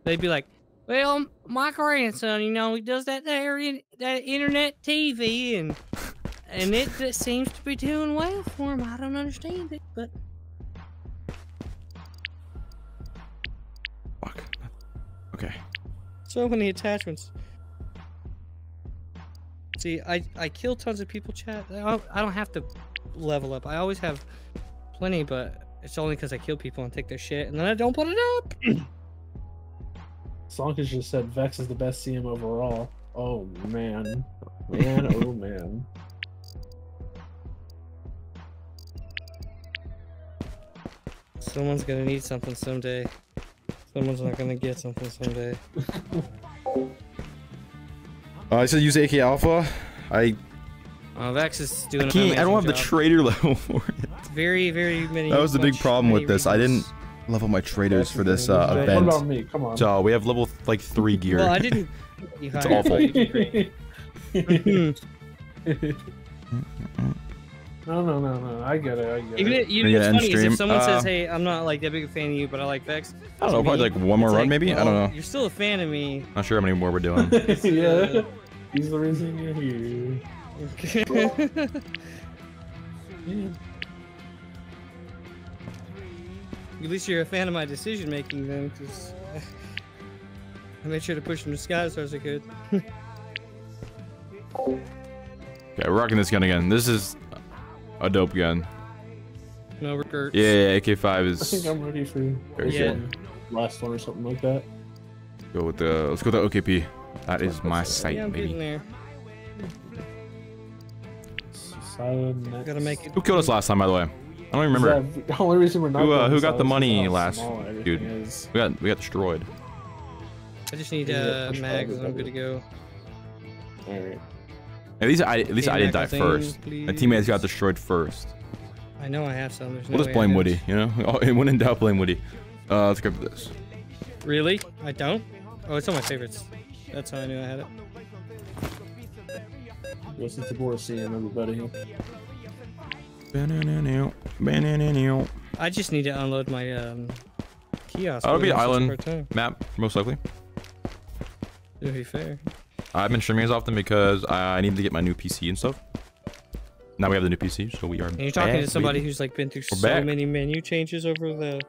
They'd be like, "Well, my grandson, you know, he does that there in that internet TV, and and it, it seems to be doing well for him. I don't understand it, but Fuck. Okay. so many attachments." See, I I kill tons of people. Chat. I don't, I don't have to level up. I always have plenty, but it's only because I kill people and take their shit, and then I don't put it up. Slonkus just said Vex is the best CM overall. Oh man. Man, oh man. Someone's gonna need something someday. Someone's not gonna get something someday. Uh, I said use AK Alpha. I Uh, Vex is doing. I can't. I don't have amazing the job. trader level for it. Very, very many. That was the big problem with this. I didn't level my traders for this What uh, about event. me? Come on. So we have level like three gear. Well, I didn't. It's awful. No, no, no, no. I get it. I get Even it. if, you know Gonna what's funny is if someone stream. says, "Hey, I'm not like that big a fan of you, but I like Vex." I don't know, to probably me, like one more run, like, maybe. I don't know. You're still a fan of me. Not sure how many more we're doing. yeah. He's the reason you're here. Yeah. At least you're a fan of my decision making, then, because uh, I made sure to push him to sky as far as I could. Okay, we're rocking this gun again. This is a dope gun. No regrets. Yeah, yeah, AK-5 is. I think I'm ready for very Yeah. good. last one or something like that. Go with the let's go with the OKP. That is my sight, Yeah, baby. there. Silent. Gotta make it. Who killed us last time, by the way? I don't remember. The only reason we're not. Who, uh, going who is got the money last, dude? is. We got we got destroyed. I just need Yeah, uh, mags and I'm good to go. Alright. At least I at least I didn't die magazine, first. My teammates got destroyed first. I know I have some. There's We'll no just blame. Woody, you know? when in doubt, blame Woody. Uh, let's grab this. Really? I don't? Oh, it's on my favorites. That's how I knew I had it. Listen to Boris CM, everybody. I just need to unload my um, kiosk. That'll be island. Map, most likely. To be fair. I've been streaming as often because I need to get my new PC and stuff. Now we have the new PC, so we are. And you're talking back, to somebody baby. who's like been through We're so back. many menu changes over the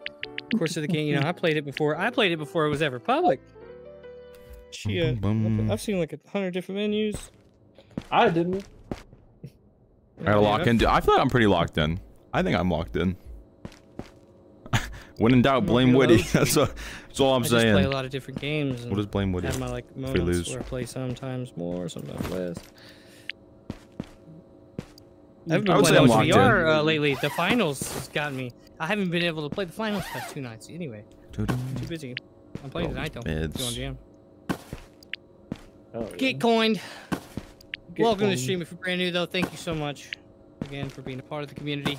course of the game. You know, I played it before. I played it before it was ever public. I've seen like a hundred different menus. I didn't. I gotta lock in. I feel like I'm pretty locked in. I think I'm locked in. when in doubt, blame Woody. That's, what, that's all I'm I just play a lot of different games. And What does blame Woody? have my like we lose? where I play sometimes more, sometimes less. I I've been I would playing say I'm much. VR uh, lately. The finals has got me. I haven't been able to play the finals past two nights. Anyway, too busy. I'm playing All tonight though. these Go on meds. jam. Oh, yeah. Get coined. Get Welcome to coined. stream. If you're brand new though, thank you so much again for being a part of the community.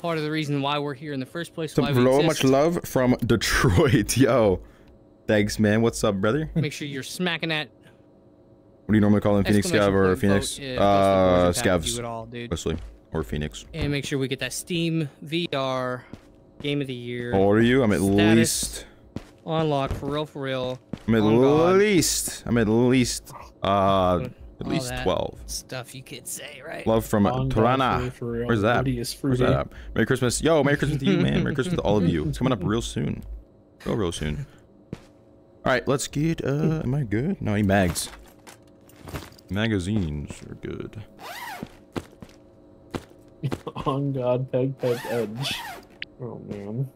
Part of the reason why we're here in the first place. Why we exist. love from Detroit, yo. Thanks, man. What's up, brother? Make sure you're smacking that What do you normally call them? Phoenix exclamation Scav or Phoenix? vote if Uh, Dustin Boys Scavs, at all, dude. Wesley, or Phoenix. And make sure we get that Steam VR Game of the Year How old are you? I'm at least. on lock for real, for real. I'm at on God. least. I'm at least. Uh, at All least that twelve. Stuff you could say, right? Love from On God, Tirana. for real. Where's that? Where's that up? Merry Christmas. Yo, Merry Christmas to you, man. Merry Christmas to all of you. It's coming up real soon. Real, real soon. All right, let's get, uh, am I good? No, he mags. Magazines are good. On God, peg, peg, edge. Oh man.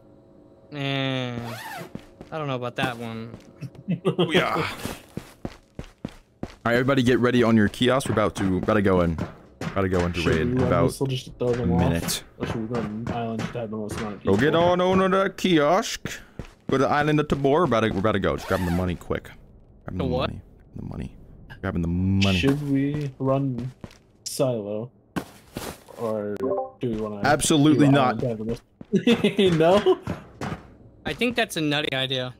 Eh, I don't know about that one. Yeah. All right, everybody get ready on your kiosk. We're about to, about to go in. About to go into Should raid in about this? Just throw a them off? minute. Or should we run island to have the most amount of Go get on on the kiosk. Go to the island of Tabor. We're about to, we're about to go. Just grabbing the money quick. Grabbing The the what? money. The money. Grabbing the money. Should we run silo? Or do we want to? Absolutely not. no? I think that's a nutty idea.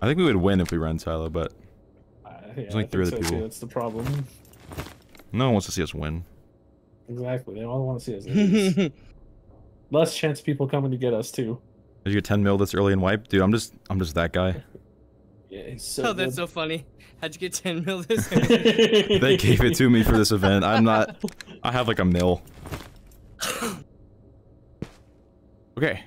I think we would win if we ran silo, but Yeah, only I three think other so, too. people. That's the problem. no one wants to see us win. Exactly. They all want to see us lose. Less chance people coming to get us too. Did you get 10 mil this early and wipe? Dude, I'm just I'm just that guy. Yeah, he's so oh, that's so funny. How'd you get 10 mil this? They gave it to me for this event. I'm not I have like a mil. Okay.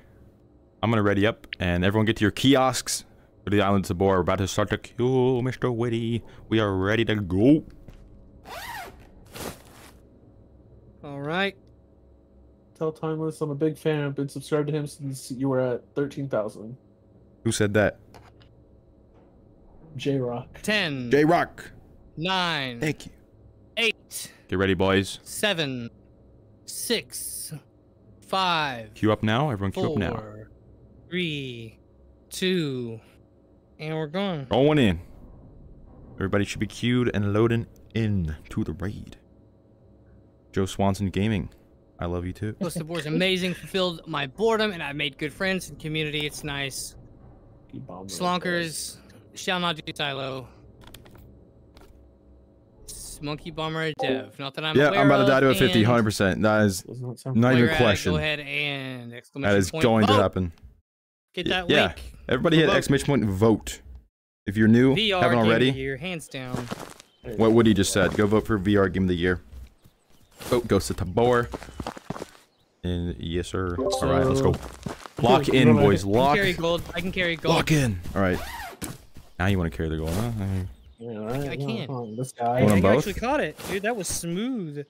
I'm gonna ready up and everyone get to your kiosks. Go to the island of Tabor. We're about to start to kill Mr. Witty. We are ready to go. All right. Tell Timeless I'm a big fan. I've been subscribed to him since you were at 13,000. Who said that? J Rock. 10, J Rock. 9, Thank you. 8, Get ready, boys. 7, 6, 5, Queue up now. Everyone queue up now. 3, 2, and we're gone. Going in. Everybody should be queued and loading in to the raid. Joe Swanson Gaming. I love you too. Plus, the board's amazing, fulfilled my boredom, and I've made good friends and community. It's nice. He bombed those Slonkers shall not do silo. S- Monkey Bomber Dev. Oh. Not that I'm yeah, aware I'm about to die to a 50, 100%. That is. Doesn't that sound not while even a question. Go ahead and exclamation That is point going to oh! happen. Get that yeah. link. Everybody hit Vote. exclamation point vote. If you're new, VR haven't game of the already, year, hands down. What. Woody just said. Go vote for VR Game of the Year. Vote goes to Tabor. And yes, sir. All right, let's go. Lock You in, wanna- boys. I can Lock. carry gold. I can carry gold. Lock in. All right. Now you want to carry the gold, huh? Yeah, all right, I yeah, can't. hold This guy. Want 'em I both? actually caught it, dude. That was smooth.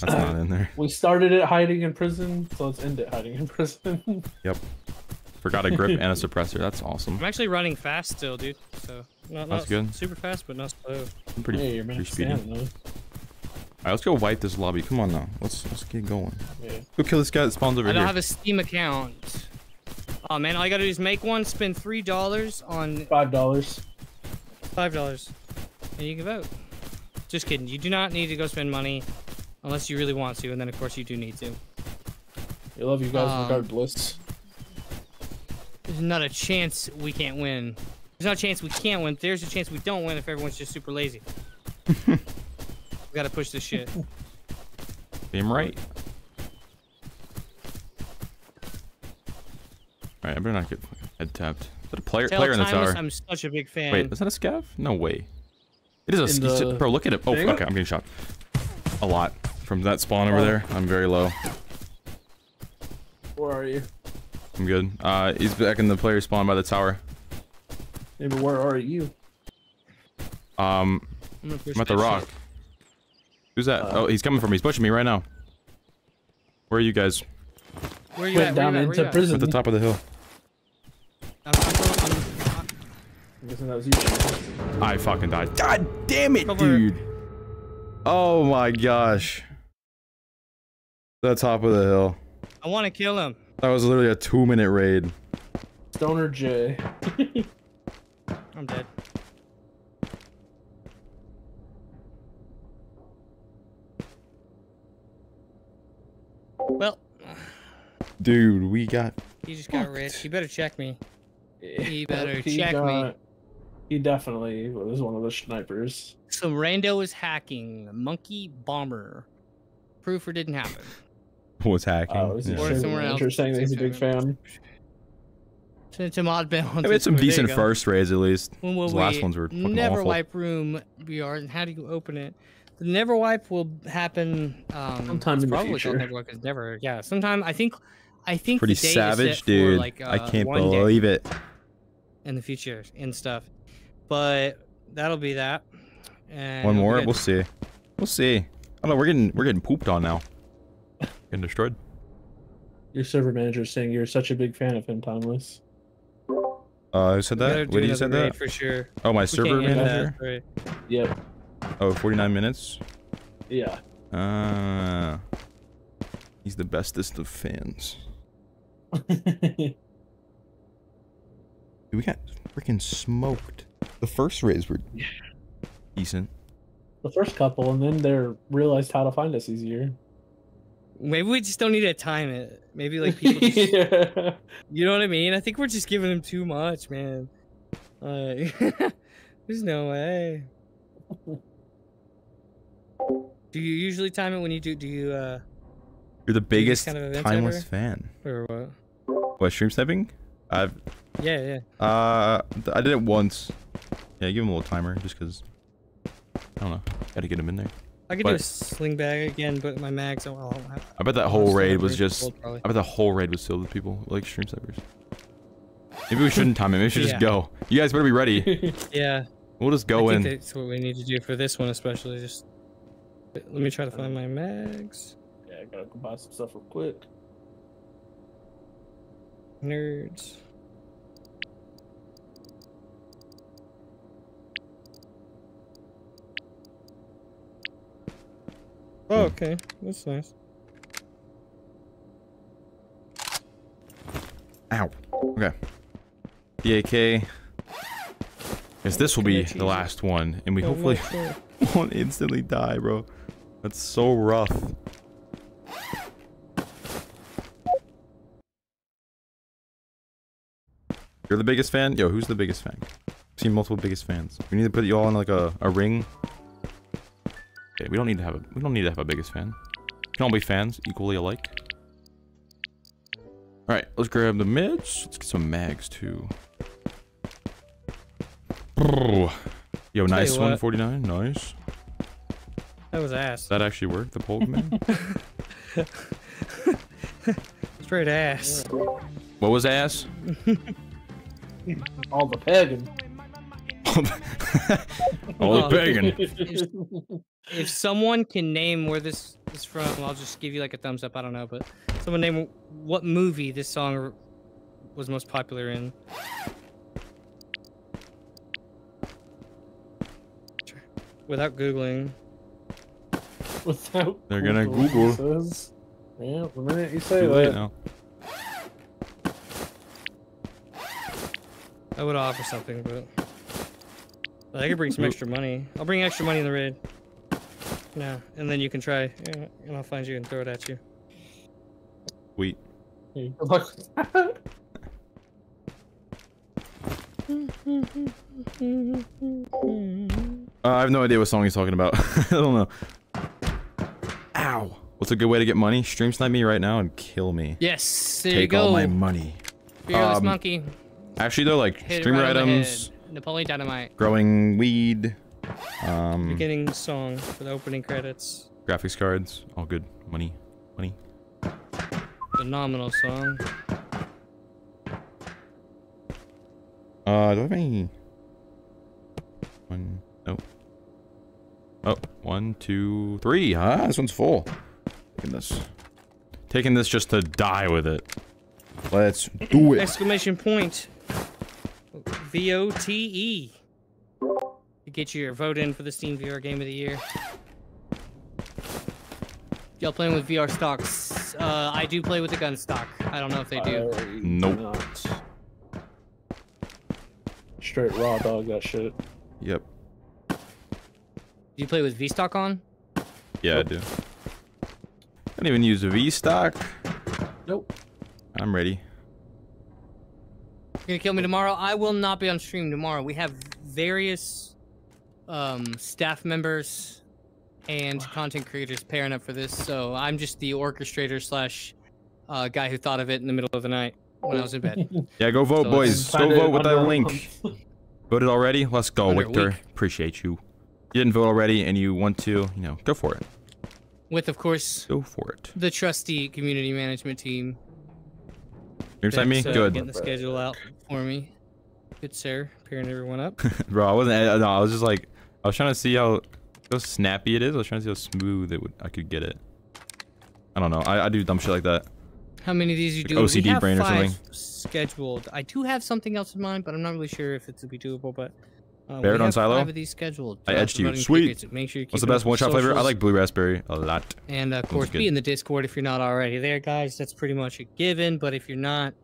That's not in there. We started it hiding in prison, so let's end it hiding in prison. Forgot a grip and a suppressor. That's awesome. I'm actually running fast still, dude. So not, That's not good. super fast, but not slow. I'm pretty, hey, you're pretty speedy. All right, let's go wipe this lobby. Come on now. Let's let's get going. Yeah. Go kill this guy that spawns over here. I don't here. have a Steam account. Oh man, all I gotta do is make one, spend three dollars on Five dollars. five dollars, and you can vote. Just kidding. You do not need to go spend money unless you really want to, and then of course you do need to. We love you guys Um, regardless. There's not a chance we can't win. There's not a chance we can't win. There's a chance we don't win if everyone's just super lazy. we gotta push this shit. Damn right. All right, I better not get fucking head tapped. Is that a player Tell player in the tower? I'm such a big fan. Wait, is that a scav? No way. It is a In the bro. Look at it. Oh thing? fuck! I'm getting shot. A lot from that spawn over Oh. there. I'm very low. Where are you? I'm good. Uh, he's back in the player spawn by the tower. Hey, but where are you? Um, I'm, I'm at the rock. shit. Who's that? Uh, oh, he's coming for me. He's pushing me right now. Where are you guys? Where you Went at? down Where you at? Into you at? prison. At the top of the hill. I'm, I'm, going- I'm, I'm guessing that was you. Shane. I fucking died. God damn it, Cover. dude. Oh my gosh. The top of the hill. I want to kill him. That was literally a two minute raid. Stoner J. I'm dead. Well, Dude, we got. he just got Fucked. rich. He better check me. He better He check me. He definitely was one of the snipers. So Rando is hacking. Monkey Bomber. Proof or didn't happen. Was hacking. Oh, is he yeah. Or somewhere else. You're saying that he's a big fan. Send it to Mod Balance. I made some decent first raids at least. When will Those we last ones were fucking never awful. wipe room BR and how do you open it? The never wipe will happen um Sometime in the probably called future. never wipe 'cause never yeah sometime I think I think Pretty the date is savage, set for, dude. like, I uh, can't believe it. in the future and stuff but that'll be that and One more, we'll see. We'll see. I don't know. We're getting we're getting pooped on now. Getting destroyed. Your server manager is saying you're such a big fan of him, Timeless. Uh, who said that? What did you another said that? for sure Oh, my We server can't that, manager. right. Yep. Oh, 49 minutes. Yeah. Ah. he's the bestest of fans. Dude, we got freaking smoked. The first raids were decent. the first couple, and then they realized how to find us easier. Maybe we just don't need to time it maybe like people just yeah. You know what I mean? I think we're just giving him too much, man. Like, there's no way. Do you usually time it when you do? Do you uh You're the biggest kind of timeless ever? fan. or what? What stream sniping? I've Yeah, yeah. uh I did it once. Yeah, give him a little timer just because. I don't know. Gotta get him in there. I could do a sling bag again, but my mags. Oh, I'll I bet that whole raid was just. gold. I bet the whole raid was filled with people like stream snipers. Maybe we shouldn't time it. Maybe we should Yeah. just go. You guys better be ready. Yeah, We'll just go I in. that's what we need to do for this one, especially. Just let me try to find my mags. yeah, I gotta go buy some stuff real quick. Nerds. Oh, okay. That's nice. Ow. Okay. DAK. Guess this will be the last one, and we hopefully no. won't instantly die, bro. That's so rough. You're the biggest fan? Yo, who's the biggest fan? I've seen multiple biggest fans. We need to put you all in like a, a ring. Okay, we don't need to have a we don't need to have a biggest fan. We can all be fans equally alike. Alright, let's grab the mids. Let's get some mags too. Yo, Tell nice what. 149. Nice. That was ass. That actually worked, the poll command? Straight ass. what was ass? All the pagan. All the Oh. pagan. If someone can name where this is from, I'll just give you like a thumbs up. I don't know, but someone name what movie this song was most popular in. Without googling. Without They're gonna Google, Google. he says. Yeah, the minute you say Too late that. now. I would offer something, but I could bring some extra money. I'll bring extra money in the raid. Yeah, and then you can try, and I'll find you and throw it at you. Sweet. Hey, good luck. Uh, I have no idea what song he's talking about. I don't know. Ow. What's a good way to get money? Stream snipe me right now and kill me. Yes, there you Take all my money. Fearless Um, monkey. Actually, though, like Hit streamer right items, head. Napoleon Dynamite. growing weed, um, Beginning song for the opening credits. graphics cards, all good. Money, money. Phenomenal song. Uh, do I have any? One, no. Oh, one, two, three. Ah, this one's full. Taking this. Taking this just to die with it. Let's do it. Exclamation point. V O T E. To get your vote in for the Steam VR Game of the Year. Y'all playing with VR stocks? Uh, I do play with the gun stock. I don't know if they do. I Nope. not. Straight raw dog that shit. Yep. Do you play with V stock on? Yeah, I do. I don't even use a V stock. Nope. I'm ready. You're gonna kill me tomorrow? I will not be on stream tomorrow. We have various um, staff members and content creators pairing up for this, so I'm just the orchestrator slash uh, guy who thought of it in the middle of the night when I was in bed. Yeah, go vote, So boys. Go vote with that link. Voted already? Let's go, Under Victor. Appreciate you. You didn't vote already and you want to, you know, go for it. With, of course, Go for it. the trusty community management team. You're beside me? uh, Good. Getting the schedule out for me. Good sir, pairing everyone up. Bro, I wasn't. No, I was just like, I was trying to see how how snappy it is. I was trying to see how smooth it would. I could get it. I don't know. I, I do dumb shit like that. How many of these you Like do? OCD brain or something? scheduled. I do have something else in mind, but I'm not really sure if it's to be doable. But uh, we Barrett on Silo? Five of these scheduled. I edged you. Sweet. Make sure you keep What's the best one shot flavor? I like blue raspberry a lot. And uh, of course, be in the Discord if you're not already there, guys. That's pretty much a given. But if you're not,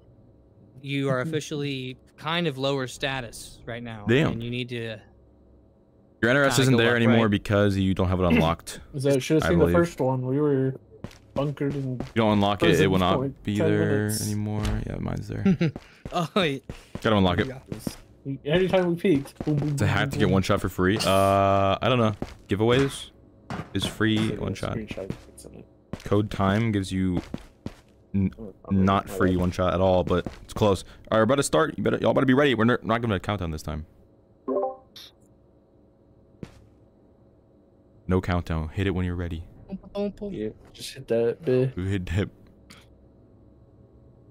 you are officially kind of lower status right now. Damn. And you need to. Your NRS isn't there up, anymore right. because you don't have it unlocked. Is that should I have seen the first one. We were bunkered and you don't unlock it, it will not be there minutes. anymore. Yeah, mine's there. Oh, wait. Gotta unlock it. We, anytime we peeked, boom, boom, It's a boom, hack boom, to get boom. one shot for free. Uh, I don't know. Giveaways is free Look one shot. screenshot it's in it. Code time gives you I'm not free one shot at all, but it's close. All right, we're about to start. You better, y'all better be ready. We're not, not gonna countdown this time. No countdown. Hit it when you're ready. Boom, boom. Yeah, just hit that bit. Hit hit?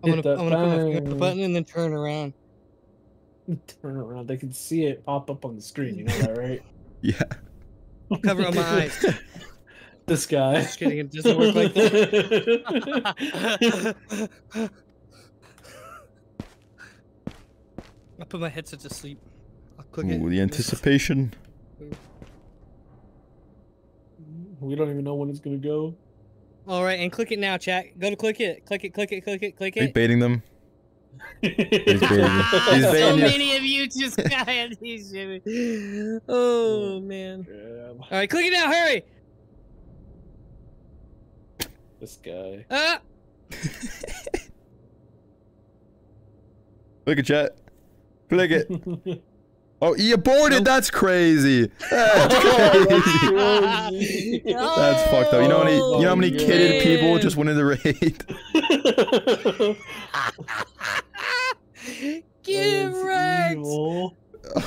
I'm gonna, Hit that I'm gonna put my finger on the button and then turn around. Turn around. They can see it pop up on the screen. You know that, right? Yeah. Cover up my eyes. this guy. Just kidding. It doesn't work like that. I put my headset to sleep. I'll click it. Ooh, the anticipation. we don't even know when it's gonna go. All right, and click it now, chat. Go to click it. Click it. Click it. Click it. Click Are you it. baiting them? He's baiting you. He's so you. many of you just got these. shit. Oh man! All right, click it now. Hurry! This guy. Ah! Look at chat. Click it. Oh, you aborted. That's crazy. That's crazy. That's fucked up. You know how many, you know how many Oh, kidded people just went in the raid? Get evil.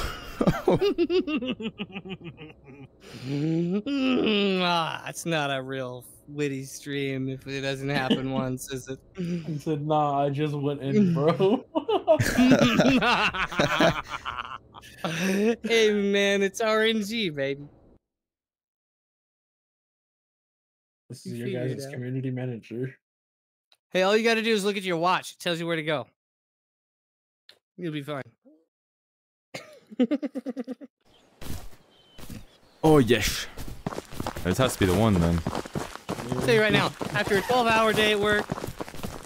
ah, it's not a real witty stream if it doesn't happen once, is it? He said, "Nah, I just went in, bro." hey man, it's RNG, baby. this is You your guys' community manager. Hey, all you gotta do is look at your watch. It tells you where to go. You'll be fine. oh, yes. This has to be the one then. I'll tell you right now, after a 12 hour day at work,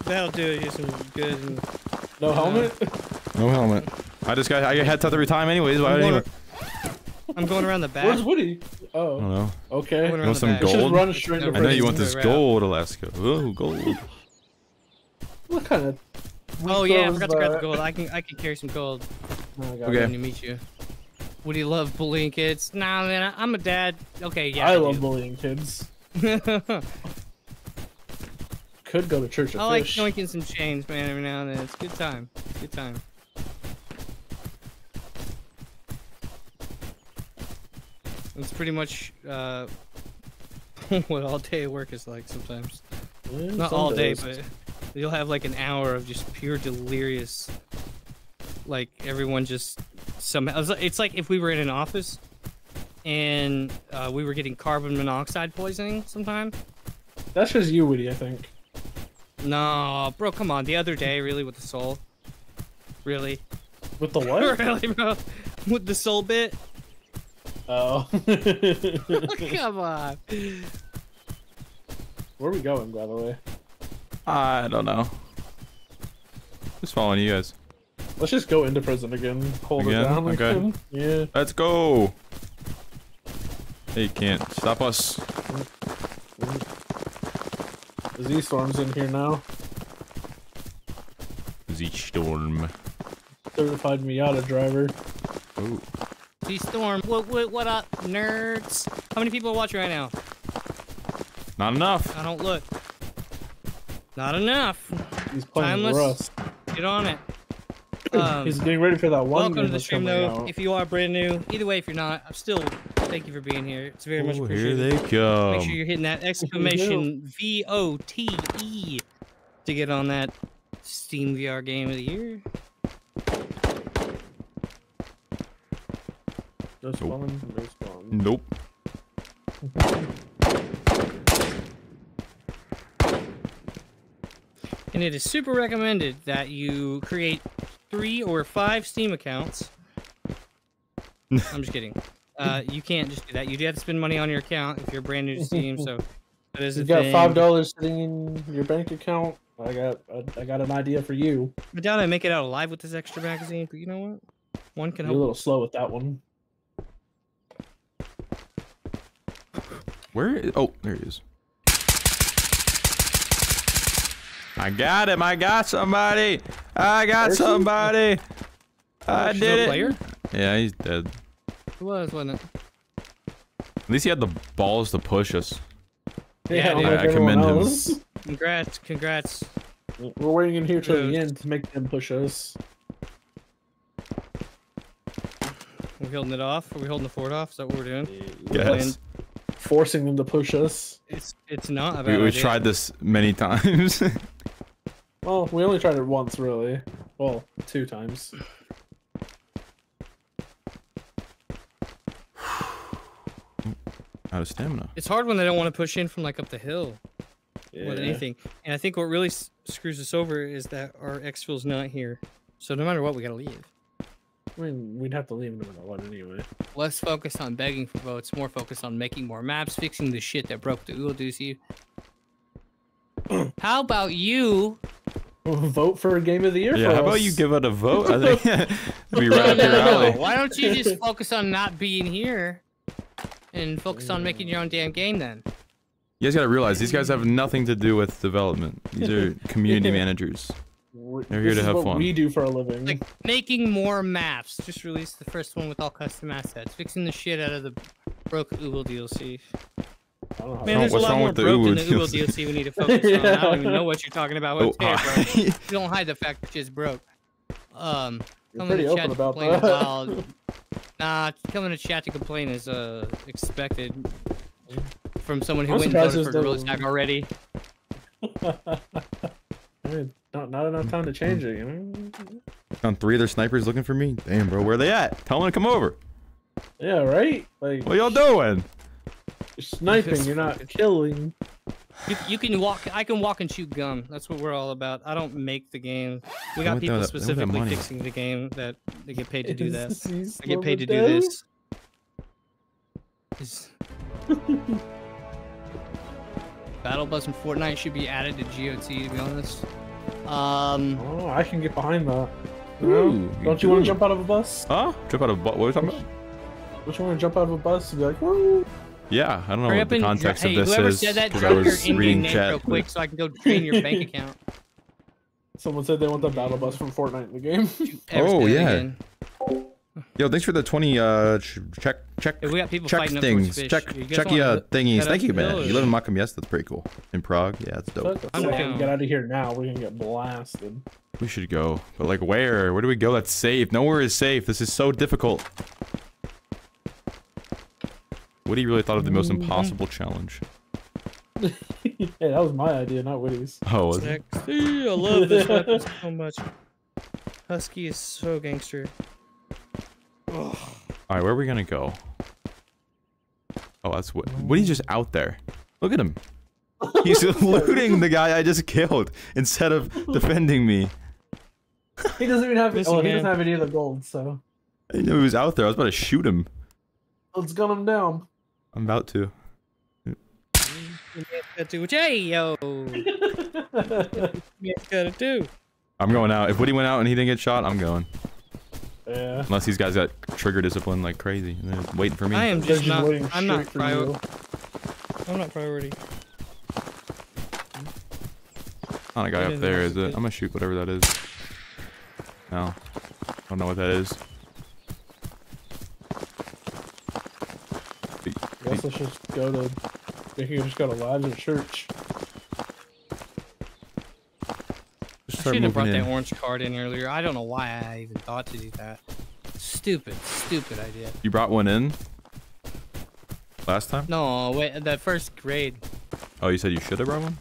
that'll do you some good. And No helmet. No helmet. I just got, I get headsets every time anyways. Why I'm, didn't going, I'm going around the back. Where's Woody? Oh. I don't Oh, know. okay. Going You around want some back. Gold? run straight I know you want this gold, Alaska. Oh, gold. What kind of? oh yeah, I forgot to grab the gold. I can I can carry some gold. Oh, okay. To meet you. What do you love bullying kids? Nah, man, I, am a dad. Okay, yeah. I, I love do. bullying kids. Could go to church. I fish. like yoinking some chains, man, every now and then. It's good time. Good time. It's pretty much uh, what all day work is like sometimes. Not all days. day, but you'll have like an hour of just pure delirious. Like everyone just somehow. it's like- if we were in an office and uh, we were getting carbon monoxide poisoning sometime. that's just you, Woody. I think. No, bro, come on. The other day, really, with the soul. Really? With the what? really, bro? With the soul bit? oh. come on. Where are we going, by the way? Ah, I don't know. Just following you guys. Let's just go into prison again. Hold Again? it down Okay. again. Yeah. Let's go. Hey, can't stop us. Z Storm's in here now. Z Storm. Certified Miata driver. Oh, Z Storm, what, what, what up, nerds? How many people are watching right now? not enough. I don't look. Not enough. He's playing Timeless. Rust. Get on it. Um, He's getting ready for that one welcome to the stream, though. out. If you are brand new, either way, if you're not, I'm still thank you for being here. It's very much Oh, here they come. Make sure you're hitting that exclamation V O T E to get on that Steam VR game of the year. No spawn, no spawn. Nope. And it is super recommended that you create three or five Steam accounts. I'm just kidding. Uh, you can't just do that. You do have to spend money on your account if you're brand new to Steam. So that is a You got thing. five dollars sitting in your bank account. I got I, I got an idea for you. I doubt I make it out alive with this extra magazine, but you know what? One can You're a little slow with that one. Where? Is, oh, there he is. I got him. I got somebody. I got Person? somebody. I She's did a it. player? Yeah, he's dead. It was, wasn't it? At least he had the balls to push us. Yeah, dude. I- I everyone commend him. else. Congrats, congrats. We're waiting in here till the end to make them push us. We're holding it off. Are we holding the fort off? Is that what we're doing? Yes. Forcing them to push us. It's it's not a We, bad we idea. tried this many times. Well, we only tried it once, really. Well, two times. Out of stamina. It's hard when they don't want to push in from like up the hill Yeah. more than anything. And I think what really s- screws us over is that our exfil's not here. So no matter what, we gotta leave. I mean, we'd have to leave no matter what anyway. Less focused on begging for votes, more focused on making more maps, fixing the shit that broke the Uldoozy. How about you? Vote for a game of the year. Yeah, for how about you give it a vote? I think be right up No, your no, no. alley. Why don't you just focus on not being here and focus on making your own damn game then? You guys gotta realize these guys have nothing to do with development. These are community managers. We're- They're here to is have what fun. We do for a living. Like making more maps. Just release the first one with all custom assets. Fixing the shit out of the broke Oogle DLC. I don't know Man, to- there's a lot more with the broke in The Oogle DLC? DLC we need to focus on. I don't even know what you're talking about. Oh, What's there, bro? You don't hide the fact that shit's broke. Um, You're coming pretty to chat open to about complain that. about. Nah, coming to chat to complain is uh expected from someone who I'm went and surprised voted for Gorilla Tag already. I mean, not, not enough time to change it, you know? Found three other snipers looking for me. Damn, bro, where are they at? Tell them to come over. Yeah, right? Like, What y'all doing? you're sniping, you're not killing. You, you can walk. I can walk and shoot gum. That's what we're all about. I don't make the game. We got people that- they want that specifically fixing the game that they get paid to do that. Is he I get paid to do down? this. Is- Battle Bus in Fortnite should be added to GOT. To be honest. Um, Oh, I can get behind that. You know? Ooh, Don't you want to jump out of a bus? Huh? Jump out of bu- what are we talking about? Don't you want to jump out of a bus and be like, woo? Yeah, I don't know hurry what the and dro- context hey, of this whoever is said that, because I drop your was Indian reading name chat. real quick so I can go drain your bank account. Someone said they want the battle bus from Fortnite in the game. Oh, yeah. again. Yo, thanks for the 20 uh check check If we got people check fighting up towards things. fish, Check you guys checky wanna uh look- thingies. Thank you, man. hill You live in Macam, yes, that's pretty cool. In Prague, yeah, it's dope. I'm second down. get out of here now, we're gonna get blasted. We should go. But like where? Where do we go that's safe? Nowhere is safe. This is so difficult. Woody really thought of the most Mhm. impossible challenge. hey, that was my idea, not Woody's. Oh, was it? I love this weapon so much. Husky is so gangster. All right, where are we gonna go? Oh, that's what. Woody's just out there. Look at him. He's looting the guy I just killed instead of defending me. He doesn't even have. Missing oh, he doesn't have any of the gold, so I didn't know he was out there. I was about to shoot him. let's gun him down. I'm about to. To hey yo. Gotta do. I'm going out. If Woody went out and he didn't get shot, I'm going. Yeah. Unless these guys got trigger discipline like crazy and they're waiting for me. I am They're just not. I'm not straight for prior. you. I'm not priority. Not a guy I up didn't there, know is it was it? a I'm gonna shoot whatever that is. No. I don't know what that is. Guess let's just go to. I think you just go to Ladder Church. Just I should have brought moving that orange card in earlier. I don't know why I even thought to do that. Stupid, stupid idea. You brought one in? Last time? No, wait, that first grade. Oh, you said you should have brought one?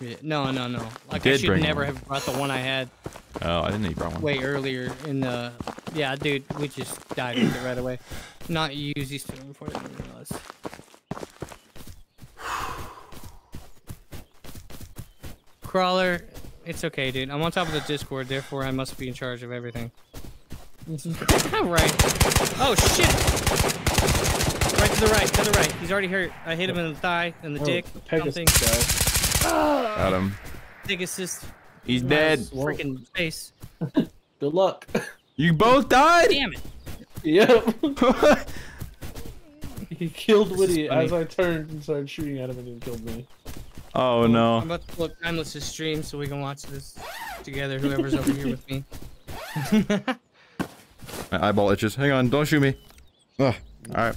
Yeah, No, no, no. Like did I should bring never one. have brought the one I had Oh, I didn't know you brought one. way earlier in the. Yeah, dude, we just died with it right away. Not use these two before I didn't realize. Crawler, it's okay, dude. I'm on top of the Discord, therefore I must be in charge of everything. All right. Oh shit! Right to the right, to the right. He's already hurt. I hit him in the thigh, and the Oh, dick, the Pegasus something. guy. Got him. Dick assist. He's my dead. Freaking face. Good luck. You both died? Damn it. yep. He killed This Woody as I turned and started shooting at him and he killed me. Oh no. I'm about to pull up Timeless' stream so we can watch this together, whoever's over here with me. My eyeball itches. Hang on, don't shoot me. Ugh. Alright.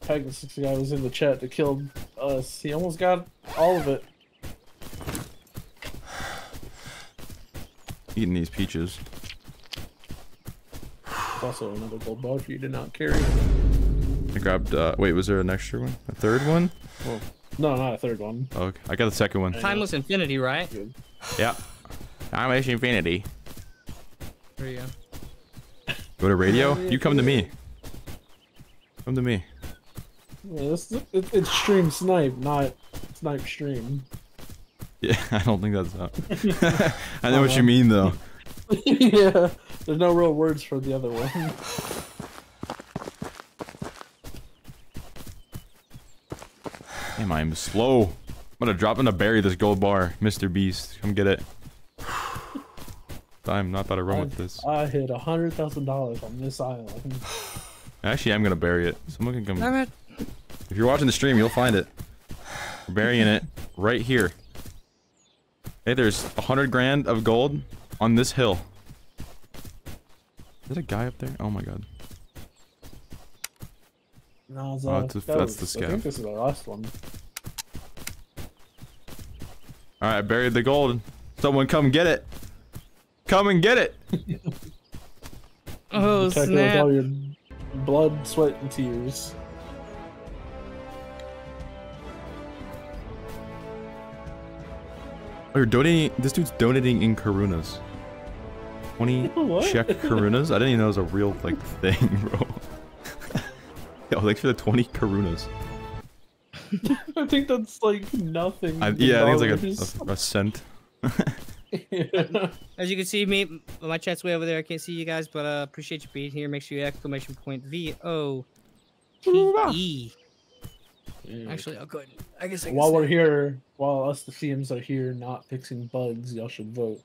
Pegasus guy was in the chat that killed us. He almost got all of it. Eating these peaches. Also another gold bar for you to not carry. I grabbed, uh, wait, was there an extra one? A third one? No, not a third one. Oh, okay. I got the second one. Timeless Infinity, right? Yeah. Timeless Infinity. There you go. Go to radio? You come to me. Come to me. Yeah, this, it, it's stream snipe, not snipe stream. Yeah, I don't think that's up. I know what uh-huh. you mean though. yeah, there's no real words for the other one. Damn, I'm slow. I'm gonna drop in to bury this gold bar. Mr. Beast, come get it. I'm not that I run with this. I hit a hundred thousand dollars on this island. Actually, I'm gonna bury it. Someone can come. Damn it. If you're watching the stream, you'll find it. We're burying it right here. Hey, there's a hundred grand of gold on this hill. Is there a guy up there? Oh my god. No, it's, Oh, uh, it's that that's was- the I think this is the last one. Alright, I buried the gold. Someone come get it. Come and get it. Oh, Protect it with all your blood, sweat, and tears. Oh, you're donating. This dude's donating in Korunas. 20 What? Czech Korunas? I didn't even know it was a real, like, thing, bro. Yo, thanks for the 20 Korunas. I think that's like nothing. I, in yeah, I think it's like a, a, a cent. Yeah. As you can see, me, my chat's way over there. I can't see you guys, but uh, appreciate you being here. Make sure you exclamation point V O T E. Actually, I'll go ahead. I guess I can While say we're it. here, while us the CMs are here not fixing bugs, y'all should vote.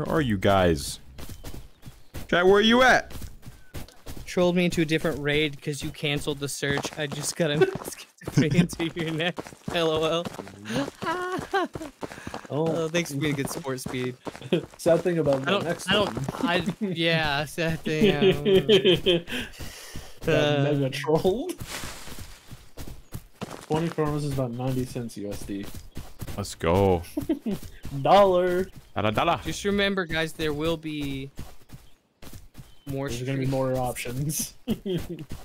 Where are you guys? Chat, where are you at? trolled me into a different raid because you canceled the search. I just got to me into your next. LOL. oh, Oh, thanks for being a good sport speed. sad thing about I the don't. next I one. don't. I yeah. Sad thing. Got Uh, mega trolled. 20 kronos is about 90 cents USD. Let's go. Dollar. Dala dala. Just remember, guys, there will be more. There's gonna be more options.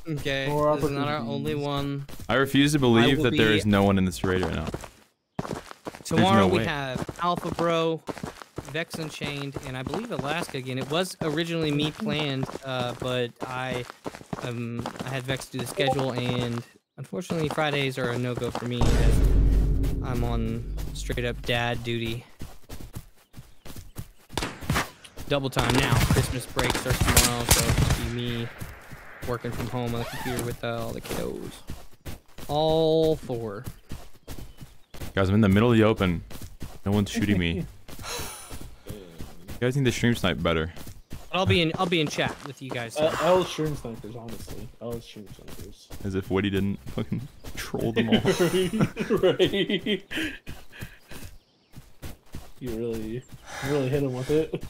Okay, more this is not our only one. I refuse to believe that there be- is no one in this raid right now. Tomorrow we way. have Alpha Bro, Vex Unchained, and I believe Alaska again. It was originally me planned, uh, but I um I had Vex do the schedule, and unfortunately Fridays are a no go for me as I'm on straight up dad duty. Double time now. Christmas break starts tomorrow, so it'll just be me working from home on the computer with uh, all the kiddos. All four. Guys, I'm in the middle of the open. No one's shooting me. you guys need to stream snipe better. I'll be in I'll be in chat with you guys. Uh, I was stream snipers, honestly. I was stream snipers. As if Woody didn't fucking troll them all. right. You really, you really hit him with it.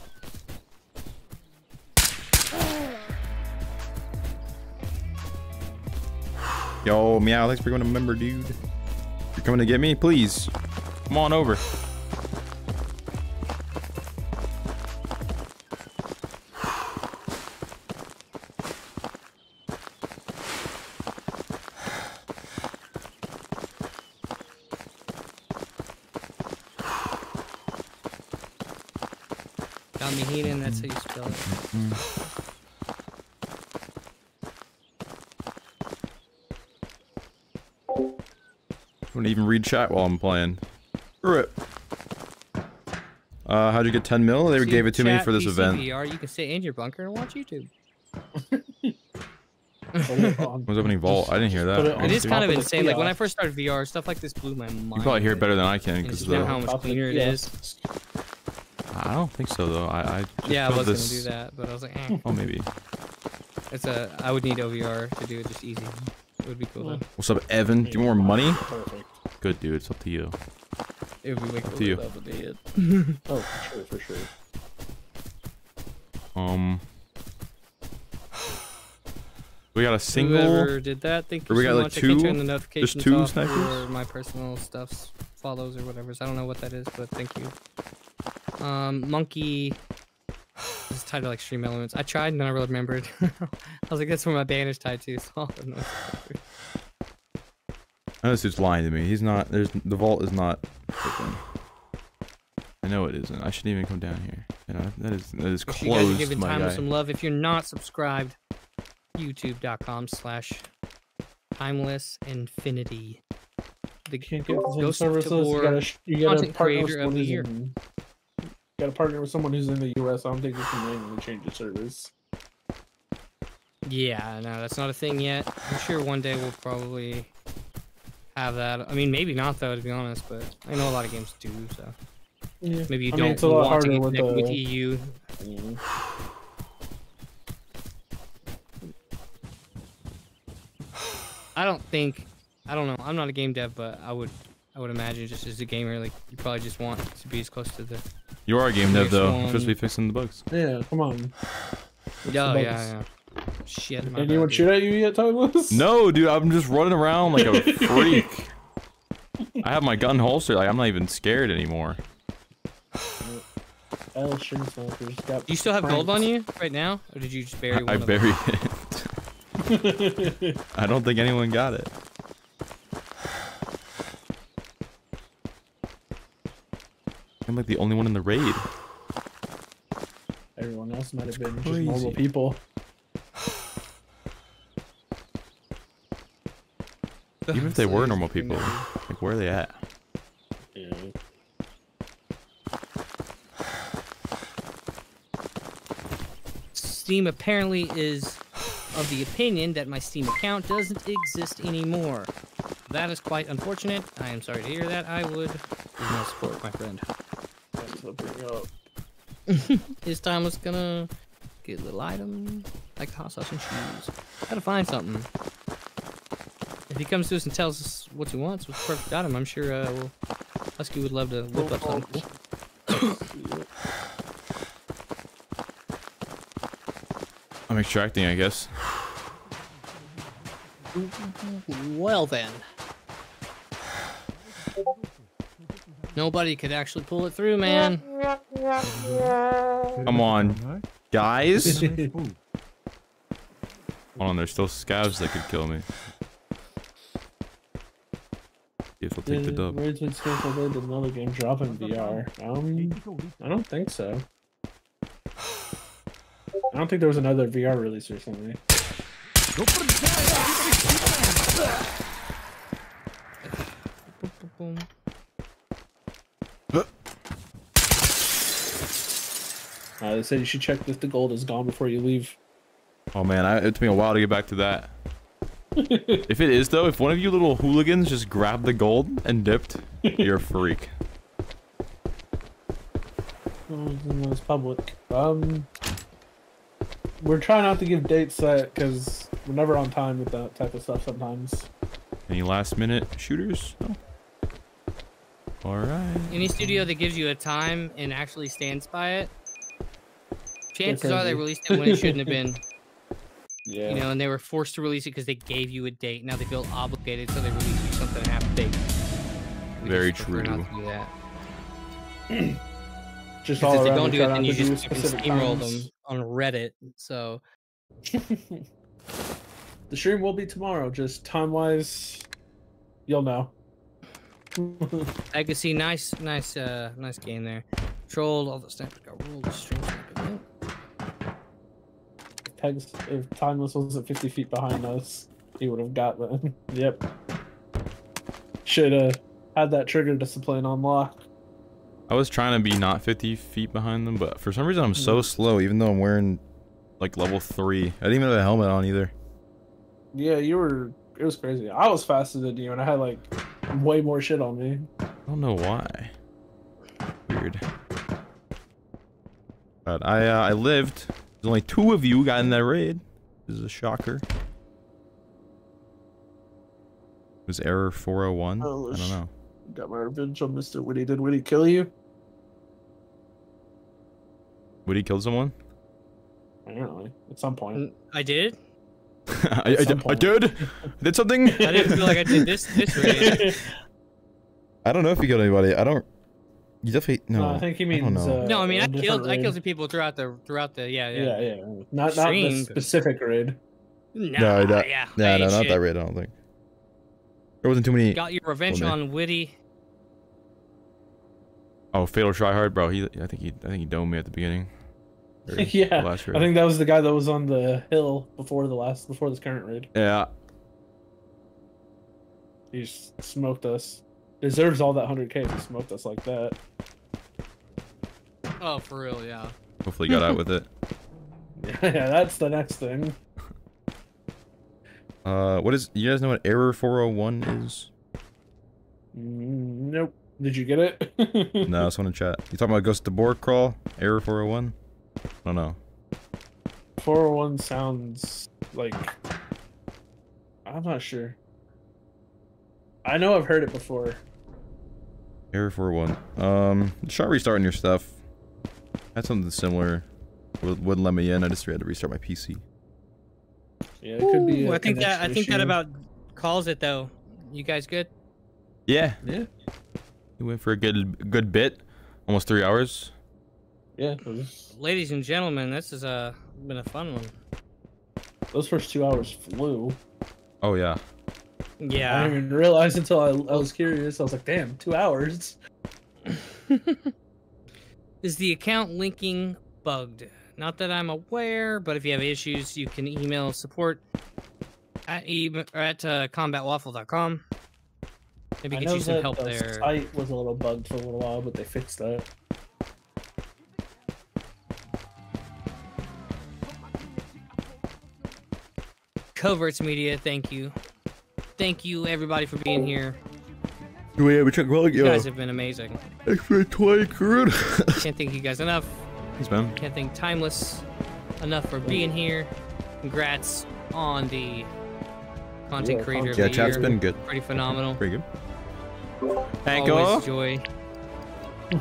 Yo, meow, thanks for becoming a member, dude. You're coming to get me? Please. Come on over. Got me heating, that's how you spell it. Mm-hmm. Even read chat while I'm playing. Screw it. Uh, how'd you get 10 mil? They See, gave it to me for this PC event. VR, you can sit in your bunker and watch YouTube. Put it on- I was opening vault. I didn't hear that. it It is kind of of the insane. Like when I first started VR, stuff like this blew my mind. You probably hear it better than I can because just know the. how much top of the cleaner it is. I don't think so though. I, I just Yeah, I was this... gonna do that, but I was like, eh. Oh, maybe. It's a. I would need OVR to do it just easy. It would be cool. though. What's up, Evan? Do you want more money? Perfect. Good, dude. It's up to you. It would be Up to cooler you. though, but it- Oh, for sure, for sure. Um. We got a single. Whoever did that, thank you we so got, like, much. I can't two- turn the notifications two off snipers? for my personal stuffs, follows or whatever. So I don't know what that is, but thank you. Um, monkey. This is tied to like stream elements. I tried and then I really remembered. I was like, that's where my banner's tied to. So I'll know. This dude's lying to me. He's not. There's the vault is not open. I know it isn't. I shouldn't even come down here. You know, that is that is If you guys are giving my Timeless guy. some love. If you're not subscribed, youtube.com slash timeless infinity. The can't get the same Ghost services. You gotta, you gotta content partner with creator of someone the who's year. in. Gotta partner with someone who's in the U.S. I don't think you can manually change the service. Yeah, no, that's not a thing yet. I'm sure one day we'll probably have that. I mean, maybe not though, to be honest. But I know a lot of games do. So Yeah. maybe you I don't mean, it's a lot want to harder get with connected with the- EU. Mm. I don't think. I don't know. I'm not a game dev, but I would. I would imagine just as a gamer, like you probably just want to be as close to the. You are a game dev though. one. You're supposed to be fixing the bugs. Yeah, come on. Oh the yeah, yeah. Shit. my Anyone shoot at you yet, Timeless? No, dude, I'm just running around like a freak. I have my gun holstered. Like I'm not even scared anymore. L got. Do you still have gold on you right now, or did you just bury one I of them? buried it. I don't think anyone got it. I'm like the only one in the raid. Everyone else might have been just normal people. Even if they were normal people, maybe. like where are they at? Yeah. Steam apparently is of the opinion that my Steam account doesn't exist anymore. That is quite unfortunate. I am sorry to hear that. I would give no support, my friend. That's to. This time was gonna get a little item like hot sauce and cheese. Gotta find something. If he comes to us and tells us what he wants, what's the perfect item, I'm sure uh, we'll, Husky would love to whip up something cool. I'm extracting, I guess. Well then. Nobody could actually pull it through, man. Come on, guys. Hold on, there's still scavs that could kill me. See if they'll take the Did dub. Raids would still play did another game drop in VR? Um, I don't think so. I don't think there was another VR release recently. Uh, they said you should check if the gold is gone before you leave. Oh man, I, it took me a while to get back to that. if it is though, if one of you little hooligans just grabbed the gold and dipped, you're a freak. Oh, it's public. Um, we're trying not to give dates set because we're never on time with that type of stuff sometimes. Any last minute shooters? No. All right. Any studio that gives you a time and actually stands by it, chances are they released it when it shouldn't have been. Yeah. You know, and they were forced to release it because they gave you a date. Now they feel obligated, so they release you something half baked. We Very just prefer not true. to do that. just all if they don't do it, try then you just fucking specific steamroll times. them on Reddit. So the stream will be tomorrow. Just time wise, you'll know. I could see nice, nice, uh, nice game there. Trolled all the snipers got rolled. Stream If Timeless was at 50 feet behind us, he would have got them. yep. Should have had that trigger discipline on lock. I was trying to be not 50 feet behind them, but for some reason I'm so slow, even though I'm wearing like level 3. I didn't even have a helmet on either. Yeah, you were. It was crazy. I was faster than you, and I had like way more shit on me. I don't know why. Weird. But I uh, I lived. There's only two of you got in that raid. This is a shocker. It Was error 401? Oh, I don't know. Got my revenge on Mr. Witty. Did Witty kill you? Would he kill someone? Apparently, at some point. Mm, I did. I, I, some did- I did. I did something. I didn't feel like I did this this raid. I don't know if he killed anybody. I don't. You definitely no. No, I think he I means. don't. Uh, No, I mean a I different killed I killed some people throughout the throughout the yeah yeah. Yeah, yeah. Not not the specific raid. Nah, No, that- yeah. Yeah, I no, not shit. that raid. I don't think. There wasn't too many. Got your revenge Well, on Witty. Oh, fatal tryhard, bro. He, I think he, I think he domed me at the beginning. Yeah, the last I think that was the guy that was on the hill before the last before this current raid. Yeah. He smoked us. Deserves all that hundred k. He smoked us like that. Oh, for real, yeah. Hopefully, got out with it. yeah, that's the next thing. Uh, what is? You guys know what error 401 is? Mm, Nope. Did you get it? No, it's on the chat. You talking about Ghosts of Tabor crawl? Error 401? I don't know. 401 sounds like. I'm not sure. I know I've heard it before. Error 401. Um, try restarting your stuff. Had something similar. Would- Wouldn't let me in. I just had to restart my PC. Yeah, it could be. Ooh, I I think that I think that about calls it though. You guys good? Yeah. Yeah, We went for a good good bit. Almost three hours. yeah. was- Ladies and gentlemen, this has uh, been a fun one. those first two hours flew. Oh yeah. I didn't even realize until I, I was curious. I was like, damn, two hours. Is the account linking bugged? Not that I'm aware, but if you have issues, you can email support at, e- or at uh, combatwaffle.com. Maybe I get you some help the there. site was a little bugged for a little while, but they fixed that. Coverts Media, thank you. Thank you, everybody, for being here. Oh, Do we have a check? Well, You guys have been amazing. Extra 20 crude. Can't thank you guys enough. Thanks, man. Can't thank Timeless enough for being here. Congrats on the content Yeah, creator Yeah, the chat's year. been good. Pretty phenomenal. Pretty good. Thank Always you. joy.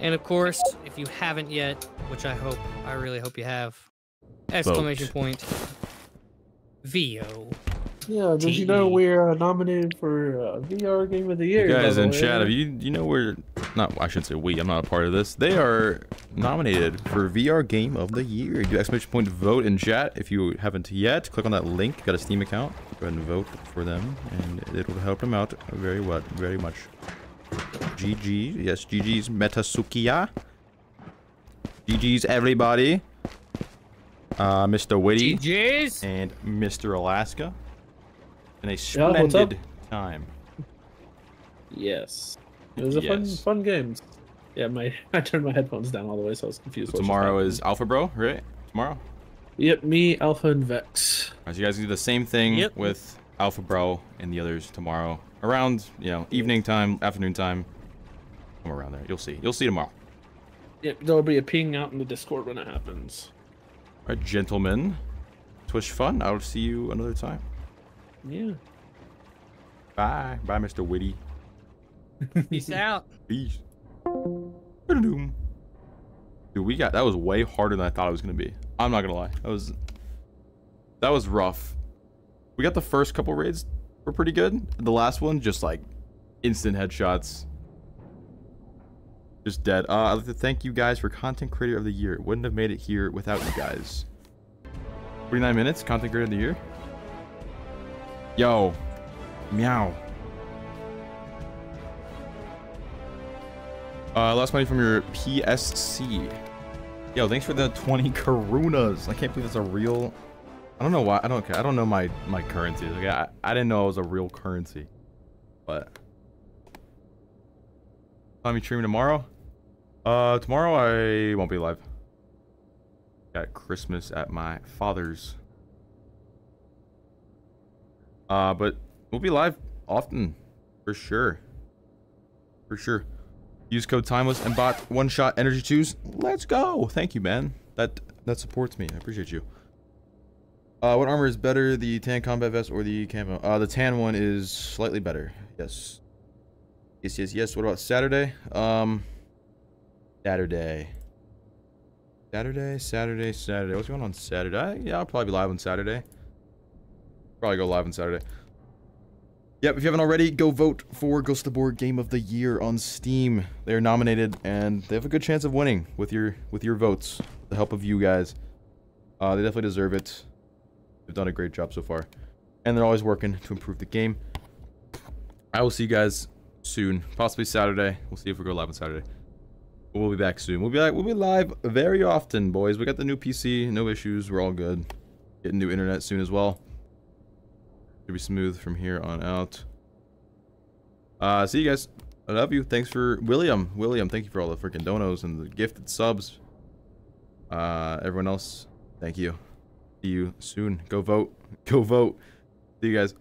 and of course, if you haven't yet, which I hope, I really hope you have, exclamation Vote. point, VO. Yeah, did you know we're uh, nominated for uh, VR Game of the Year? You guys in way? chat, have you you know we're not I shouldn't say we, I'm not a part of this. They are nominated for VR Game of the Year. Do exclamation point vote in chat if you haven't yet. Click on that link, got a Steam account. Go ahead and vote for them and it will help them out very what very much. GG, yes, GG's Metasukiya. GG's everybody. Uh Mr. Witty GG's. and Mr. Alaska. And a what's up? splendid time. Yes. It was a fun, Yes. fun game. Yeah, my I turned my headphones down all the way, so I was confused. what just Tomorrow is Alpha Bro, right? Tomorrow. Yep, me, Alpha, and Vex. Alright, so you guys do the same thing Yep. with Alpha Bro and the others tomorrow. Around, you know, evening time, afternoon time. Somewhere around there. You'll see. You'll see tomorrow. Yep, there'll be a ping out in the Discord when it happens. Alright, gentlemen. Twitch fun. I'll see you another time. Yeah. Bye. Bye, Mr. Witty. Peace out. Peace. Ba-da-doom. Dude, we got that was way harder than I thought it was gonna be. I'm not gonna lie. That was that was rough. We got the first couple raids were pretty good. The last one just like instant headshots. Just dead. Uh, I'd like to thank you guys for content creator of the year. Wouldn't have made it here without you guys. 49 minutes, content creator of the year. Yo. Meow. Uh, lost money from your PSC. Yo, thanks for the 20 Korunas. I can't believe that's a real. I don't know why. I don't. care. I don't know my my currency. Like, I I didn't know it was a real currency. But. Let me stream tomorrow. Uh, tomorrow I won't be live. Got Christmas at my father's. Uh, but we'll be live often, for sure. For sure. Use code timeless and bought one shot energy twos. Let's go. Thank you, man. That that supports me. I appreciate you. Uh, what armor is better, the tan combat vest or the camo? Uh, the tan one is slightly better. Yes. Yes, yes, yes. What about Saturday? Um, Saturday. Saturday, Saturday, Saturday. What's going on Saturday? Yeah, I'll probably be live on Saturday. Probably go live on Saturday. Yep, if you haven't already, go vote for Ghosts of Tabor Game of the Year on Steam. They're nominated and they have a good chance of winning with your with your votes. With the help of you guys. Uh, they definitely deserve it. They've done a great job so far. And they're always working to improve the game. I will see you guys soon. Possibly Saturday. We'll see if we go live on Saturday. We'll be back soon. We'll be back. We'll be live very often, boys. We got the new PC. No issues. We're all good. Getting new internet soon as well. Should be smooth from here on out. Uh, see you guys. I love you. Thanks for William. William, thank you for all the freaking donos and the gifted subs. Uh, everyone else, thank you. See you soon. Go vote. Go vote. See you guys.